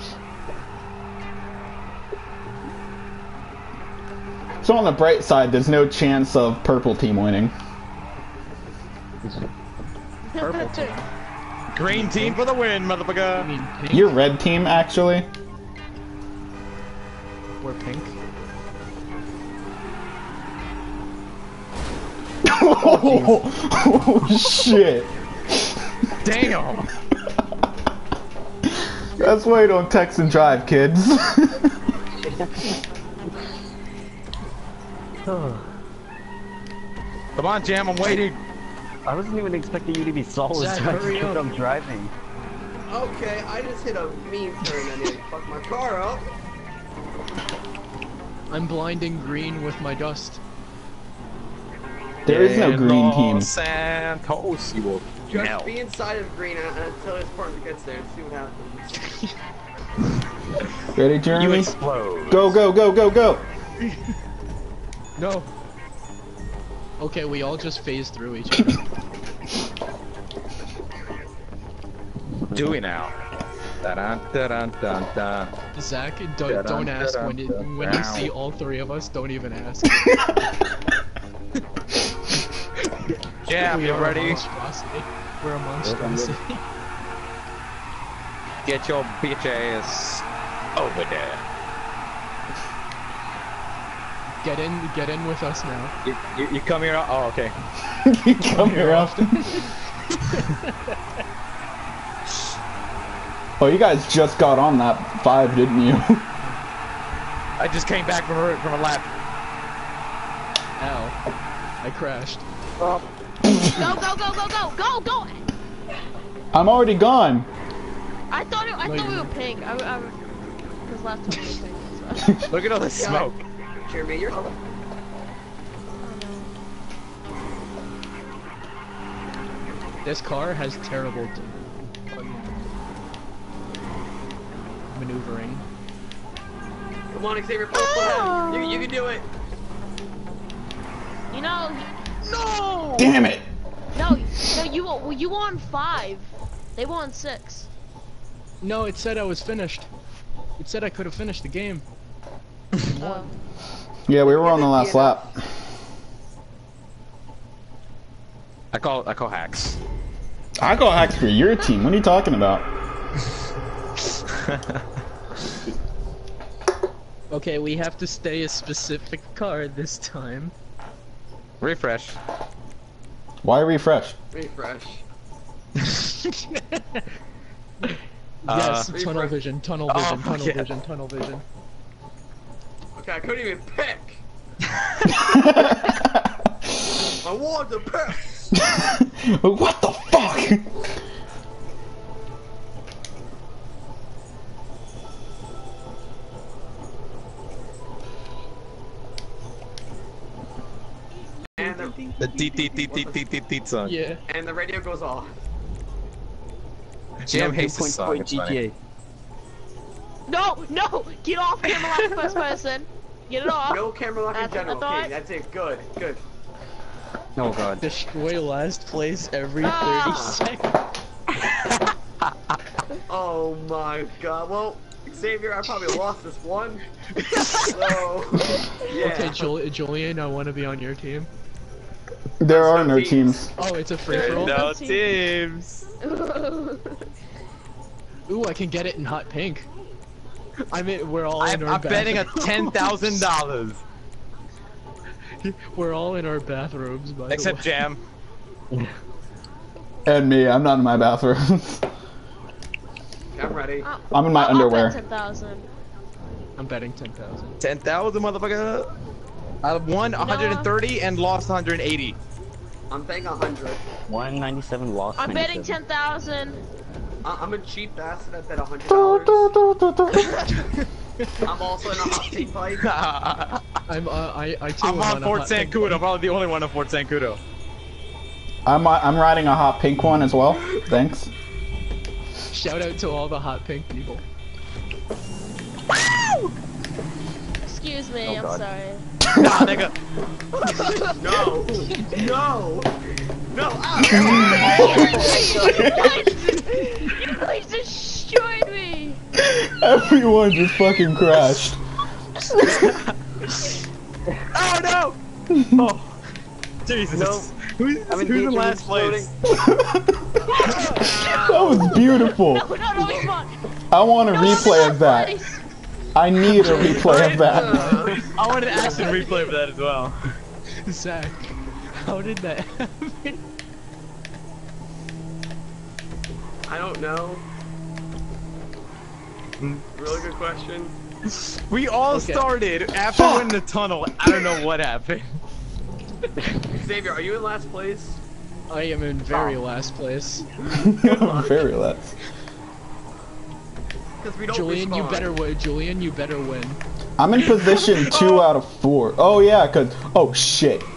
So on the bright side, there's no chance of purple team winning. Purple team. Green team for the win, motherfucker. mean. You're red team, actually. We're pink. oh, shit. Damn. That's why you don't text and drive, kids. Come on, Jam, I'm waiting. I wasn't even expecting you to be solid, Zach, so I hurry just up. kept on driving. Okay, I just hit a mean turn and it fucked my car up. I'm blinding green with my dust. there is no green Los team. Santos, you will Just melt. be inside of green until this partner gets there and see what happens. Ready, Jeremy? You explode. Go, go, go, go, go. No. Okay, we all just phase through each other. Do we now? Da-dun, da-dun, dun, dun. Zach, don't, don't ask when you, when you see all three of us. Don't even ask. yeah, we you are ready? A monstrosity. Eh? We're a monstrosity. Eh? Get your bitch ass over there. Get in, get in with us now. You, you, you come here. Oh, okay. you come here often. oh, you guys just got on that five, didn't you? I just came back from a, from a lap. Ow. I crashed. Go, go, go, go, go, go, go! I'm already gone. I thought it, I No, thought we were pink. I, I, cause last time we were pink. Look at all the smoke. Jeremy, you're. This car has terrible maneuvering. Come on, Xavier, pull ahead. You, you can do it. You know, No! Damn it! no, no, you were- you were on five. They won six. No, it said I was finished. It said I could have finished the game. Uh, Yeah, we were on the last lap. I call I call hacks. I call hacks for your team. What are you talking about? Okay, we have to stay a specific car this time. Refresh. Why refresh? Refresh. yes, Uh, tunnel refresh. vision, tunnel Oh, vision, tunnel yeah. vision, tunnel vision. Okay, I couldn't even pick. I wanted to pick. what the fuck? And the, The teet teet teet teet teet teet teet song. Yeah. and the radio goes off. Jam hates this song. It's funny. No, no, get off camera like first person. Get it off. No camera lock in That's what general. Okay, that's it. Good, good. Oh god. Destroy last place every Ah. 30 seconds. Oh my god. Well, Xavier, I probably lost this one. so, yeah. Okay, Jul Julian, I want to be on your team. There are no teams. teams. Oh, it's a free for all. no teams. Ooh, I can get it in hot pink. I mean, we're all I'm, in our I'm betting a bath- ten thousand dollars. We're all in our bathrooms, by Except the way. Jam. And me, I'm not in my bathroom. I'm ready. Oh, I'm in my underwear. Ten thousand. I'm betting 10,000. Ten thousand, motherfucker. I won 130 and lost 180. I'm paying 100. 197 lost. I'm betting 97. Ten thousand. I- I'm a cheap bastard. I bet $100. I'm also in a hot seat fight. I'm, uh, I, I too I'm am on Fort hot Zancudo. I'm probably the only one on Fort Zancudo. I'm uh, I'm riding a hot pink one as well. Thanks. Shout out to all the hot pink people. Excuse me, Oh, I'm God. sorry. Nah, nigga. No! No! No! Ah! you guys destroyed me. Everyone just fucking crashed. Oh no! Oh, Jesus. No. Who's, I'm in who's in last place? That was beautiful. No, no, no. I want a replay of that. Please. I need a replay of that. I wanted an action replay for that as well. Zach, how did that happen? I don't know. Really good question. We all Okay. started after we're in the tunnel. I don't know what happened. Xavier, are you in last place? I am in very oh. last place. Very less. Because we don't Julian, you better win. Julian, you better win. I'm in position two out of four. Oh yeah, cause oh shit.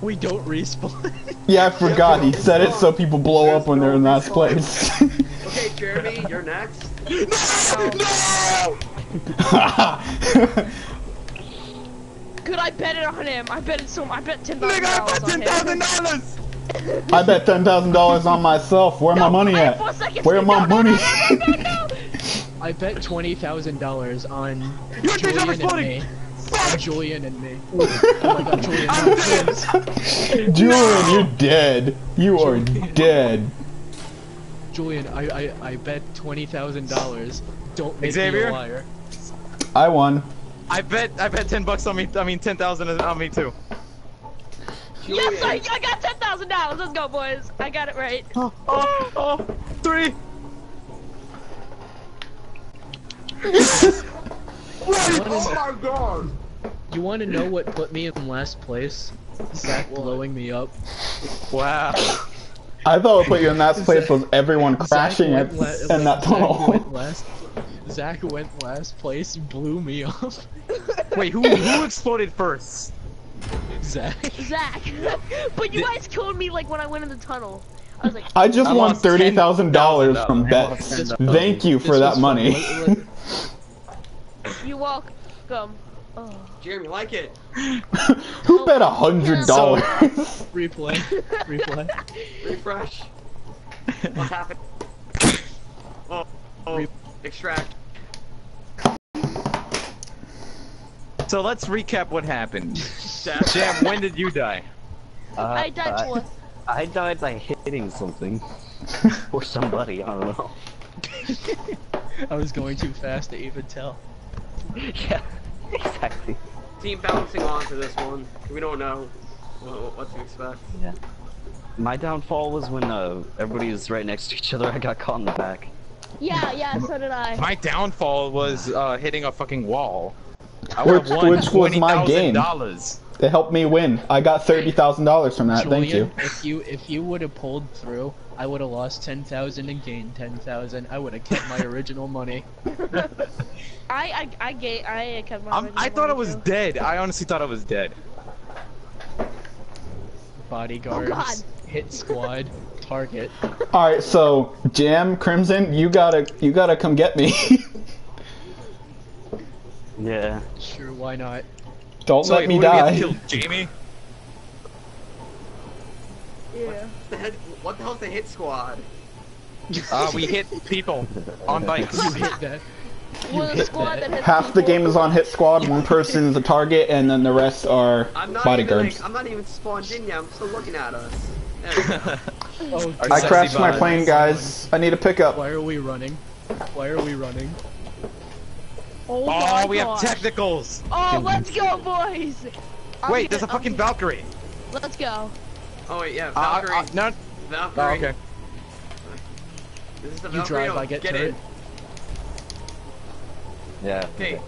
We don't respawn. Yeah, I forgot. He said it so people blow up when they're in last place. Okay, Jeremy, you're next. No! no! Could I bet it on him. I bet it so. I bet ten thousand Nigga, I bet on ten him. dollars. I bet ten thousand dollars on myself. Where my money at? Where No, my no, money? No, no, no, no, no. I bet twenty thousand dollars on Your things are Julian and exploding. me. On Julian and me. Oh my god, Julian, no. Julian, you're dead. You are dead. Julian, I, I, I bet twenty thousand dollars. Don't make me a liar. I won. I bet I bet ten bucks on me. I mean ten thousand on me too. Yes, I, I got ten thousand dollars. Let's go, boys. I got it right. Oh, oh, oh, three. Oh my god! You want to know what put me in last place? Zach blowing me up. Wow. I thought what put you in last place was everyone crashing Zach at, went la- in that Zach tunnel. went last. Zach went last place, blew me off. Wait, who who exploded first? Zach. Zach. but you guys killed me like when I went in the tunnel. I was like, I just I won thirty thousand dollars from $10,000. bets. Thank you for that money. Let- let- you welcome. Oh. Jeremy, like it. Who bet a hundred dollars? replay. Replay. Refresh. What happened? Oh, oh, Re- extract. So let's recap what happened. Death. Jam, when did you die? Uh, I died I- twice. I died by hitting something. or somebody, I don't know. I was going too fast to even tell. yeah, exactly. Team bouncing on to this one. We don't know what, what to expect. Yeah. My downfall was when uh, everybody was right next to each other. I got caught in the back. Yeah, yeah, so did I. My downfall was uh, hitting a fucking wall. I Which- won which was my game. dollars. They helped me win. I got thirty thousand dollars from that. Thank you. If you if you would have pulled through, I would have lost ten thousand and gained ten thousand. I would have kept my original money. I I I gave I kept my. I'm, I original thought I was too. dead. I honestly thought I was dead. Bodyguards, Oh, God. hit squad, target. All right, so Jam Crimson, you gotta you gotta come get me. Yeah. Sure, why not? Don't So let wait, me who do we have to die. kill? Jamie? Yeah. The head, what the hell's the hit squad? Uh, we hit people on bikes. You hit that. Well, the hit squad that. that has Half the game is on hit squad. One person is a target, and then the rest are I'm not bodyguards. like, I'm not even spawned in yet. I'm still looking at us. There we go. Oh, I crashed my plane, guys. I need a pickup. Why are we running? Why are we running? Oh, Oh, we have technicals. Oh, let's go, boys. I'm Wait, here, there's a I'm fucking here. Valkyrie. Let's go. Oh wait, yeah, Uh, Valkyrie. uh, no. Valkyrie. Oh, okay. This is the You Valkyrie. drive, I get Get turret. in. Yeah. Okay,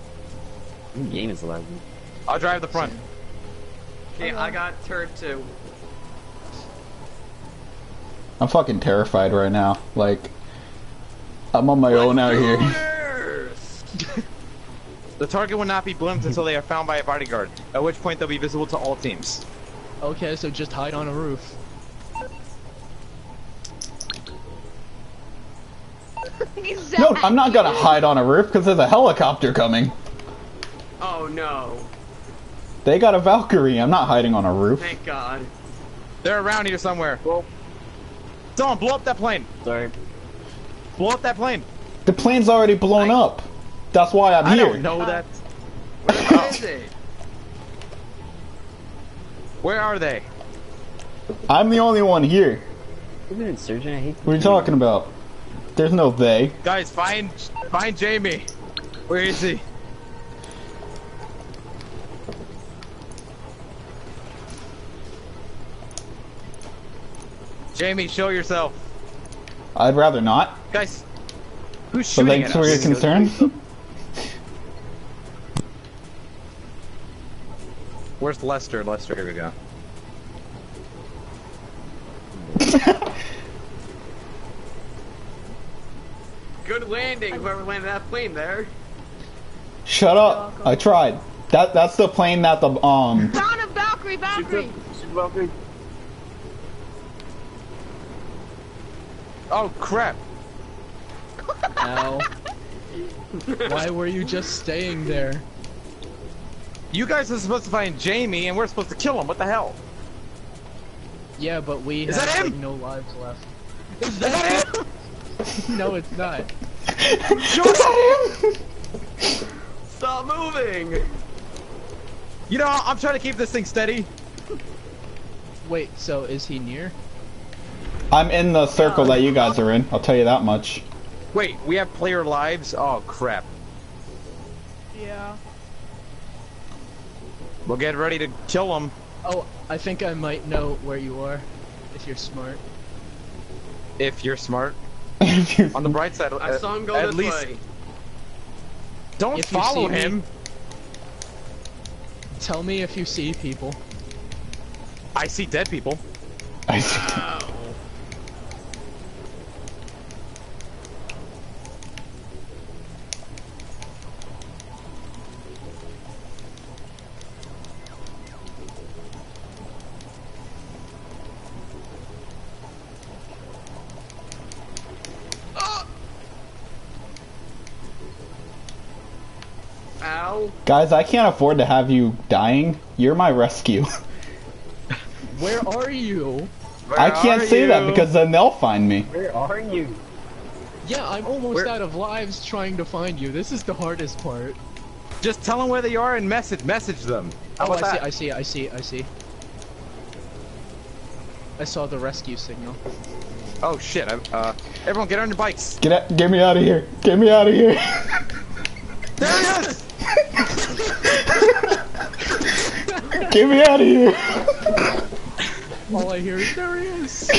The game is lousy. I'll drive the front. okay, I got turret two. I'm fucking terrified right now. Like, I'm on my own out here. Yours! The target will not be blipped until they are found by a bodyguard, at which point they'll be visible to all teams. Okay, so just hide on a roof. No, I'm not gonna hide on a roof because there's a helicopter coming. Oh no! They got a Valkyrie. I'm not hiding on a roof. Thank God. They're around here somewhere. Don't blow up that plane. Sorry. Blow up that plane. The plane's already blown up. That's why I'm I here. don't know that. Where the hell is oh. it? Where are they? I'm the only one here. You're an insurgent, I hate What are you talking about? There's no they. Guys, find find Jamie. Where is he? Jamie, show yourself. I'd rather not. Guys, who's shooting But shooting thanks at for your concern. Where's Lester? Lester, here we go. Good landing, whoever landed that plane there. Shut up. I tried. That that's the plane that the um Found a Valkyrie, Valkyrie. Oh crap! Ow. Why were you just staying there? You guys are supposed to find Jamie, and we're supposed to kill him. What the hell? Yeah, but we Is have that him? like no lives left. Is that him? No, it's not. Show him. Stop moving! You know, I'm trying to keep this thing steady. Wait, so is he near? I'm in the circle that you guys are in. I'll tell you that much. Wait, we have player lives? Oh crap. Yeah. We'll get ready to kill him. Oh, I think I might know where you are, if you're smart. If you're smart. On the bright side, I at, saw him go at least way. don't If you follow see me- him. Tell me if you see people. I see dead people. I see. Ow. go. Guys, I can't afford to have you dying. You're my rescue. Where are you? Where I can't are say that because then they'll find me. Where are you? Yeah, I'm almost Where- out of lives trying to find you. This is the hardest part. Just tell them where they are and message message them. How Oh, I about see. I see, I see, I see. I saw the rescue signal. Oh shit! I, uh, everyone, get on your bikes. Get out, get me out of here. Get me out of here. There he is. get me out of here. All I hear is there he is.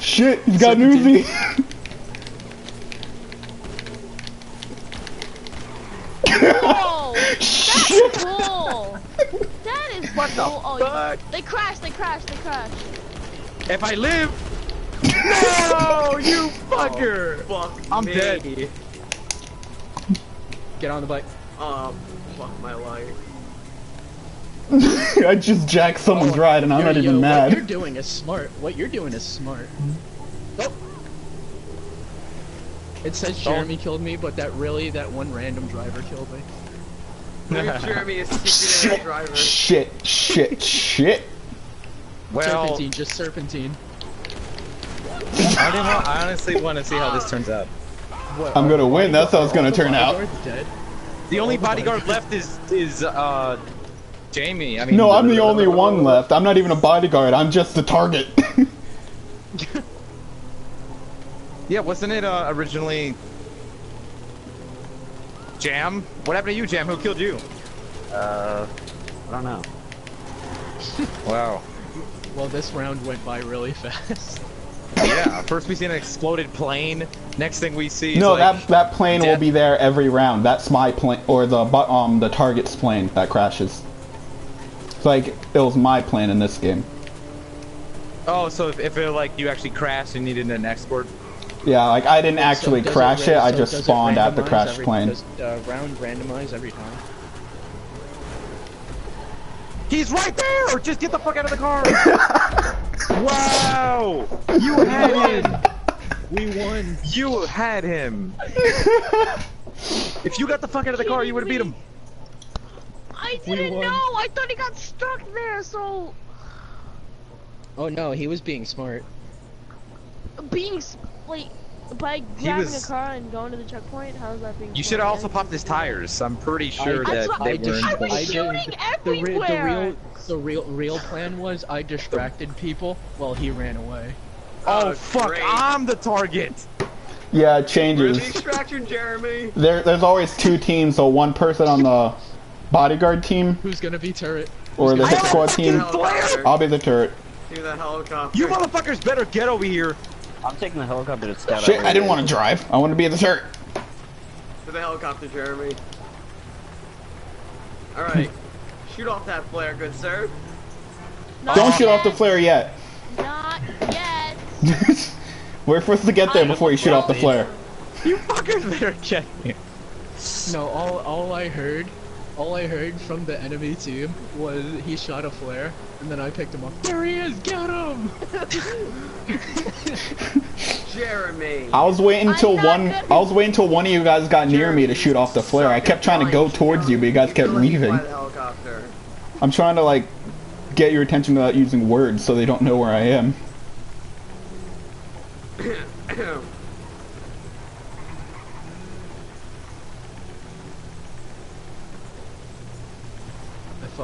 Shit, he's got an Serpentine. Uzi. Whoa! That's cool! That is what the cool. Oh, fuck? they crashed, they crashed, they crashed. If I live. No, you oh, fucker! Fuck I'm me. dead. Get on the bike. Oh, fuck my life. I just jacked someone's oh, ride and I'm Yo, not yo, even What you're doing is smart. What you're doing is smart. Oh. It says Jeremy killed me, but that really, that one random driver killed me. Look, Jeremy is secret driver. Shit, shit, shit. Well, serpentine, just serpentine. I, didn't want, I honestly want to see how this turns out. What, I'm gonna win, that's how it's gonna turn out. Dead? The only bodyguard left is is uh Jamie. I mean, No, I'm the only one left. I'm not even a bodyguard. I'm just the target. Yeah, wasn't it uh, originally Jam? What happened to you, Jam? Who killed you? Uh, I don't know. Wow. Well, this round went by really fast. Yeah. First we see an exploded plane. Next thing we see. no, like, that that plane will be there every round. That's my plane, or the bu- um the target's plane that crashes. It's like it was my plane in this game. Oh, so if, if it like you actually crashed and needed an escort. Yeah, like I didn't actually So crash ra- it. I so just spawned at the crash every- plane. Does uh, round randomize every time? He's right there! Just get the fuck out of the car! wow! You had him! We won. You had him! if you got the fuck out of the car, you would have beat him. I didn't know. I thought he got stuck there. So Oh no, he was being smart. being s- like by grabbing was- a car and going to the checkpoint, how's that being? You should have also Yeah, popped his tires. I'm pretty sure I- that That's what- they I were I was I shooting did- The, re- the real, the real, real plan was I distracted people while he ran away. Oh, Oh, fuck, great. I'm the target! Yeah, it Where's changes. the extraction, Jeremy? There, there's always two teams, so one person on the bodyguard team Who's gonna be turret? or the hit squad team. the. I'll be the turret. To the helicopter. You motherfuckers better get over here! I'm taking the helicopter to scout Shit, out I didn't want to drive. I want to be in the turret. To the helicopter, Jeremy. Alright. Shoot off that flare, good sir. Not Don't shoot off the flare yet. Not yet. We're supposed to get there before you shoot off the flare. You fuckers better check here! No, all all I heard, all I heard from the enemy team was he shot a flare, and then I picked him up. There he is, get him! Jeremy. I was waiting I'm until not one. I was waiting until one of you guys got near me to shoot off the flare. I kept trying to go towards you, but you guys kept leaving. Fly the helicopter. I'm trying to like get your attention without using words, so they don't know where I am.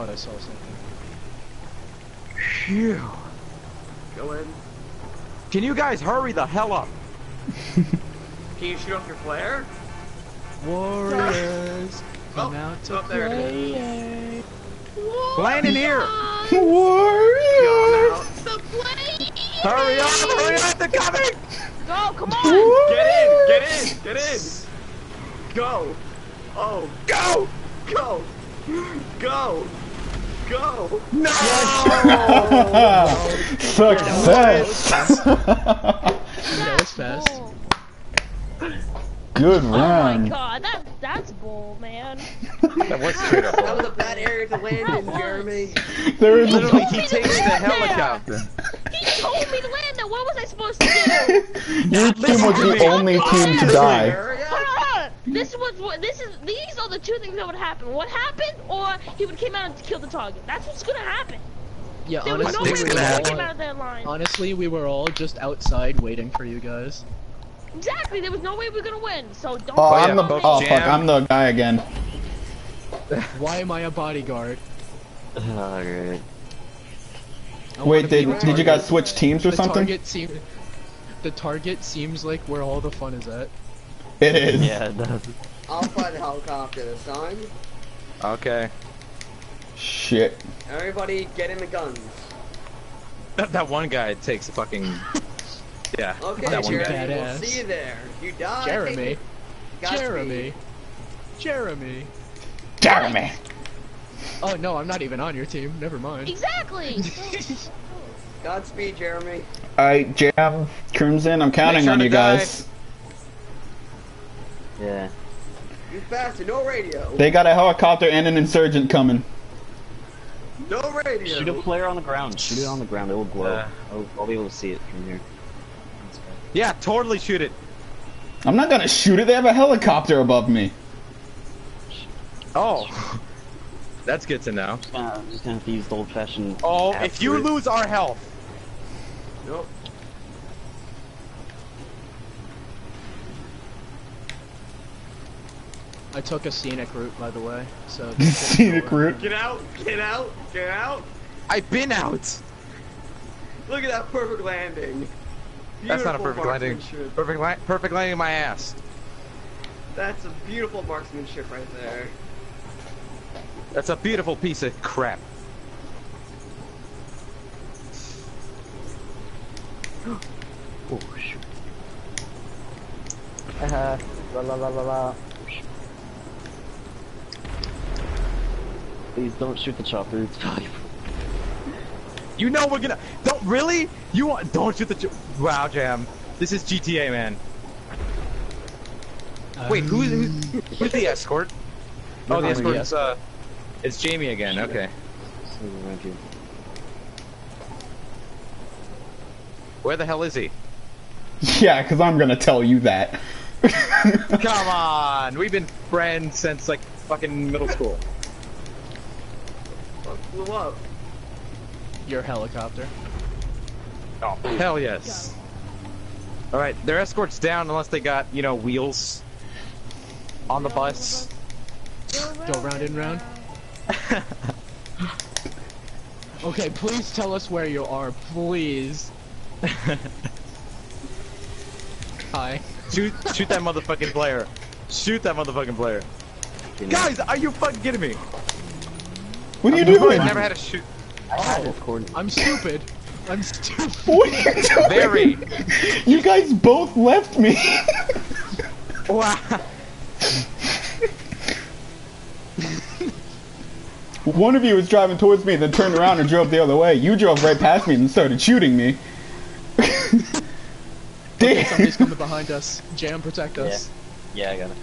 thought I saw something. Phew. Go in. Can you guys hurry the hell up? Can you shoot off your flare? Warriors, come Oh, out to oh, there it play. Land in here! Warrior. The plane. Hurry up! Hurry up! They're coming! Go, come on. Get in! Get in! Get in! Go! Oh! Go! Go! Go! Go! No! Success. That was fast. Bull. Good Oh my god, that that's bull, man. That was straight up. That was a bad area to land That in, was. Jeremy. There is Literally, a, he takes the helicopter. He told me to land there. What was I supposed to do? your team was the me. only team to die. hold on. This was what this is. These are the two things that would happen. What happened, or he would came out and kill the target. That's what's gonna happen. Yeah, There was no we we were all, came out of that line. honestly, we were all just outside waiting for you guys. Exactly. There was no way we were gonna win. So don't. Oh, I'm the. me. Oh fuck, I'm the guy again. Why am I a bodyguard? Alright. Wait, wanna did the did you guys switch teams or The something? target seem, the target seems like where all the fun is at. It is. Yeah, it does. I'll fly the helicopter this time. Okay. Shit. Everybody get in the guns. That, that one guy takes a fucking. Yeah. Okay, that one Jeremy, guy. we'll Badass. see you there. You die, Jeremy. Jeremy. Jeremy. Jeremy. Oh no, I'm not even on your team. Never mind. Exactly. Godspeed, Jeremy. Alright, Jam, Crimson, I'm counting sure on you die. guys. Yeah. You faster, no radio. They got a helicopter and an insurgent coming. No radio. Shoot a player on the ground. Shoot it on the ground. It will glow. Uh. I'll, I'll be able to see it from here. Yeah, totally shoot it. I'm not gonna shoot it, they have a helicopter above me. Oh. That's good to know. Uh, I'm just gonna have to use the old-fashioned. Oh, app if you it. lose our health. Nope. I took a scenic route, by the way. So Scenic route. Get out, get out, get out. I've been out. Look at that perfect landing. That's not a perfect landing. Perfect, li- perfect landing in my ass. That's a beautiful marksmanship right there. That's a beautiful piece of crap. Oh shoot. Uh -huh. la la la la la. Please don't shoot the chopper. It's valuable. You know we're gonna. Don't really. You want? Don't shoot the. Wow, Jam. This is GTA, man. Wait, who's who's, who's the escort? Oh, the I'm escort is uh, it's Jamie again. Okay. Something around here. Where the hell is he? Yeah, because I'm gonna tell you that. Come on, we've been friends since like fucking middle school. Fuck blew up. Your helicopter. Oh, hell yes. All right, their escort's down unless they got you know wheels on the bus. Go round and round. Okay, please tell us where you are, please. Hi. Shoot, shoot that motherfucking player. Shoot that motherfucking player. Guys, are you fucking kidding me? What are you doing? I never had a shoot. I had this coordinate. I'm stupid. I'm stupid. What are you doing? Very. You guys both left me. Wow. One of you was driving towards me, then turned around and drove the other way. You drove right past me and started shooting me. Okay, somebody's coming behind us. Jam, protect us. Yeah, I got it.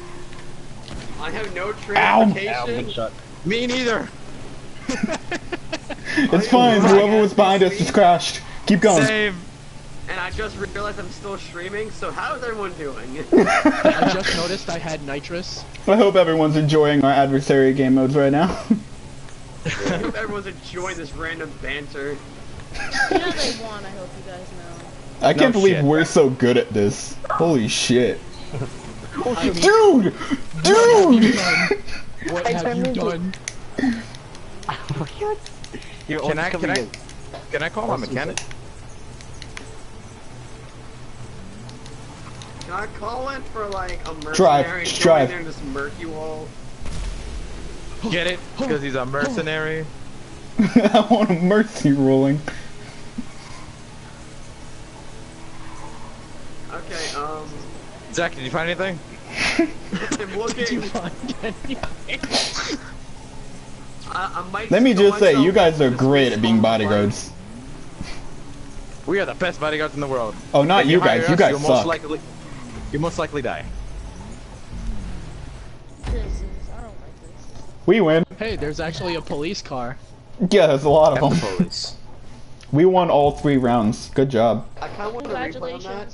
I have no Ow. Ow, transportation. good shot. Me neither. It's fine. Whoever was behind us just crashed. Keep going. Same. And I just realized I'm still streaming, so how is everyone doing? I just noticed I had nitrous. I hope everyone's enjoying our adversary game modes right now. I hope everyone's enjoying this random banter. You know they won. I hope you guys know. I can't No believe shit. we're so good at this. Holy shit. I mean, Dude! Dude! what have you done? You're Can I? Can I? in. Can I call my Awesome mechanic? Can I call in for like a mercenary to go drive. in there and just murk you all? Get it? Because he's a mercenary. I want a mercy ruling. Okay, um, Zach, did you find anything? I'm looking. I, I might Let me just say, you guys are great at being bodyguards. We are the best bodyguards in the world. Oh, not If you hire guys. You us, guys you'll suck. most likely, you most likely die. This is. I don't like this. We win. Hey, there's actually a police car. Yeah, there's a lot of F the them. police. We won all three rounds. Good job. I kind of want to replay on that.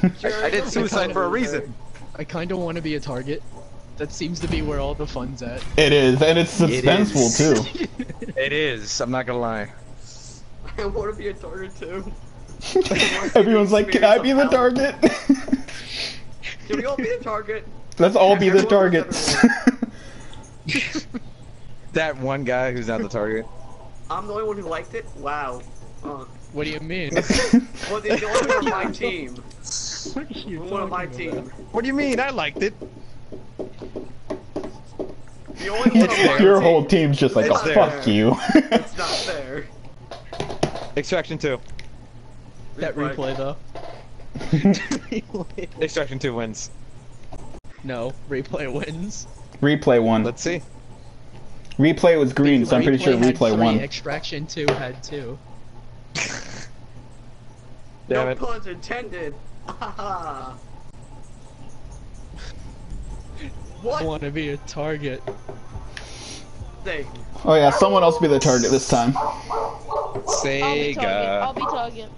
Congratulations. I, I did suicide for a reason. I kind of want to be a target. That seems to be where all the fun's at. It is, and it's suspenseful is. too. It is. I'm not gonna lie. I want to be a target too. Everyone's like, "Can I be the target?" Can we all be the target? Let's all be the targets. That one guy who's not the target. I'm the only one who liked it. Wow. Uh, What do you mean? well, the, the only one on my team. what are you One on my talking team. What do you mean? I liked it. The only one on my Your whole team's just like, It's "Oh, there. fuck you." It's not fair. Extraction 2. That replay though. Extraction 2 wins. No, replay wins. replay one. Let's see. Replay was green, so I'm pretty sure replay three, won. Extraction 2 had 2. Damn no it. puns intended. Haha. I want to be a target. thing? Oh yeah, someone else be the target this time. I'll be target. I'll Sega. be target.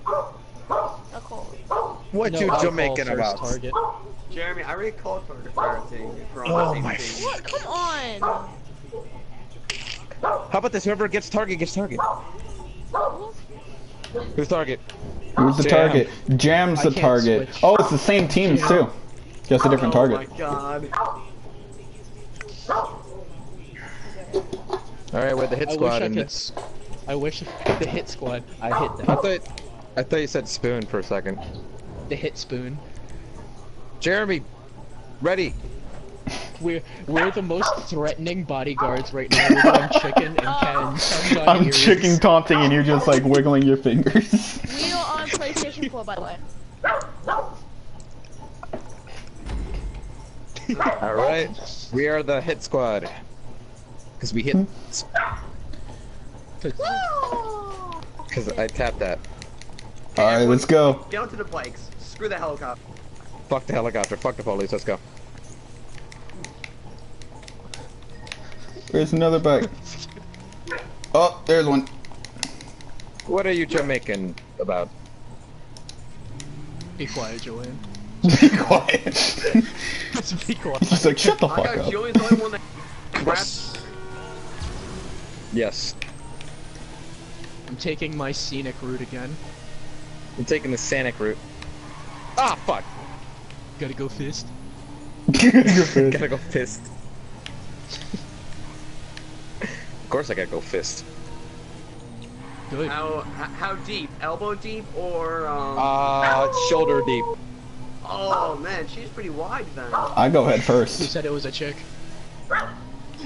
I'll call it. What No, you I'll Jamaican first about? Target. Jeremy, I already called target for our team. For Oh our my team. What? Come on. How about this? Whoever gets target gets target. Who's target? Who's the Jam. target? Jam's the target. switch. Oh, it's the same teams too. Just a different Oh target. my god. Alright, we're the hit I wish squad I in could- this. I wish the hit squad. I hit them. I thought I thought you said spoon for a second. The hit spoon. Jeremy, ready. We're we're the most threatening bodyguards right now. We're doing chicken and Ken. I'm ears. chicken taunting and you're just like wiggling your fingers. We are on PlayStation 4, by the way. Alright. We are the hit squad. Cause we hit hmm? cause I tapped that. Alright, let's go. Get onto the bikes. Screw the helicopter. Fuck the helicopter, fuck the police, let's go. There's another bike? Oh, there's one. What are you Jamaican about? Be quiet, Julian. Be quiet. Just be quiet. He's like, shut the fuck up. Julian's the only one that crashed. Yes. I'm taking my scenic route again. I'm taking the scenic route. Ah, fuck! Gotta go fist. Gotta go fist. of course I gotta go fist. Good. How how deep? Elbow deep or um? Uh, shoulder deep. Oh man, she's pretty wide then. I go head Who first. said it was a chick?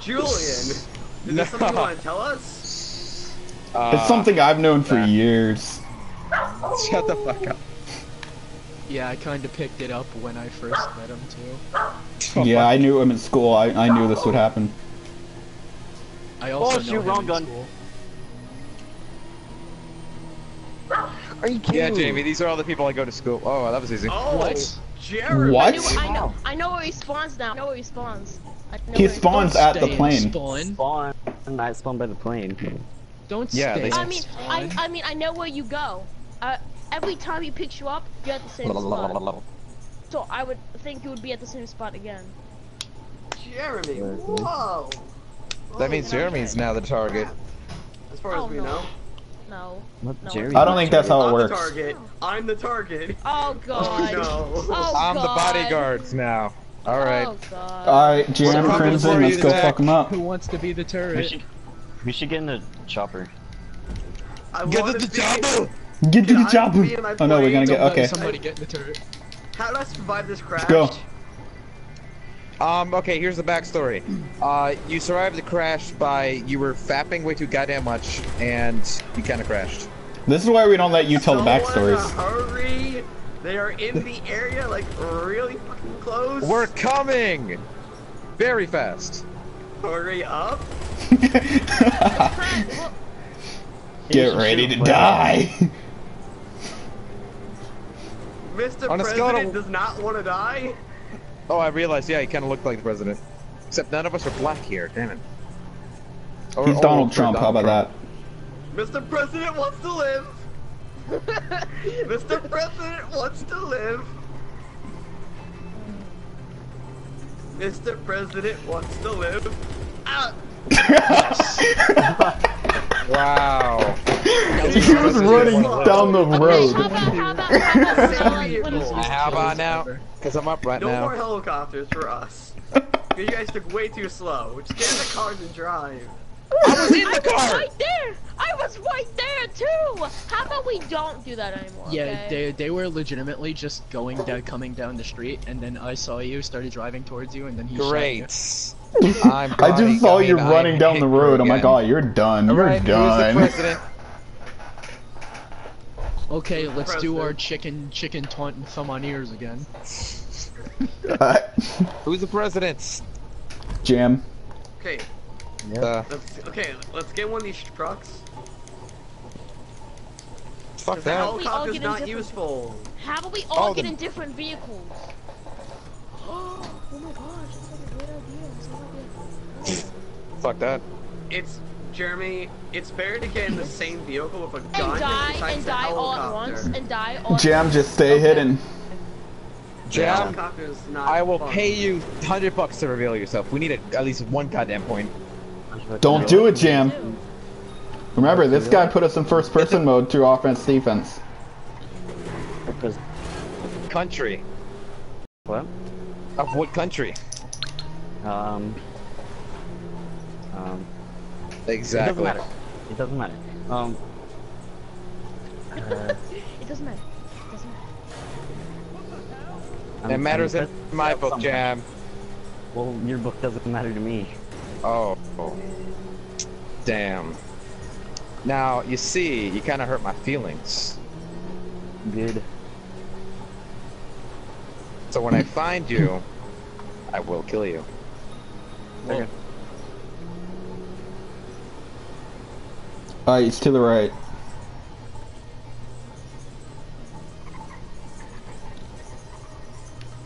Julian, is No. this something you want to tell us? Uh, It's something I've known for that. years. Shut the fuck up. Yeah, I kinda picked it up when I first met him too. Yeah, I knew him in school. I, I knew this would happen. I also Oh, know shoot, him wrong in gun. school. Are you kidding Yeah, me? Jamie, these are all the people I go to school. Oh, that was easy. Oh, What? Jeremy. What? I, knew, I know. I know where he spawns now. I know where he spawns. He spawns at the stay in plane. Spawn. Spawn. I spawned by the plane. Don't Yeah, stay they- I mean, I, spawn. I mean, I know where you go. Uh, every time he picks you up, you're at the same spot. So I would think you would be at the same spot again. Jeremy. Where is? Whoa. That means Jeremy's now the target. As far as Oh, we no. know. No. Not No. Jerry. I don't think that's how it I'm works. the target. I'm the target. Oh god. Oh no. Oh, I'm the bodyguards now. Alright. Oh god. Alright, Jam What happens Crimson, let's go Zach? fuck him up. Who wants to be the We turret? should, we should get in the chopper. I Get wanna the chopper! Get to the chopper! be in my Oh no, we're gonna get, okay. Somebody get in the turret. How did I survive this crash? go. Um, okay, here's the backstory. Uh, you survived the crash by, you were fapping way too goddamn much, and you kinda crashed. This is why we don't let you tell the Someone backstories. Hurry! They are in the area, like really fucking close. We're coming! Very fast. Hurry up! Get ready to die! Mr. On a President of- does not want to die. Oh, I realized, yeah, he kinda looked like the president. Except none of us are black here, damn it. Or- He's Donald we're Trump, how about Trump. Mr. President wants to live. Mr. President wants to live. Mr. President wants to live. Ah, Wow. he was running down the road. how about, how about, how about, how about. How about now? Cause I'm up right now. no more helicopters for us. You guys took way too slow. Just get in the cars and drive. I was in the I the was right there! I was right there too! How about we don't do that anymore? Yeah, okay? they they were legitimately just going down, coming down the street, and then I saw you, started driving towards you, and then he shot you. Great. I'm I just saw you running down the road. I'm again. like, oh, you're done. You're Alright, who's the done. President? Okay, let's do our chicken chicken taunt and thumb on ears again. Who's the president? Jam. Okay, Uh, let's okay. Let's get one of these trucks. fuck that. hell- we all helicopter's not useful. How about we all Oh, get the- in different vehicles? oh my gosh, that's like a great. That's a good idea. Fuck that. It's Jeremy. It's better to get in the same vehicle with a gun And die and the die all at helicopter. once and die all Jam, at just stay Okay. hidden. Jam, not I will fun. pay you hundred bucks to reveal yourself. We need a, at least one goddamn point. Don't do it, Jam. Remember, this guy put us in first person mode through offense defense. Country. what? Of what country? Um. Um. It Exactly. doesn't matter. It doesn't matter. Um. Uh, It doesn't matter. It doesn't matter. I'm- It matters I'm in my book, somewhere. Jam. Well, your book doesn't matter to me. Oh. Damn. Now, you see, you kind of hurt my feelings. Good. So when I find you, I will kill you. Okay. Uh, it's to the right.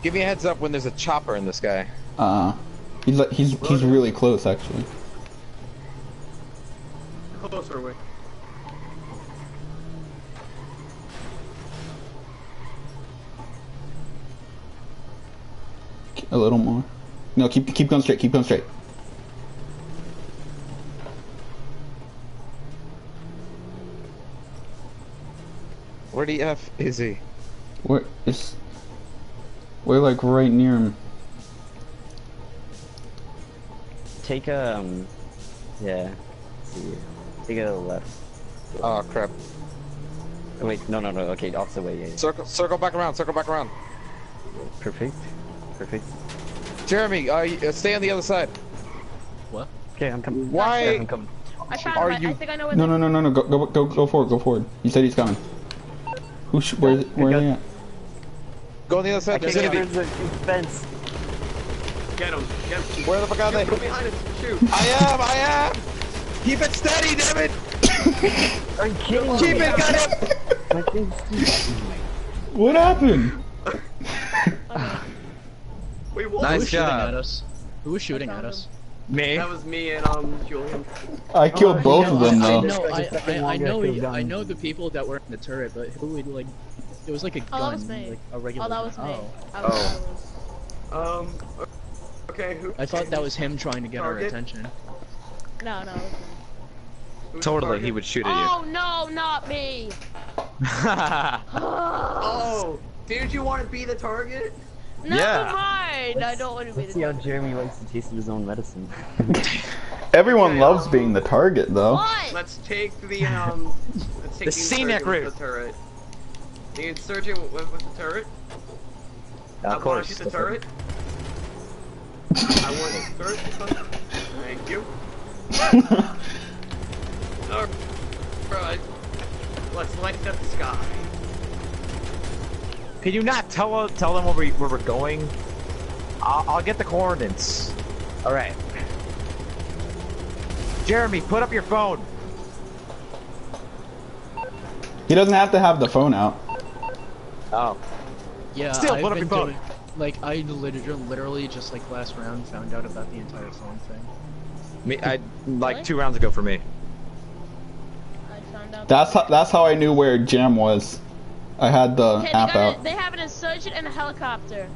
Give me a heads up when there's a chopper in the sky. Uh, he's like he's he's really close actually. Closer away. A little more. No, keep keep going straight. Keep going straight. Where the F is he? Where is? We're like right near him. Take a, um. Yeah. let's see. Take a left. Oh crap. Oh, wait, no, no, no. Okay, opposite way. Yeah, yeah. Circle, circle back around, circle back around. Perfect. Perfect. Jeremy, uh, y- uh, stay on the other side. What? Okay, I'm coming. Why- Yeah, I'm coming. I found Are him. I- you- I think I know where No, no, no, no, no. Go go go go forward. Go forward. He said he's coming. Who? Sh- where? Where are they at? Go on the other side. Okay, Vicinity. there's a fence. Get him. Get him. Where the fuck are they? Go behind us. Shoot. I am. I am. Keep it steady, damn it. Are you kidding me? Keep it. Got it. My thing's- What happened? We won. Who Nice was shooting job. at us? Who was shooting at us? Me. That was me and um Julian. I killed I both of them I though. know, I, Just I, I know, I I know the people that were in the turret, but who would like? It was like a gun, Oh, that was me. like a regular. Oh, that was gun. me. Oh. I was, Um. Okay. Who? I thought that was him trying to get our attention. No, no. it was me. who's Totally, target? he would shoot at you. Oh no, not me! Oh, didn't you want to be the target? Never Yeah. mind. I don't want to be Let's the see how Jeremy likes the taste of his own medicine. Everyone Okay, loves um, being the target though. What? Let's take the um. Let's take The scenic insurgent with route. The turret. The insurgent with, with the turret. I of want course. to shoot the turret. I want the turret. Thank you. Alright. Let's light up the sky. Can you not tell uh, tell them where, we, where we're going? I'll, I'll get the coordinates. All right. Jeremy, put up your phone. He doesn't have to have the phone out. Oh. Yeah, Still, I've put up your phone. doing- Like I literally, literally just like last round found out about the entire phone thing. Me, I like Really? two rounds ago for me. I found out. That's how, that's how I knew where Jam was. I had the Okay, they, app got out. a, they have an insurgent and a helicopter.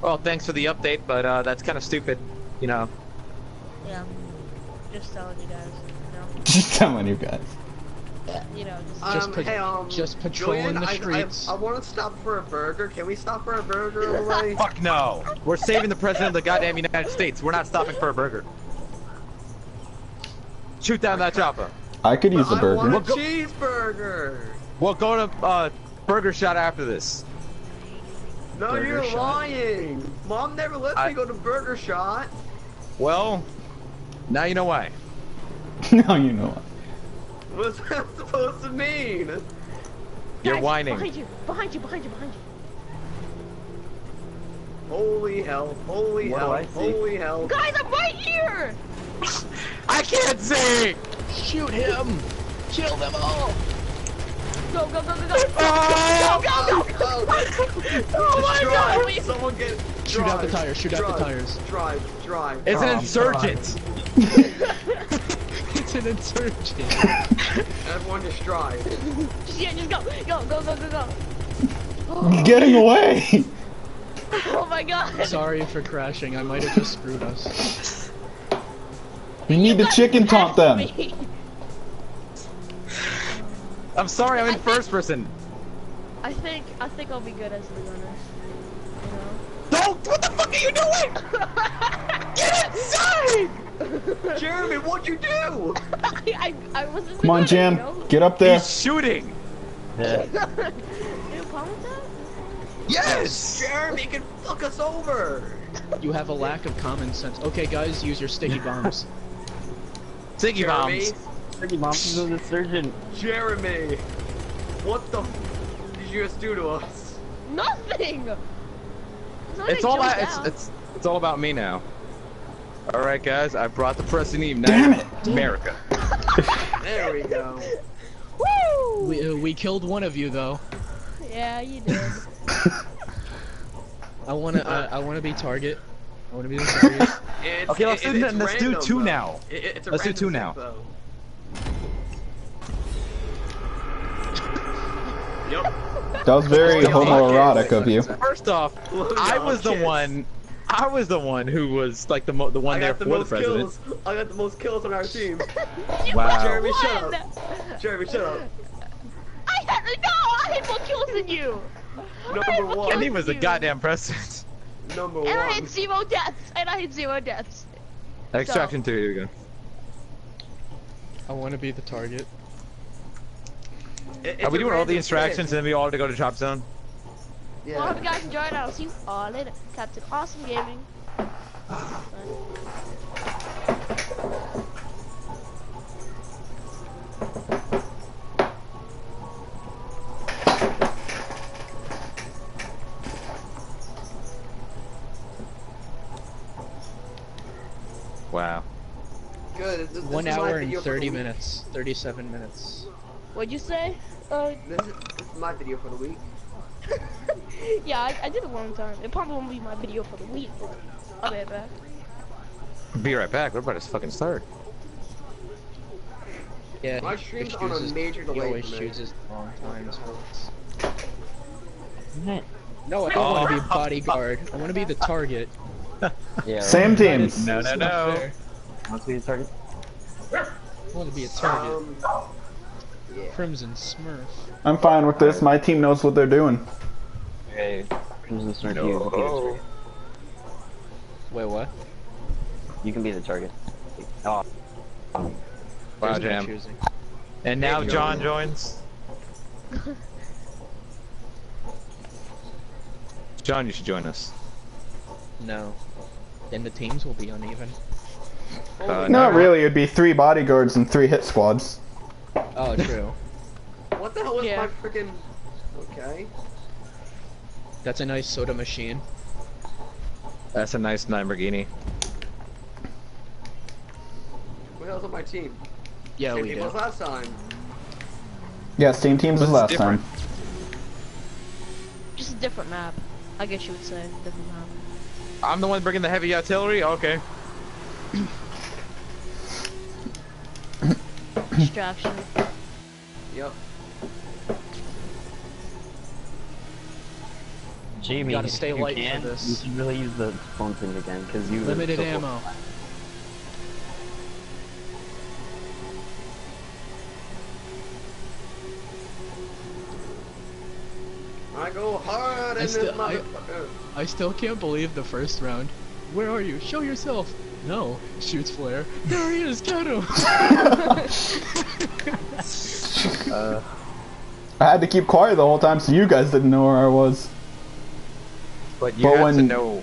Well, thanks for the update, but uh, that's kind of stupid. You know. Yeah. Just telling you guys. You know. Just telling you guys. You know. Just, Just um, pat- hey, um, just patrolling Julian, the I- I- streets. I, want to stop for a burger. Can we stop for a burger on? Fuck no. We're saving the president of the goddamn United States. We're not stopping for a burger. Shoot down that chopper. I could use a I want burger. a cheeseburger. We'll go to uh, Burger Shot after this. No, Burger you're Shot. lying. Mom never lets I- me go to Burger Shot. Well, now you know why. now you know. Why. What's that supposed to mean? You're Guys, whining. Behind you, behind you, behind you, behind you. Holy hell! Holy What hell! Holy hell! Guys, I'm right here! I can't see. Shoot him! Kill them all! Go, go, go, go, go! Oh! Go, go, go! Oh my god! Drive! wait. Someone get. Shoot out the tires, shoot out the tires. Drive, drive. It's an Oh, insurgent. it's an insurgent. Everyone just drive. Just, yeah, just go, go, go, go, go, go. Getting away! Oh my god! Sorry for crashing, I might have just screwed us. We need to guys chicken taunt them. passed me. I'm sorry, I'm in first person. I think, I think I'll be good as the runner. You know? Don't! What the fuck are you doing? Get inside! Jeremy, what'd you do? I, I, I was in the Come on, runner, Jam. You know? Get up there. He's shooting. Yeah. You have a problem with that? Yes. Jeremy can fuck us over. You have a lack of common sense. Okay, guys, use your sticky bombs. Sticky Jeremy, bombs. Ricky Moms is an insurgent. Jeremy, what the f did you just do to us? Nothing! not It's all jumped about it's, it's it's all about me now. All right, guys, I brought the president of the Damn United America. There we go. Woo! We, uh, we killed one of you, though. Yeah, you did. I wanna, I, I wanna be target. I wanna be the target. It's, Okay, let's it- do- let's do two though. now. It- it's a Let's do two now. though. Yep. That was very Still homoerotic of you. First off, I was the one. I was the one who was like the mo the one there got the for the most president. kills. I got the most kills on our team. Wow. Jeremy, shut One! up. Jeremy, shut up. I had no, I had more kills than you. Number one. And he was the you. goddamn president. Number And I one. had zero deaths. And I had zero deaths. Extraction two. Here we go. I wanna be the target. It- Are we doing all the random instructions and then we all have to go to Chop Zone? Yeah. Well, I hope you guys enjoyed. It. I'll see you all later. Captain Awesome Gaming. Wow. Good. This, this One hour and video for the 30 minutes. 37 minutes. What'd you say? Uh, This is, this is my video for the week. yeah, I, I did it one time. It probably won't be my video for the week, but I'll be right back. Be right back. We're about to fucking start. Yeah, My he- stream's he on a chooses- major He always chooses the wrong times for us. No, I don't want to be a bodyguard. I want to be the target. Yeah. Same teams. No, no, no. fair. Wants to be the target? I want to be a target. Um, yeah. Crimson Smurf. I'm fine with this. My team knows what they're doing. Okay. Crimson Snark, No. you can be the target. Wait, what? You can be the target. Oh. Wow, Jam. And now Hey, John John. joins. John, you should join us. No. Then the teams will be uneven. Uh, Not really. It'd be three bodyguards and three hit squads. Oh, true. What the hell is Yeah. my freaking? Okay. That's a nice soda machine. That's a nice Lamborghini. What else on my team? Yeah, Same we team do. as last time. Yeah, same teams This as last different. time. Just a different map. I guess you would say different map. I'm the one bringing the heavy artillery? Okay. Distraction. Yep. Jamie, gotta stay you light for can, this. You should really use the phone thing again, because you Limited so- ammo. I go hard I in this still- I- motherfucker. I still can't believe the first round. Where are you? Show yourself. No. Shoots flare. There he is. Get him. Uh, I had to keep quiet the whole time so you guys didn't know where I was. But you But have to know.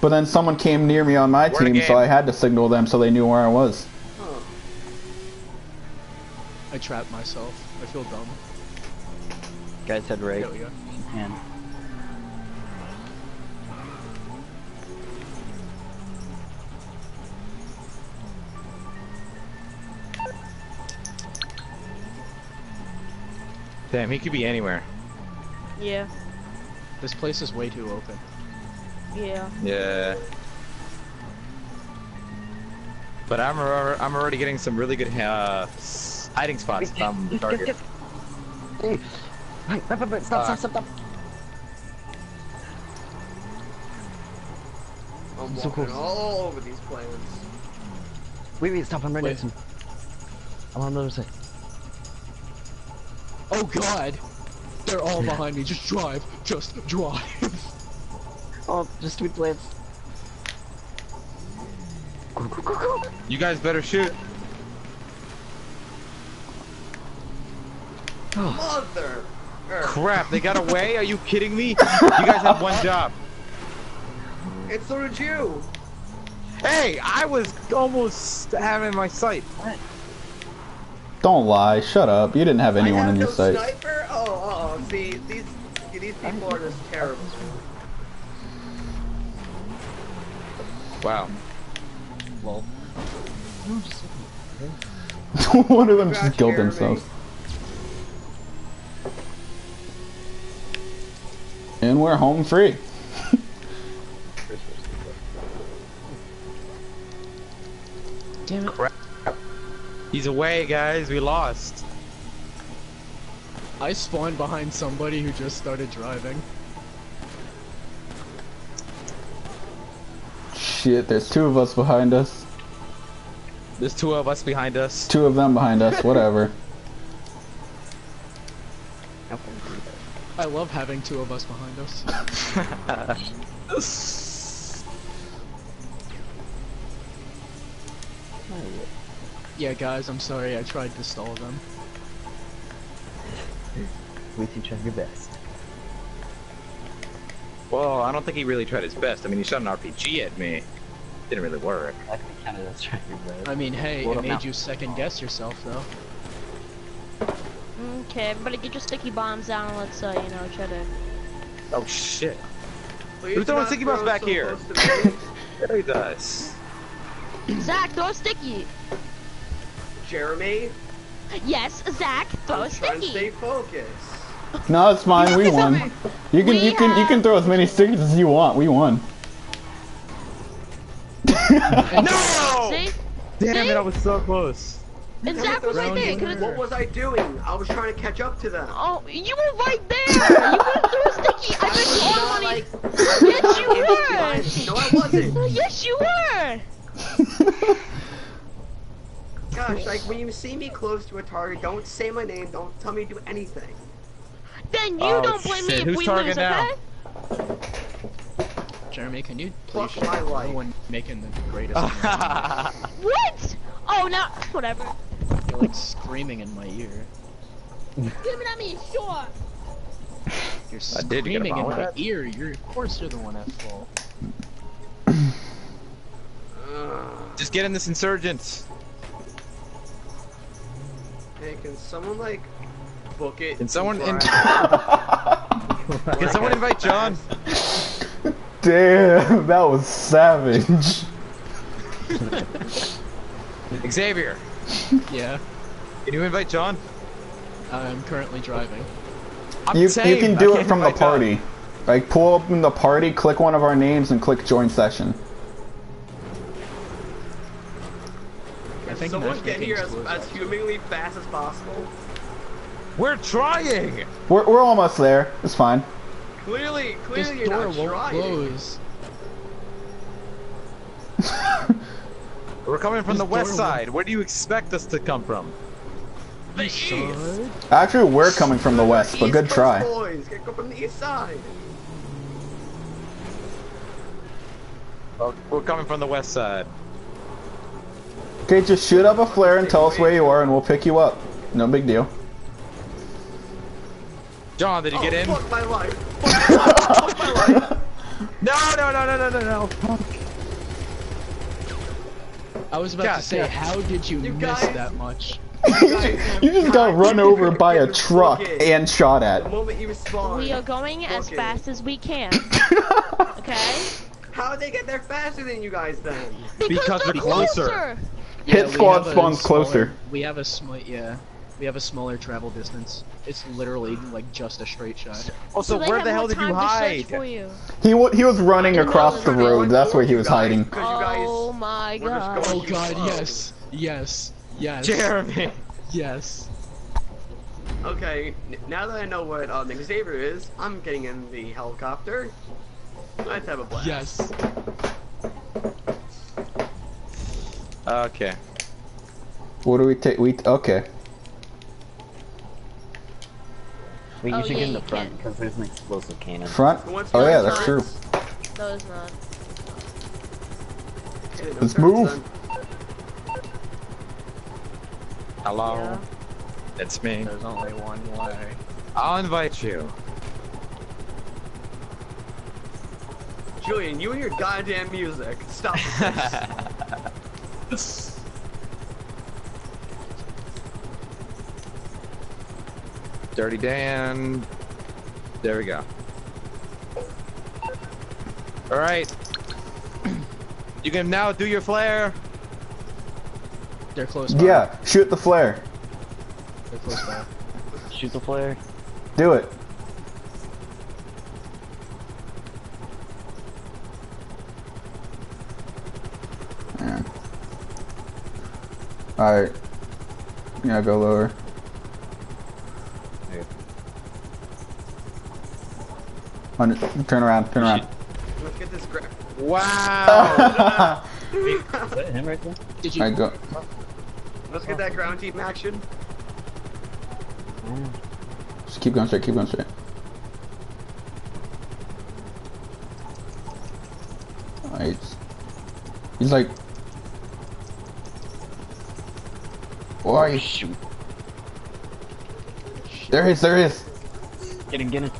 But then someone came near me on my We're team, so. I had to signal them so they knew where I was. Huh. I trapped myself. I feel dumb. guys said right. There Damn, he could be anywhere. Yeah. This place is way too open. Yeah. Yeah. But I'm I'm already getting some really good uh, hiding spots. if I'm target. Hey, wait, wait, wait, wait, stop, Uh, stop, stop, stop. I'm So walking close. all over these plans. Wait, wait, stop, I'm right Wait. next to him. I'm on the other side. Oh god! They're all behind me. Just drive. Just drive. Oh, just tweet plants. Go, go, go, go. You guys better shoot. Mother! Er, Crap, they got away? Are you kidding me? You guys have one job. And so did you! Hey, I was almost having my sight. Don't lie. Shut up. You didn't have anyone I have in no your sight. sniper? Oh, oh, oh, see, these, these people are just terrible. Wow. Lol. One of them just killed themselves. And we're home free. Damn it. He's away, guys. We lost. I spawned behind somebody who just started driving. Shit, there's two of us behind us. There's two of us behind us. Two of them behind us. Whatever. I love having two of us behind us. Yeah, guys, I'm sorry. I tried to stall them. We can tried your best. Well, I don't think he really tried his best. I mean, he shot an RPG at me. Didn't really work. I think Canada's trying your best. I mean, hey, Load it made now. you second guess yourself, though. Okay, everybody get your sticky bombs down and let's, uh, you know, try to... Oh shit. Please Who's throwing sticky bombs back so here? close to. There he does. Zach, throw a sticky! Jeremy, Yes, Zach, throw I'm a trying to stay focused. No, it's fine. We won. You can We you can you can throw as many stickers as you want. We won. No! See? Damn See? it, I was so close. And Zach was right there. could've- What was I doing? I was trying to catch up to them. Oh, you were right there! You could have threw a sticky! I bet you all the Not money... like- Yes, you were! No, I wasn't. Yes, you were! Gosh, like when you see me close to a target, don't say my name. Don't tell me to do anything. Then you Oh, don't blame me shit. if Who's we target lose, now? okay? Jeremy, can you please Fuck shut my life. No one making the greatest. What? Oh, no, whatever. You're like screaming in my ear. Give it at me, sure. You're I did screaming in bomb. my ear. You're, of course, you're the one at fault. Just get in this insurgent. Hey, can someone like book it? Can someone in- Can someone invite John? Damn, that was savage. Xavier, Yeah, can you invite John? I'm currently driving. I'm You saying, you can I do it can't from the invite John. party. Like pull up in the party, click one of our names, and click join session. Think Someone get matchmaking's here as, closed, as humanly fast as possible. We're trying. We're we're almost there. It's fine. Clearly, This clearly you're door not won't trying. close. We're coming from This the west door side. Where do you expect us to come from? The East east. side. Actually, we're coming from the west, but good try. Boys, get go from the east side. We're coming from the west side. Okay, just shoot up a flare and tell us where you are, and we'll pick you up. No big deal. John, did you oh, get in? Oh, fuck my life. Fuck my life. Fuck my life. No, no, no, no, no, no, no. I was about God to say, damn. how did you, You miss guys- that much? you just got run over by a truck and shot The at. moment you respond. We are going as it. fast as we can. Okay? How did they get there faster than you guys then? Because they're we're closer. Hit we squad have spawns smaller- closer. We have a sm yeah. We have a smaller travel distance. It's literally like just a straight shot. Oh, so, where the hell did you time to search hide? For you. He wa he was running across the road. That's where he was guys. hiding. Guys Oh my god. Oh god, yes. Yes. Yes. Jeremy. Yes. Okay, now that I know what um, Xavier is, I'm getting in the helicopter. Let's have a blast. Yes. Okay. What do we take? We okay. Wait, you Oh, should yeah, get in the front because there's an explosive cannon. Front. Oh to yeah, go that's true. No, it's not. Okay, no Let's move. then. Hello. Yeah. It's me. There's only one way. I'll invite you. Julian, you and your goddamn music. Stop this. Dirty Dan. There we go. All right. You can now do your flare. They're close by. Yeah, shoot the flare. They're close by. Shoot the flare. Do it. Man. Alright. Yeah, go lower. Okay. Un- turn around, turn around. Let's get this gra- Wow. Is that him right there? Did you? Alright, go. Let's get that ground team action. Just keep going straight, keep going straight. Alright. He's like. Why? Shoot. There he is, there he is. Get in, get in.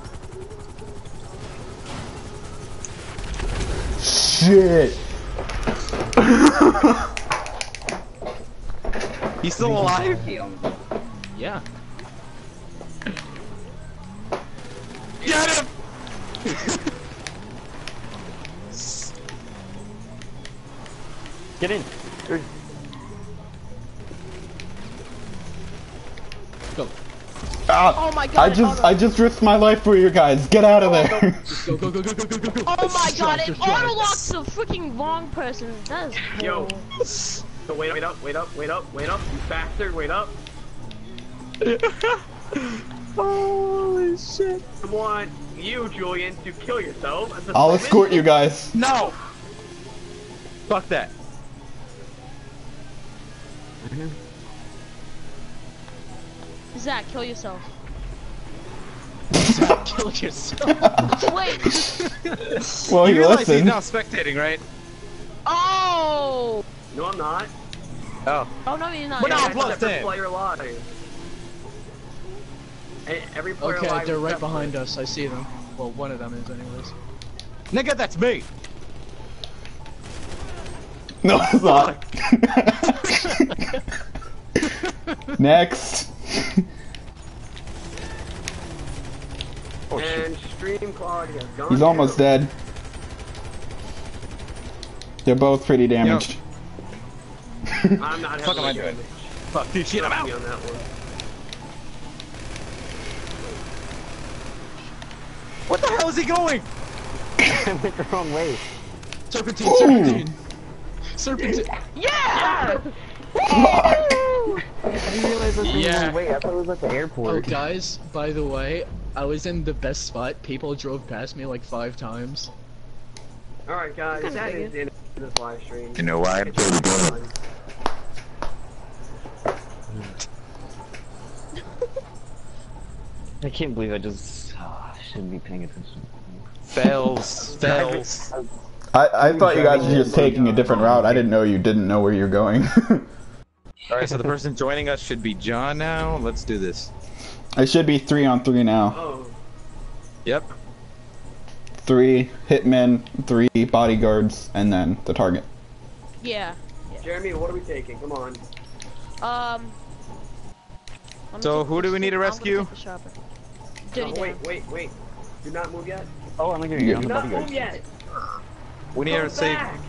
Shit. He's still alive. Yeah. Get him. Get in. Ah, Oh my god. I just I just risked my life for you guys. Get out of there. Go go go go go go go go. Oh my god, it Just auto locks the freaking wrong person. That is Yo. So wait up, wait up, wait up, wait up, wait up, you bastard, wait up. Holy shit. I want you, Julian, to kill yourself. As a I'll escort you guys. No. Fuck that. Zach, kill yourself. Zach, Kill yourself. Wait. Well, you you realize he's listen. now spectating, right? Oh. No, I'm not. Oh. Oh no, you're not. We're Yeah, not except plus 10. player alive. E- Every player Okay, alive they're right behind us. I see them. Well, one of them is, anyways. Nigga, that's me. No, it's not. Next. Oh, and stream quality has gone. He's almost down. dead. They're both pretty damaged. I'm not Fuck am I doing? Fuck, dude, shit, I'm out. on that one. What the hell is he going? I went the wrong way. Serpentine, Ooh. serpentine. Serpentine. Yeah. I didn't realize that's the Yeah. wrong way. I thought it was at the airport. Oh, guys, by the way, I was in the best spot. People drove past me like five times. Alright guys, Kinda that is the end of this live stream. You know why? It's really fun. I can't believe I just. Ah, I shouldn't be paying attention. Fails. Fails. I, I thought you guys were just taking a different route. I didn't know you didn't know where you're going. Alright, so the person joining us should be John now. Let's do this. it should be three on three now. Oh, Yep. Three hitmen, three bodyguards, and then the target. Yeah. Jeremy, what are we taking? Come on. Um. So who do we need to rescue? take the shopper. Oh, wait, wait, wait. Do not move yet. Oh, I'm gonna get Yeah. on Do not bodyguard. move yet. We need Go to save. back.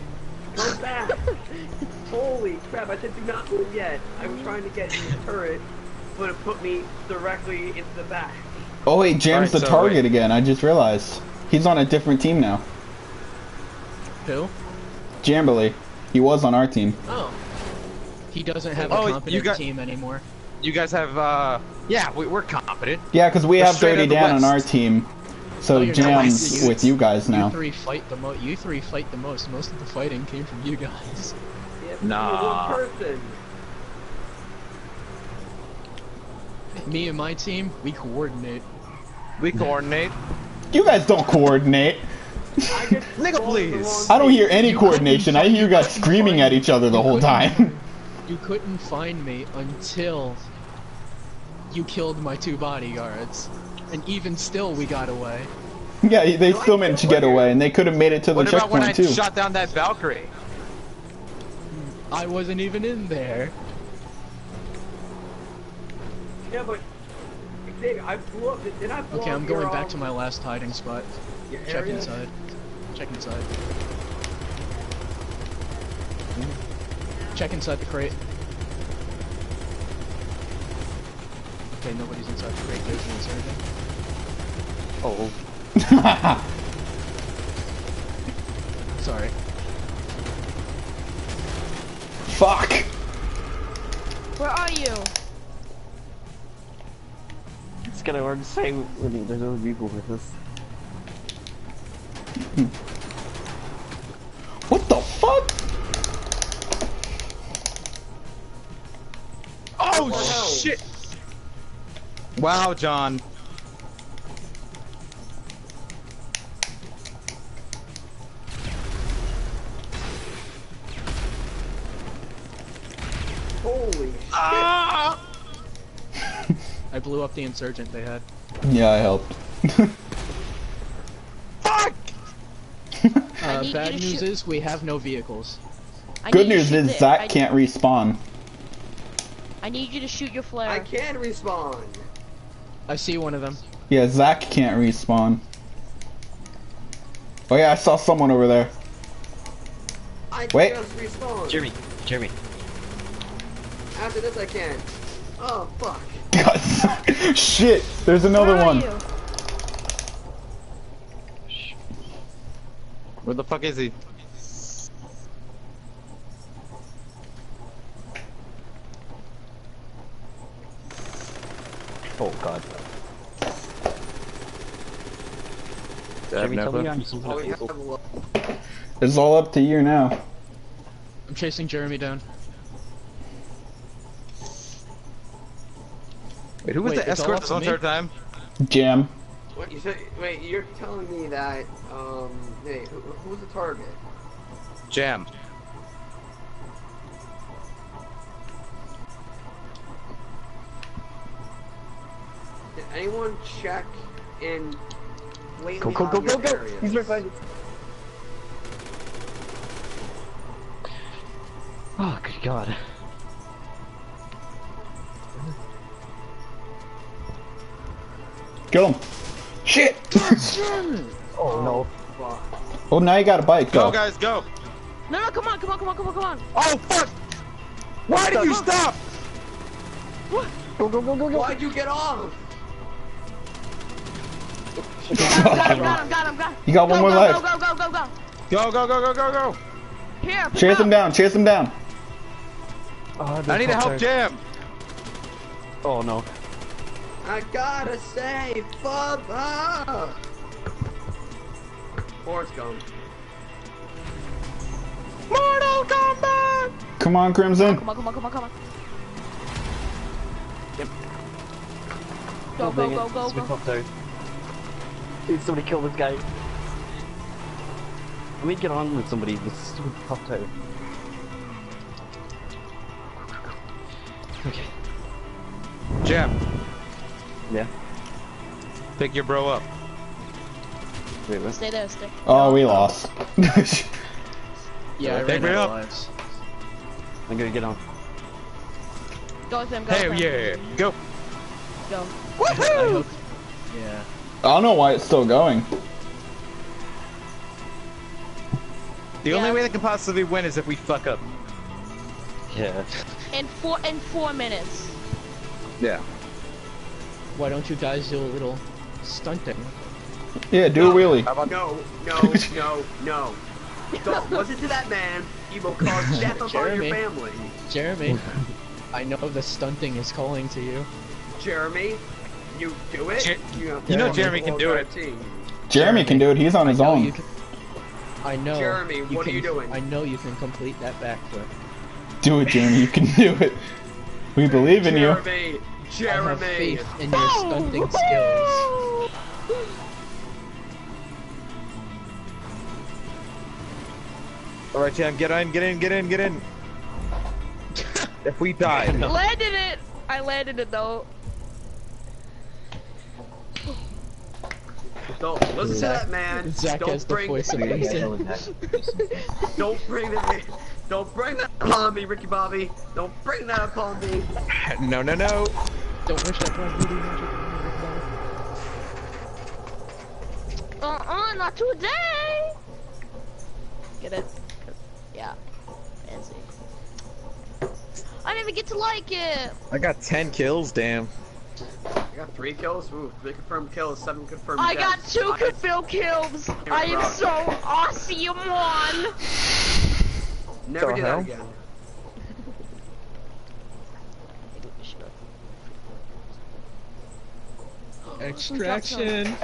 Go back. Holy crap! I said do not move yet. I was trying to get in the turret, but it put me directly into the back. Oh wait, Jam's Alright, the so target wait. again. I just realized. He's on a different team now. Who? Jamberly. He was on our team. Oh. He doesn't have Oh, a you competent got- team anymore. You guys have, uh. Yeah, we, we're competent. Yeah, because we They're have Dirty Dan on our team. So Oh, Jam's with you guys now. You now. three fight the most. You three fight the most. Most of the fighting came from you guys. Yeah, Nah. One. Me and my team, we coordinate. We coordinate. You guys don't coordinate. Nigga, please. I don't hear any coordination. I hear you guys screaming at each other the whole time. You couldn't find me until you killed my two bodyguards. And even still, we got away. yeah, they still managed to get away, and they could have made it to the checkpoint, too. What about when I too. shot down that Valkyrie? I wasn't even in there. Yeah, but Xavier, I blew up. Did, did I blow Okay, I'm going back um, to my last hiding spot. your Check area? inside. Check inside. Check inside the crate. Okay, nobody's inside the crate. There's the insurgent. Oh, Sorry. Fuck. Where are you? it's kind of hard to say when there's other people with us. Hmm. What the fuck? Oh, Wow. shit! Wow, John. Holy Ah! I blew up the insurgent they had. Yeah, I helped. Fuck! Uh, bad news shoot- is we have no vehicles. I Good need you to news is the- Zach I, can't respawn. I need you to shoot your flare. I can respawn. I see one of them. Yeah, Zach can't respawn. Oh yeah, I saw someone over there. I Wait. just respawned. Jeremy, Jeremy. After this, I can. Oh fuck. God, shit! There's another Where are one. you? Where the fuck is he? Oh God. Do Jeremy, tell me I'm some Oh, we kind have of a lo- It's all up to you now. I'm chasing Jeremy down. Wait, who was Wait, the escort up this whole entire time? Jam. What you said? Wait, you're telling me that? Um, hey, who, who's the target? Jam. Did anyone check in lately Go, go, go, go, go! areas? He's right behind you. Oh, good God. Kill him. Shit! Oh no. Oh, now you got a bike. Go, Go. guys, go! No, no, come on, come on, come on, come on, come on. Oh, fuck! Why did you stop? Go, go, go, go, go! Why'd you get off? Got him, got him, got him, got him. You got one more go, life. Go, go, go, go, go. Go, go, go, go, go, go! Here, Chase him down. Chase him down. Oh, I need to help Jam! Oh no. I gotta save Bubba! Forrest Gump. Mortal Kombat! Come on, Crimson. Come on, come on, come on, come on. Yep. Go, Oh, go, dang it. go, go, Somebody go. popped out. Dude, somebody kill this guy. Let me get on with somebody. This stupid popped out. Okay. Jam, Yeah. pick your bro up. Wait, what? Stay there, stay. Oh, we lost. Yeah, I Pick me up. Lives. I'm gonna get on. Go with him, go Hell with him. yeah, go. Go. I hope. Yeah. I don't know why it's still going. The only way that can possibly win is if we fuck up. Yeah. In four, in four minutes. Yeah. Why don't you guys do a little stunting? Yeah, do a wheelie. How about No, no, no, no. Don't listen to that man. He will cause death upon Jeremy. your family. Jeremy, I know the stunting is calling to you. Jeremy, you do it. Jer- you know, you know Jeremy can do it. team. Jeremy can do it. He's on his I own. can. I know. Jeremy, you what are you doing? I know you can complete that backflip. Do it, Jeremy. You can do it. We believe in you. Jeremy, I have faith in your stunting skills. Alright, Jam, get in, get in, get in, get in. if we die, I Landed it! I landed it though. Don't listen Zach- to that man. Zach don't has the bring, voice of reason. Don't bring that. Don't bring that upon me, Ricky Bobby. Don't bring that upon me. no, no, no. Don't wish that was really magic. Uh-uh, not today! Get it? Yeah. Fancy. I didn't even get to like it! I got 10 kills, damn. I got three kills. Ooh, three confirmed kills, seven confirmed I got two confirmed kills! I am so awesome one! Never The do hell? that again. Extraction.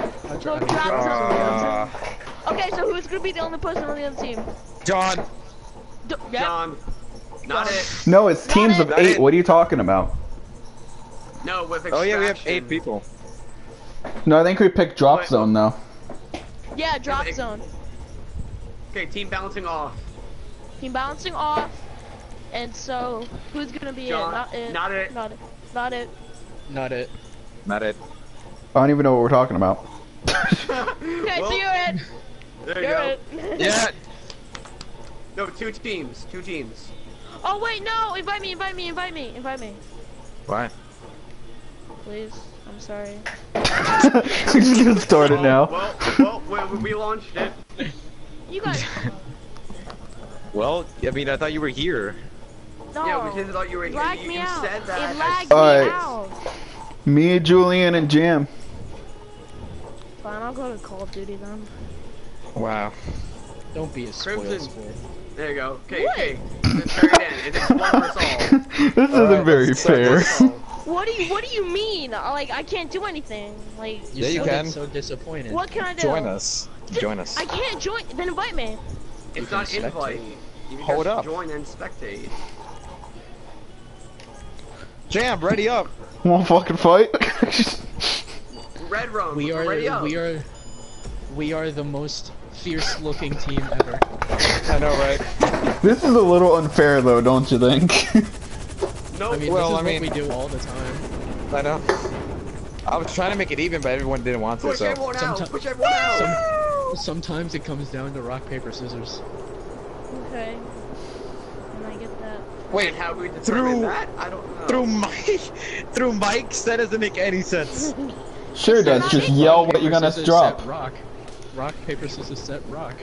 Drop Uh. Okay, so who's gonna be the only person on the other team? John, D yep. John. Not it. No, it's teams of Not eight. it. What are you talking about? No, with extraction. oh yeah, we have 8 people. No, I think we picked drop Wait. zone though. Yeah, drop zone. Okay, team bouncing off. Team bouncing off. And so, who's gonna be John, it? Not it. not it. Not it. Not it. Not it. Not it. I don't even know what we're talking about. Okay, so you're it. There you You're go. it. Yeah. No, two teams. Two teams. oh wait, no! Invite me, invite me, invite me, invite me. Why? Please. I'm sorry. we just gonna start it now. Well, well, well, we, we launched it. You guys. Well, I mean, I thought you were here. No. Yeah, we just thought you were here. lagged You, me you out. said that. It as- lagged me Alright. out. Me, Julian, and Jam. Fine, I'll go to Call of Duty then. Wow. Don't be a spoil Crimson. sport. There you go. Okay, What? okay. It's very. It's one versus all. this isn't very fair. What do you What do you mean? Like I can't do anything. Like You Yeah, you sounded can. so disappointed. what can I do? Join us. Join us. I can't join. Then invite me. It's can not invite. You can Hold just up. join and spectate. Jam, ready up. Won't fucking fight. Red Rum, We are ready up. we are we are the most fierce looking team ever. I know, right? this is a little unfair though, don't you think? No, I mean, Well, this is I mean- we do all the time. I know. I was trying to make it even, but everyone didn't want to, push so. everyone out. Someti- Push everyone out. Some, sometimes it comes down to rock paper scissors. Okay. And I get that. Wait, And how we determine through- that? I don't know. through Mike, through Mike's, that doesn't make any sense. sure it does. Just yell what you're gonna drop. rock. Rock paper scissors set rock.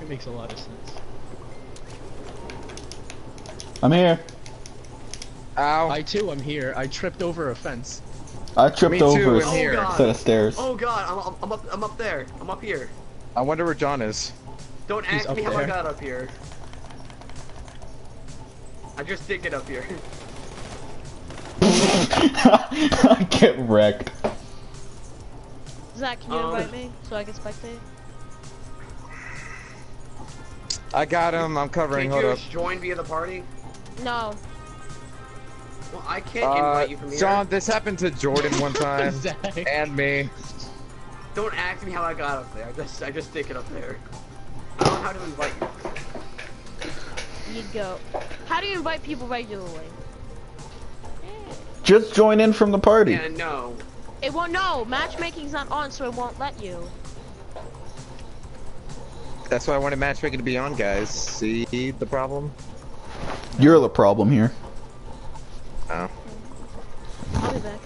It makes a lot of sense. I'm here. Ow. I too I'm here. I tripped over a fence. I tripped Me too, over a I'm Oh god. set of stairs. Oh god, I'm, I'm, I'm up I'm up there. I'm up here. I wonder where John is. Don't He's ask up me how I got up here. I just did get up here. I get wrecked. Zach, can you Um, invite me so I can spectate? I got him. I'm covering. Can't Hold you up. just join via the party? No. Well, I can't Uh, invite you from here. John, this happened to Jordan one time, and me. Don't ask me how I got up there. I just, I just stick it up there. I don't know how to invite you. You go. How do you invite people regularly? Just join in from the party. Yeah, no. It won't. No, matchmaking's not on, so it won't let you. That's why I wanted matchmaking to be on, guys. See the problem? You're the problem here. Oh. I'll be back.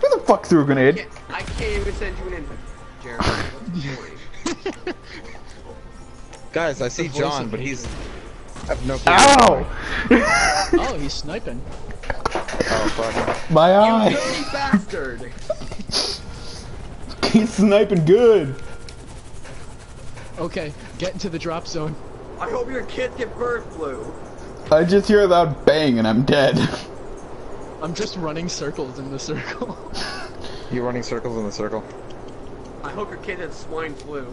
Who the fuck threw a I grenade? can't, I can't even send you an invite, Jeremy. What's the point? Guys, I see John, but he's. I have no clue. Ow! Oh, he's sniping. Oh fuck. My You eye! dirty bastard! He's sniping good. Okay, get into the drop zone. I hope your kids get bird flu. I just hear a loud bang and I'm dead. I'm just running circles in the circle. You're running circles in the circle. I hope your kid has swine flu.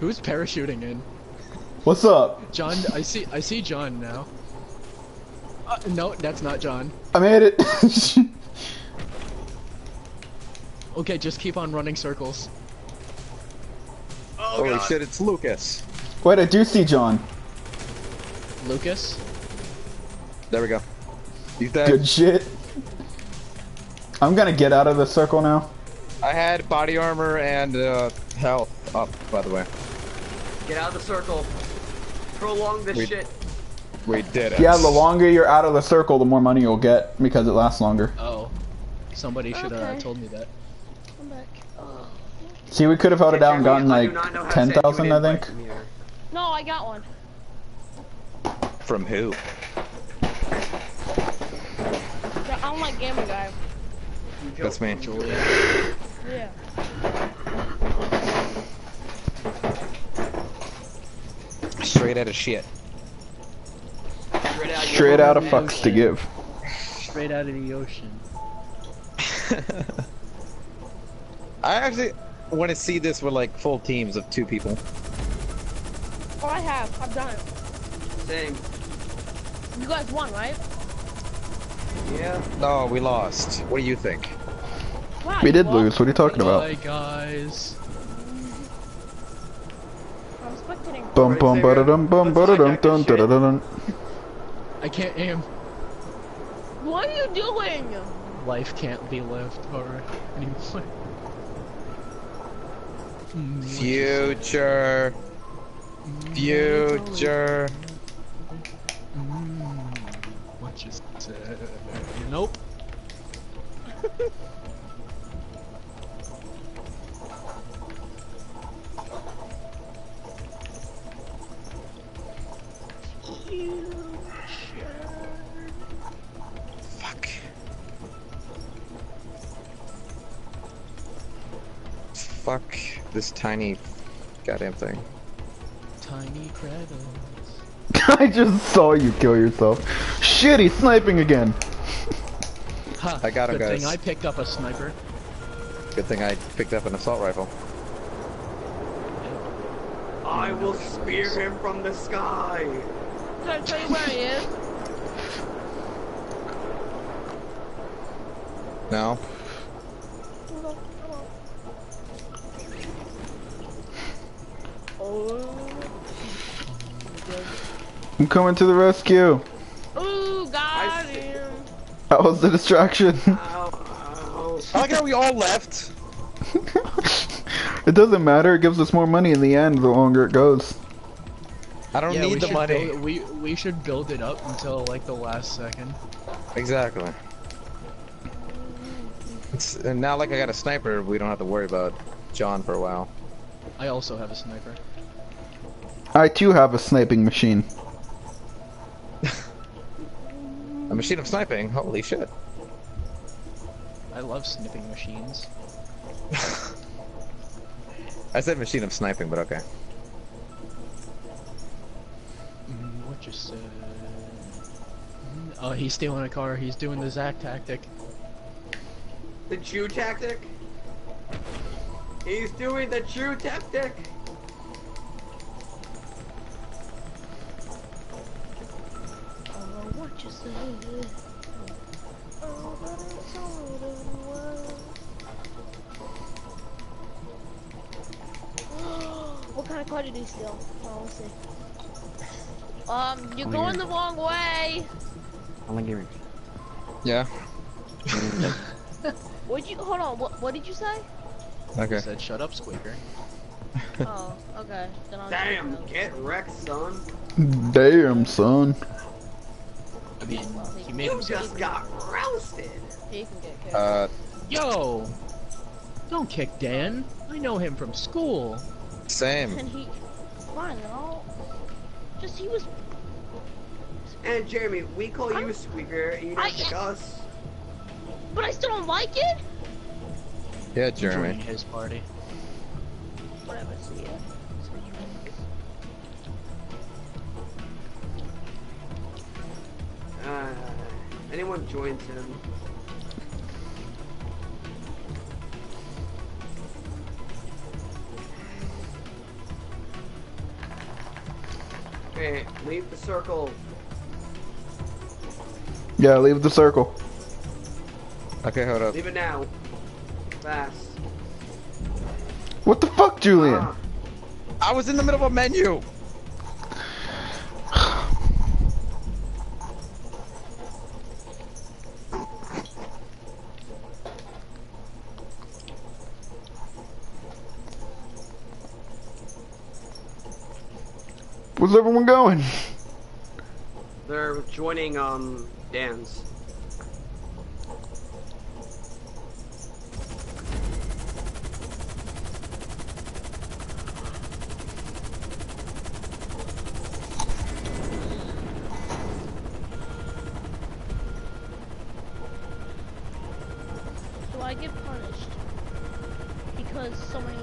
Who's parachuting in? What's up? John, I see, I see John now. Uh, no, that's not John. I made it. Okay, just keep on running circles. Oh Holy god. shit, it's Lucas. Wait, I do see John. Lucas? There we go. He's dead. Good shit. I'm gonna get out of the circle now. I had body armor and uh, health up, by the way. Get out of the circle. Prolong this We- shit. We did it. Yeah, the longer you're out of the circle, the more money you'll get because it lasts longer. Oh, somebody should have Okay. told me that. I'm back. See, we could have held it down and gotten like do not know how to send you an 10,000, I think. No, I got one. From who? I'm like Gamer Guy. You joke. That's me. Yeah. Straight out of shit. Straight out, Straight out of Ocean. fucks to give. Straight out of the ocean. I actually want to see this with like full teams of two people. Oh, I have. I've done it. Same. You guys won, right? Yeah. No, we lost. What do you think? Wow, We did lose. What are you talking about? Bye, guys. I'm spectating. Bum bum ba da dum bum ba da dum dun da da da dun. I can't aim. What are you doing? Life can't be lived or anymore. Future. Future. Mm, What you say? Nope. Fuck. Fuck this tiny goddamn thing. Tiny credos. I just saw you kill yourself. Shit, he's sniping again. Ha, I got him, good guys. thing I picked up a sniper. Good thing I picked up an assault rifle. I will spear him from the sky. Did I tell you where he is? No? Oh. I'm coming to the rescue. Ooh, got I him. That was the distraction. Ow, ow. I like how we all left. it doesn't matter. It gives us more money in the end the longer it goes. I don't yeah, we need the should money. Build, we we should build it up until like the last second. Exactly. It's, and now, like I got a sniper, we don't have to worry about John for a while. I also have a sniper. I too have a sniping machine. A machine of sniping? Holy shit. I love snipping machines. I said machine of sniping, but okay. Mm, what you said? Oh, he's stealing a car. He's doing the Zach tactic. The Jew tactic? He's doing the Jew tactic! World. what kind of car did he steal? Oh, let's see. Um, you're going yeah. the wrong way. I'm like, you're- Yeah. What'd you? Hold on. What? What did you say? Okay. He said, "Shut up, Squeaker." oh, okay. Then I'll Damn, get wrecked, son. Damn, son. I mean, he made You himself. just got roasted. He can get kicked. Uh, Yo, don't kick Dan. I know him from school. same. and he, fine, I'll. Just he was. And Jeremy, we call you I'm- Squeaker, and you don't I- pick us. But I still don't like it. Yeah, Join Jeremy. his party. Whatever. See ya. Uh, anyone joins him. Okay, leave the circle. Yeah, leave the circle. Okay, hold up. Leave it now. Fast. What the fuck, Julian? Ah, I was in the middle of a menu. Where's everyone going? they're joining um Dan's. So I get punished because someone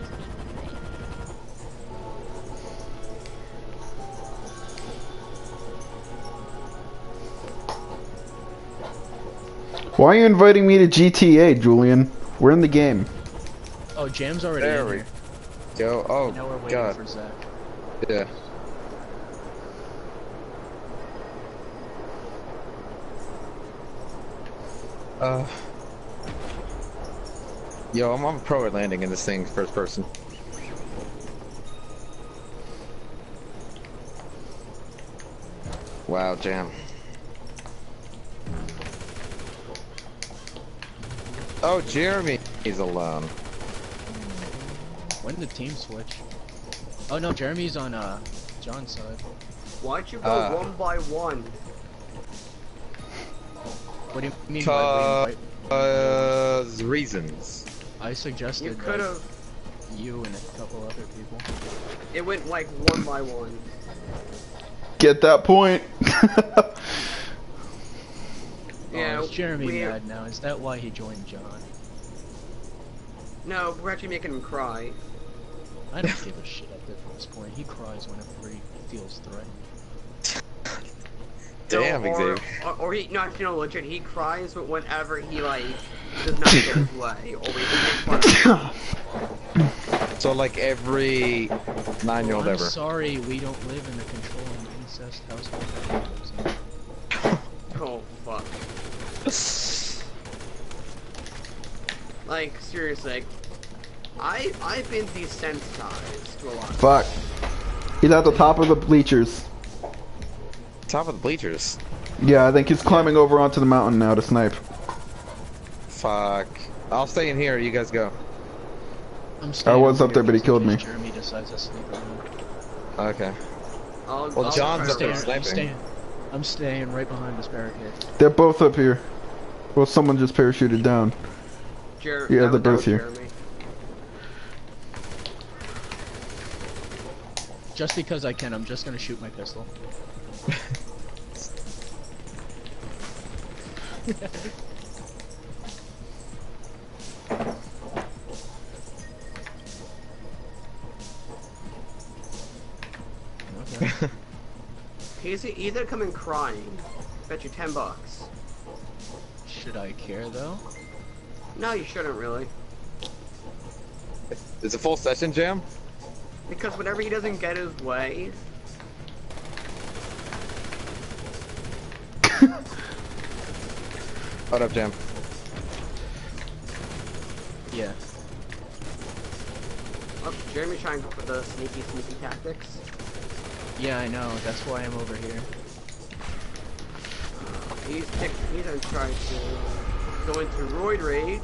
Why are you inviting me to GTA, Julian? We're in the game. Oh, Jam's already There we here. go. Oh, Now we're waiting God. for Zach. Yeah. Uh. Yo, I'm, I'm a pro at landing in this thing first person. Wow, jam. Oh, Jeremy is alone. When did the team switch? Oh no, Jeremy's on uh John's side. Why'd you go Ah. one by one? What do you mean Ca- by being? Uh, reasons. I suggested You could have. you and a couple other people. It went like one by one. Get that point. Yeah, oh, is Jeremy we- mad now? Is that why he joined John? No, we're actually making him cry. I don't give a shit at this point. He cries whenever he feels threatened. Damn, or, Xavier. Or, or he, no, actually, no, legit, he cries but whenever he, like, does not get his way, or we make fun of him. So like every nine-year-old I'm ever. sorry we don't live in the controlling incest household that he lives in. Oh, fuck. Like, seriously, I, I've been desensitized to a lot. Fuck. He's at the top of the bleachers. Top of the bleachers. Yeah, I think he's climbing over onto the mountain now to snipe. Fuck. I'll stay in here. You guys go. I'm staying was up there, but he killed me. Jeremy decides to sleep over. Okay. I'll, Well, I'll John's try up to- there I'm staying. I'm staying right behind this barricade. They're both up here. Well, someone just parachuted down. Jer- Yeah, that they're both here. Jeremy. Just because I can, I'm just gonna shoot my pistol. Okay. He's either gonna come in crying. Bet you ten bucks. Should I care though? No, you shouldn't really. It's a full session, Jam? Because whenever he doesn't get his way, What up, Jam? Yeah. oh, Jeremy's trying to go for the sneaky, sneaky tactics. Yeah, I know. That's why I'm over here. He's pick, he's gonna try to uh, go into Roid Rage.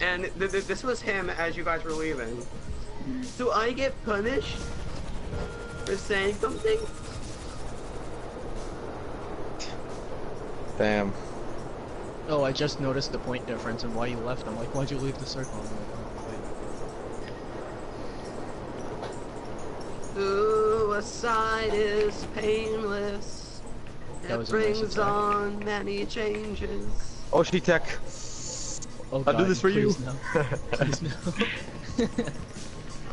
And th th this was him as you guys were leaving. Mm-hmm. So I get punished for saying something? Damn. Oh, I just noticed the point difference and why you left. I'm like, why'd you leave the circle? I'm like, oh, wait. Suicide is painless. That It was brings on many changes. Oshi Tech. Oh, I'll do this for you. please No. Please no.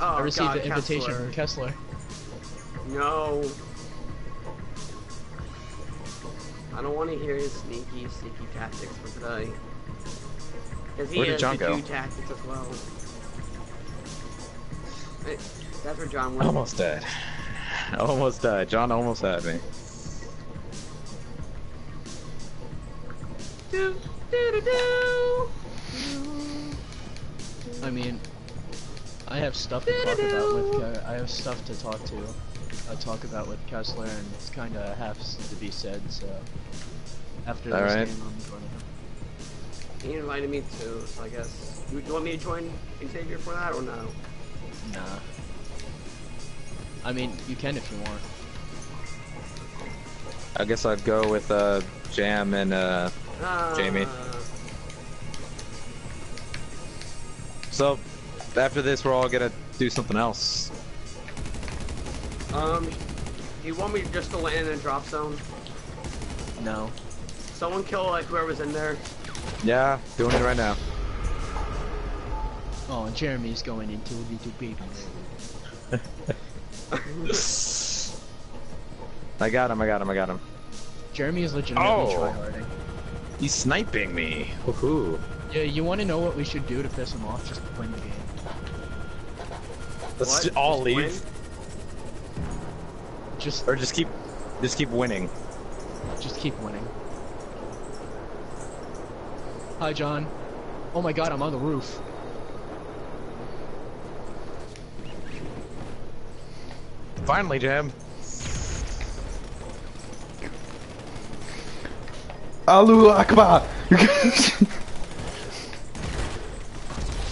Oh, I received God, an invitation from Kessler. Kessler. No. I don't want to hear his sneaky, sneaky tactics for today. Because he Where did has John the go? Jew tactics as well. Hey, that's where John went. Almost died. Almost died. John almost had me. Do, do, do, do. I mean, I have stuff to talk about with. Ke- I have stuff to talk to. I talk about with Kessler, and it's kind of has to be said. So after this Alright. game, I'm joining him. He invited me too, so I guess. You, you want me to join Xavier for that or no? Nah. I mean, you can if you want. I guess I'd go with uh, Jam and uh. Uh, Jamie. So after this, we're all gonna do something else. Um, you want me just to land in a drop zone? No. Someone kill like whoever's in there. Yeah, doing it right now. Oh, and Jeremy's going into a little baby mode. I got him. I got him. I got him. Jeremy is legitimately Oh. tryharding. He's sniping me. Woohoo! Yeah, you want to know what we should do to piss him off? Just to win the game. Let's What? all Just leave, win? Just, or just keep, just keep winning. just keep winning. Hi, John. Oh my God, I'm on the roof. Finally, Jam. Allahu Akbar!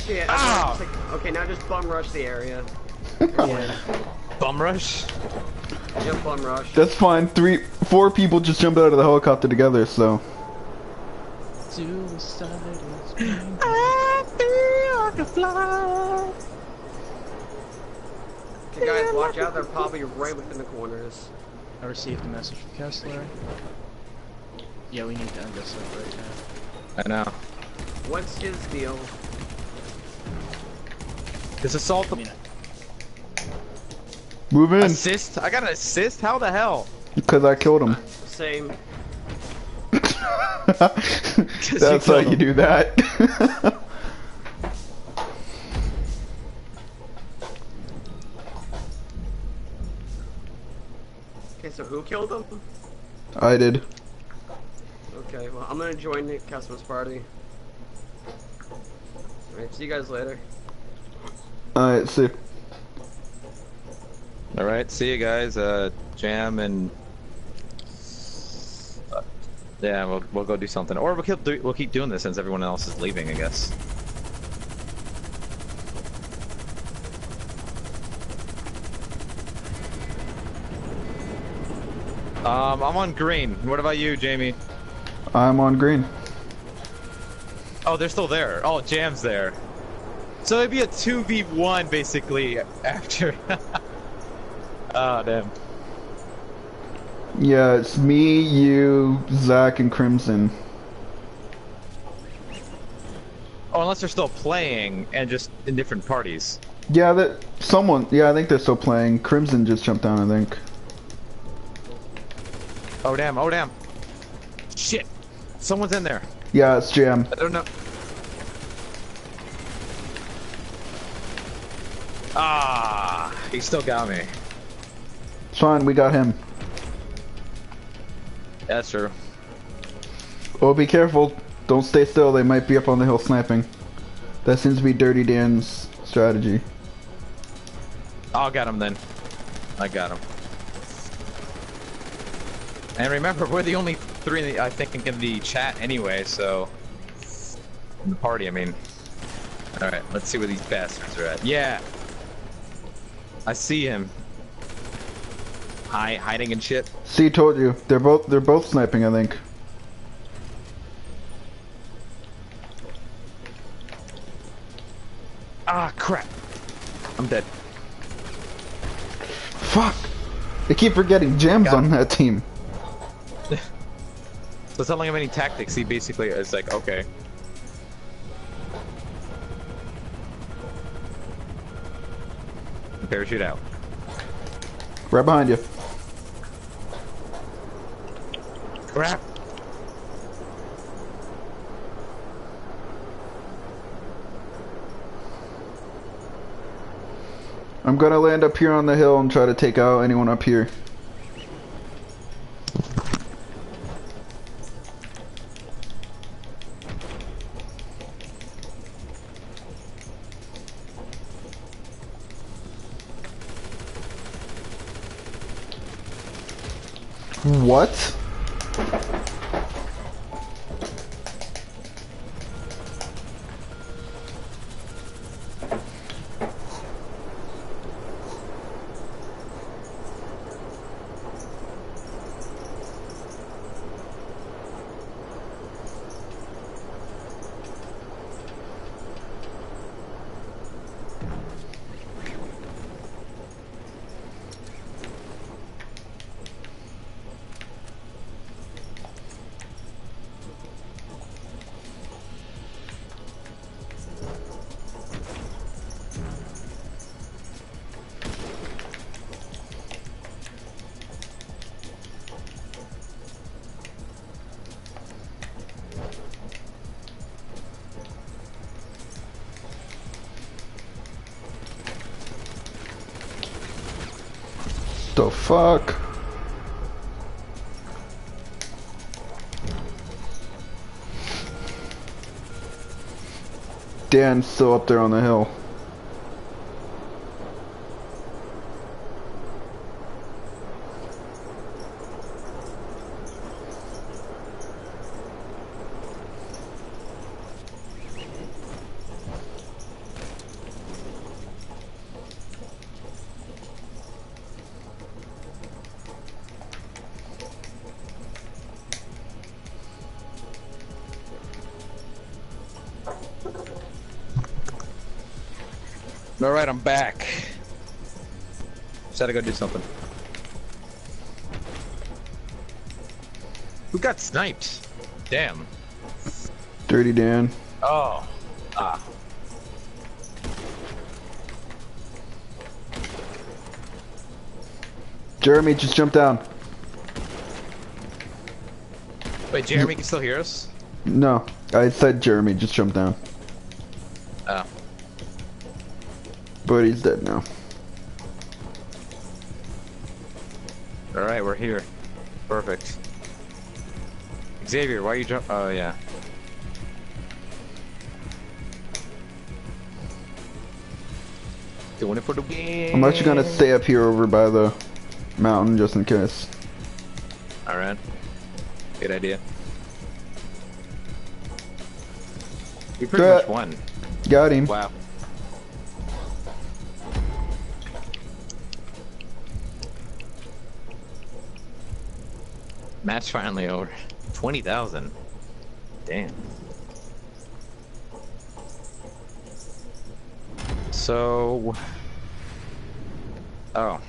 Shit. Ah! okay, just, like- Okay, now just bum rush the area. Yeah. Bum rush. Just bum rush. That's fine. Three, four people just jumped out of the helicopter together, so. Suicide is painful. Okay, guys, watch out. They're probably right within the corners. I received a message from Kessler. Yeah, we need to end this up right now. I know. What's his deal? This assault I mean, Move in, assist. I got an assist. How the hell? because I killed him. Same. That's how killed you do that. so who killed him? I did. Okay, well, I'm gonna join Nick Kessler's party. Alright, see you guys later. Alright, see. All right. See you guys. Uh, Jam and. uh, yeah, we'll we'll go do something, or we'll keep do, we'll keep doing this since everyone else is leaving, I guess. Um, I'm on green. What about you, Jamie? I'm on green. Oh, they're still there. Oh, Jam's there. So it'd be a 2v1 basically after. oh, damn. Yeah, it's me, you, Zach, and Crimson. Oh, unless they're still playing and just in different parties. Yeah, that someone. Yeah, I think they're still playing. Crimson just jumped down. I think. Oh damn! Oh damn! Shit! Someone's in there. Yeah, it's Jam. I don't know. Ah, he still got me. It's fine. We got him. That's true. Oh, be careful. Don't stay still. They might be up on the hill sniping. That seems to be Dirty Dan's strategy. I'll get him then. I got him. And remember, we're the only three, the, I think, in the chat anyway, so... In the party, I mean. Alright, let's see where these bastards are at. Yeah! I see him. Hi, hiding and shit. See, told you. They're both. They're both sniping. I think. Ah, crap! I'm dead. Fuck. They keep forgetting Jam's on that team. So telling him any tactics, he basically is like, okay. Parachute out. Right behind you. Crap! I'm gonna land up here on the hill and try to take out anyone up here. What? Fuck? Dan's still up there on the hill. To go do something. Who got sniped? Damn. Dirty Dan. Oh. Ah. Jeremy just jump down. Wait, Jeremy can still hear us? No, I said Jeremy just jump down. Oh. But he's dead now. Here. Perfect. Xavier, why are you jump? Oh, yeah. Doing it for the win. I'm actually gonna stay up here over by the mountain just in case. Alright. Good idea. We pretty much won. Got him. Wow. Match finally over. 20,000. Damn. So... Oh.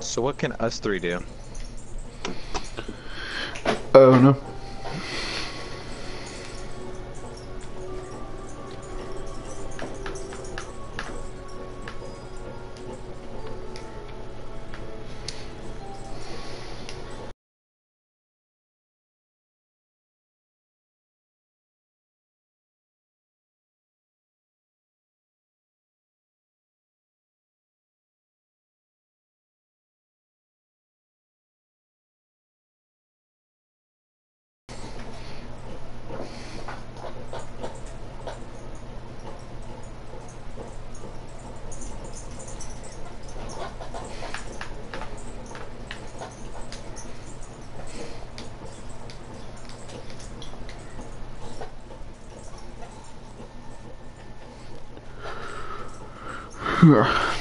So what can us three do? Ugh.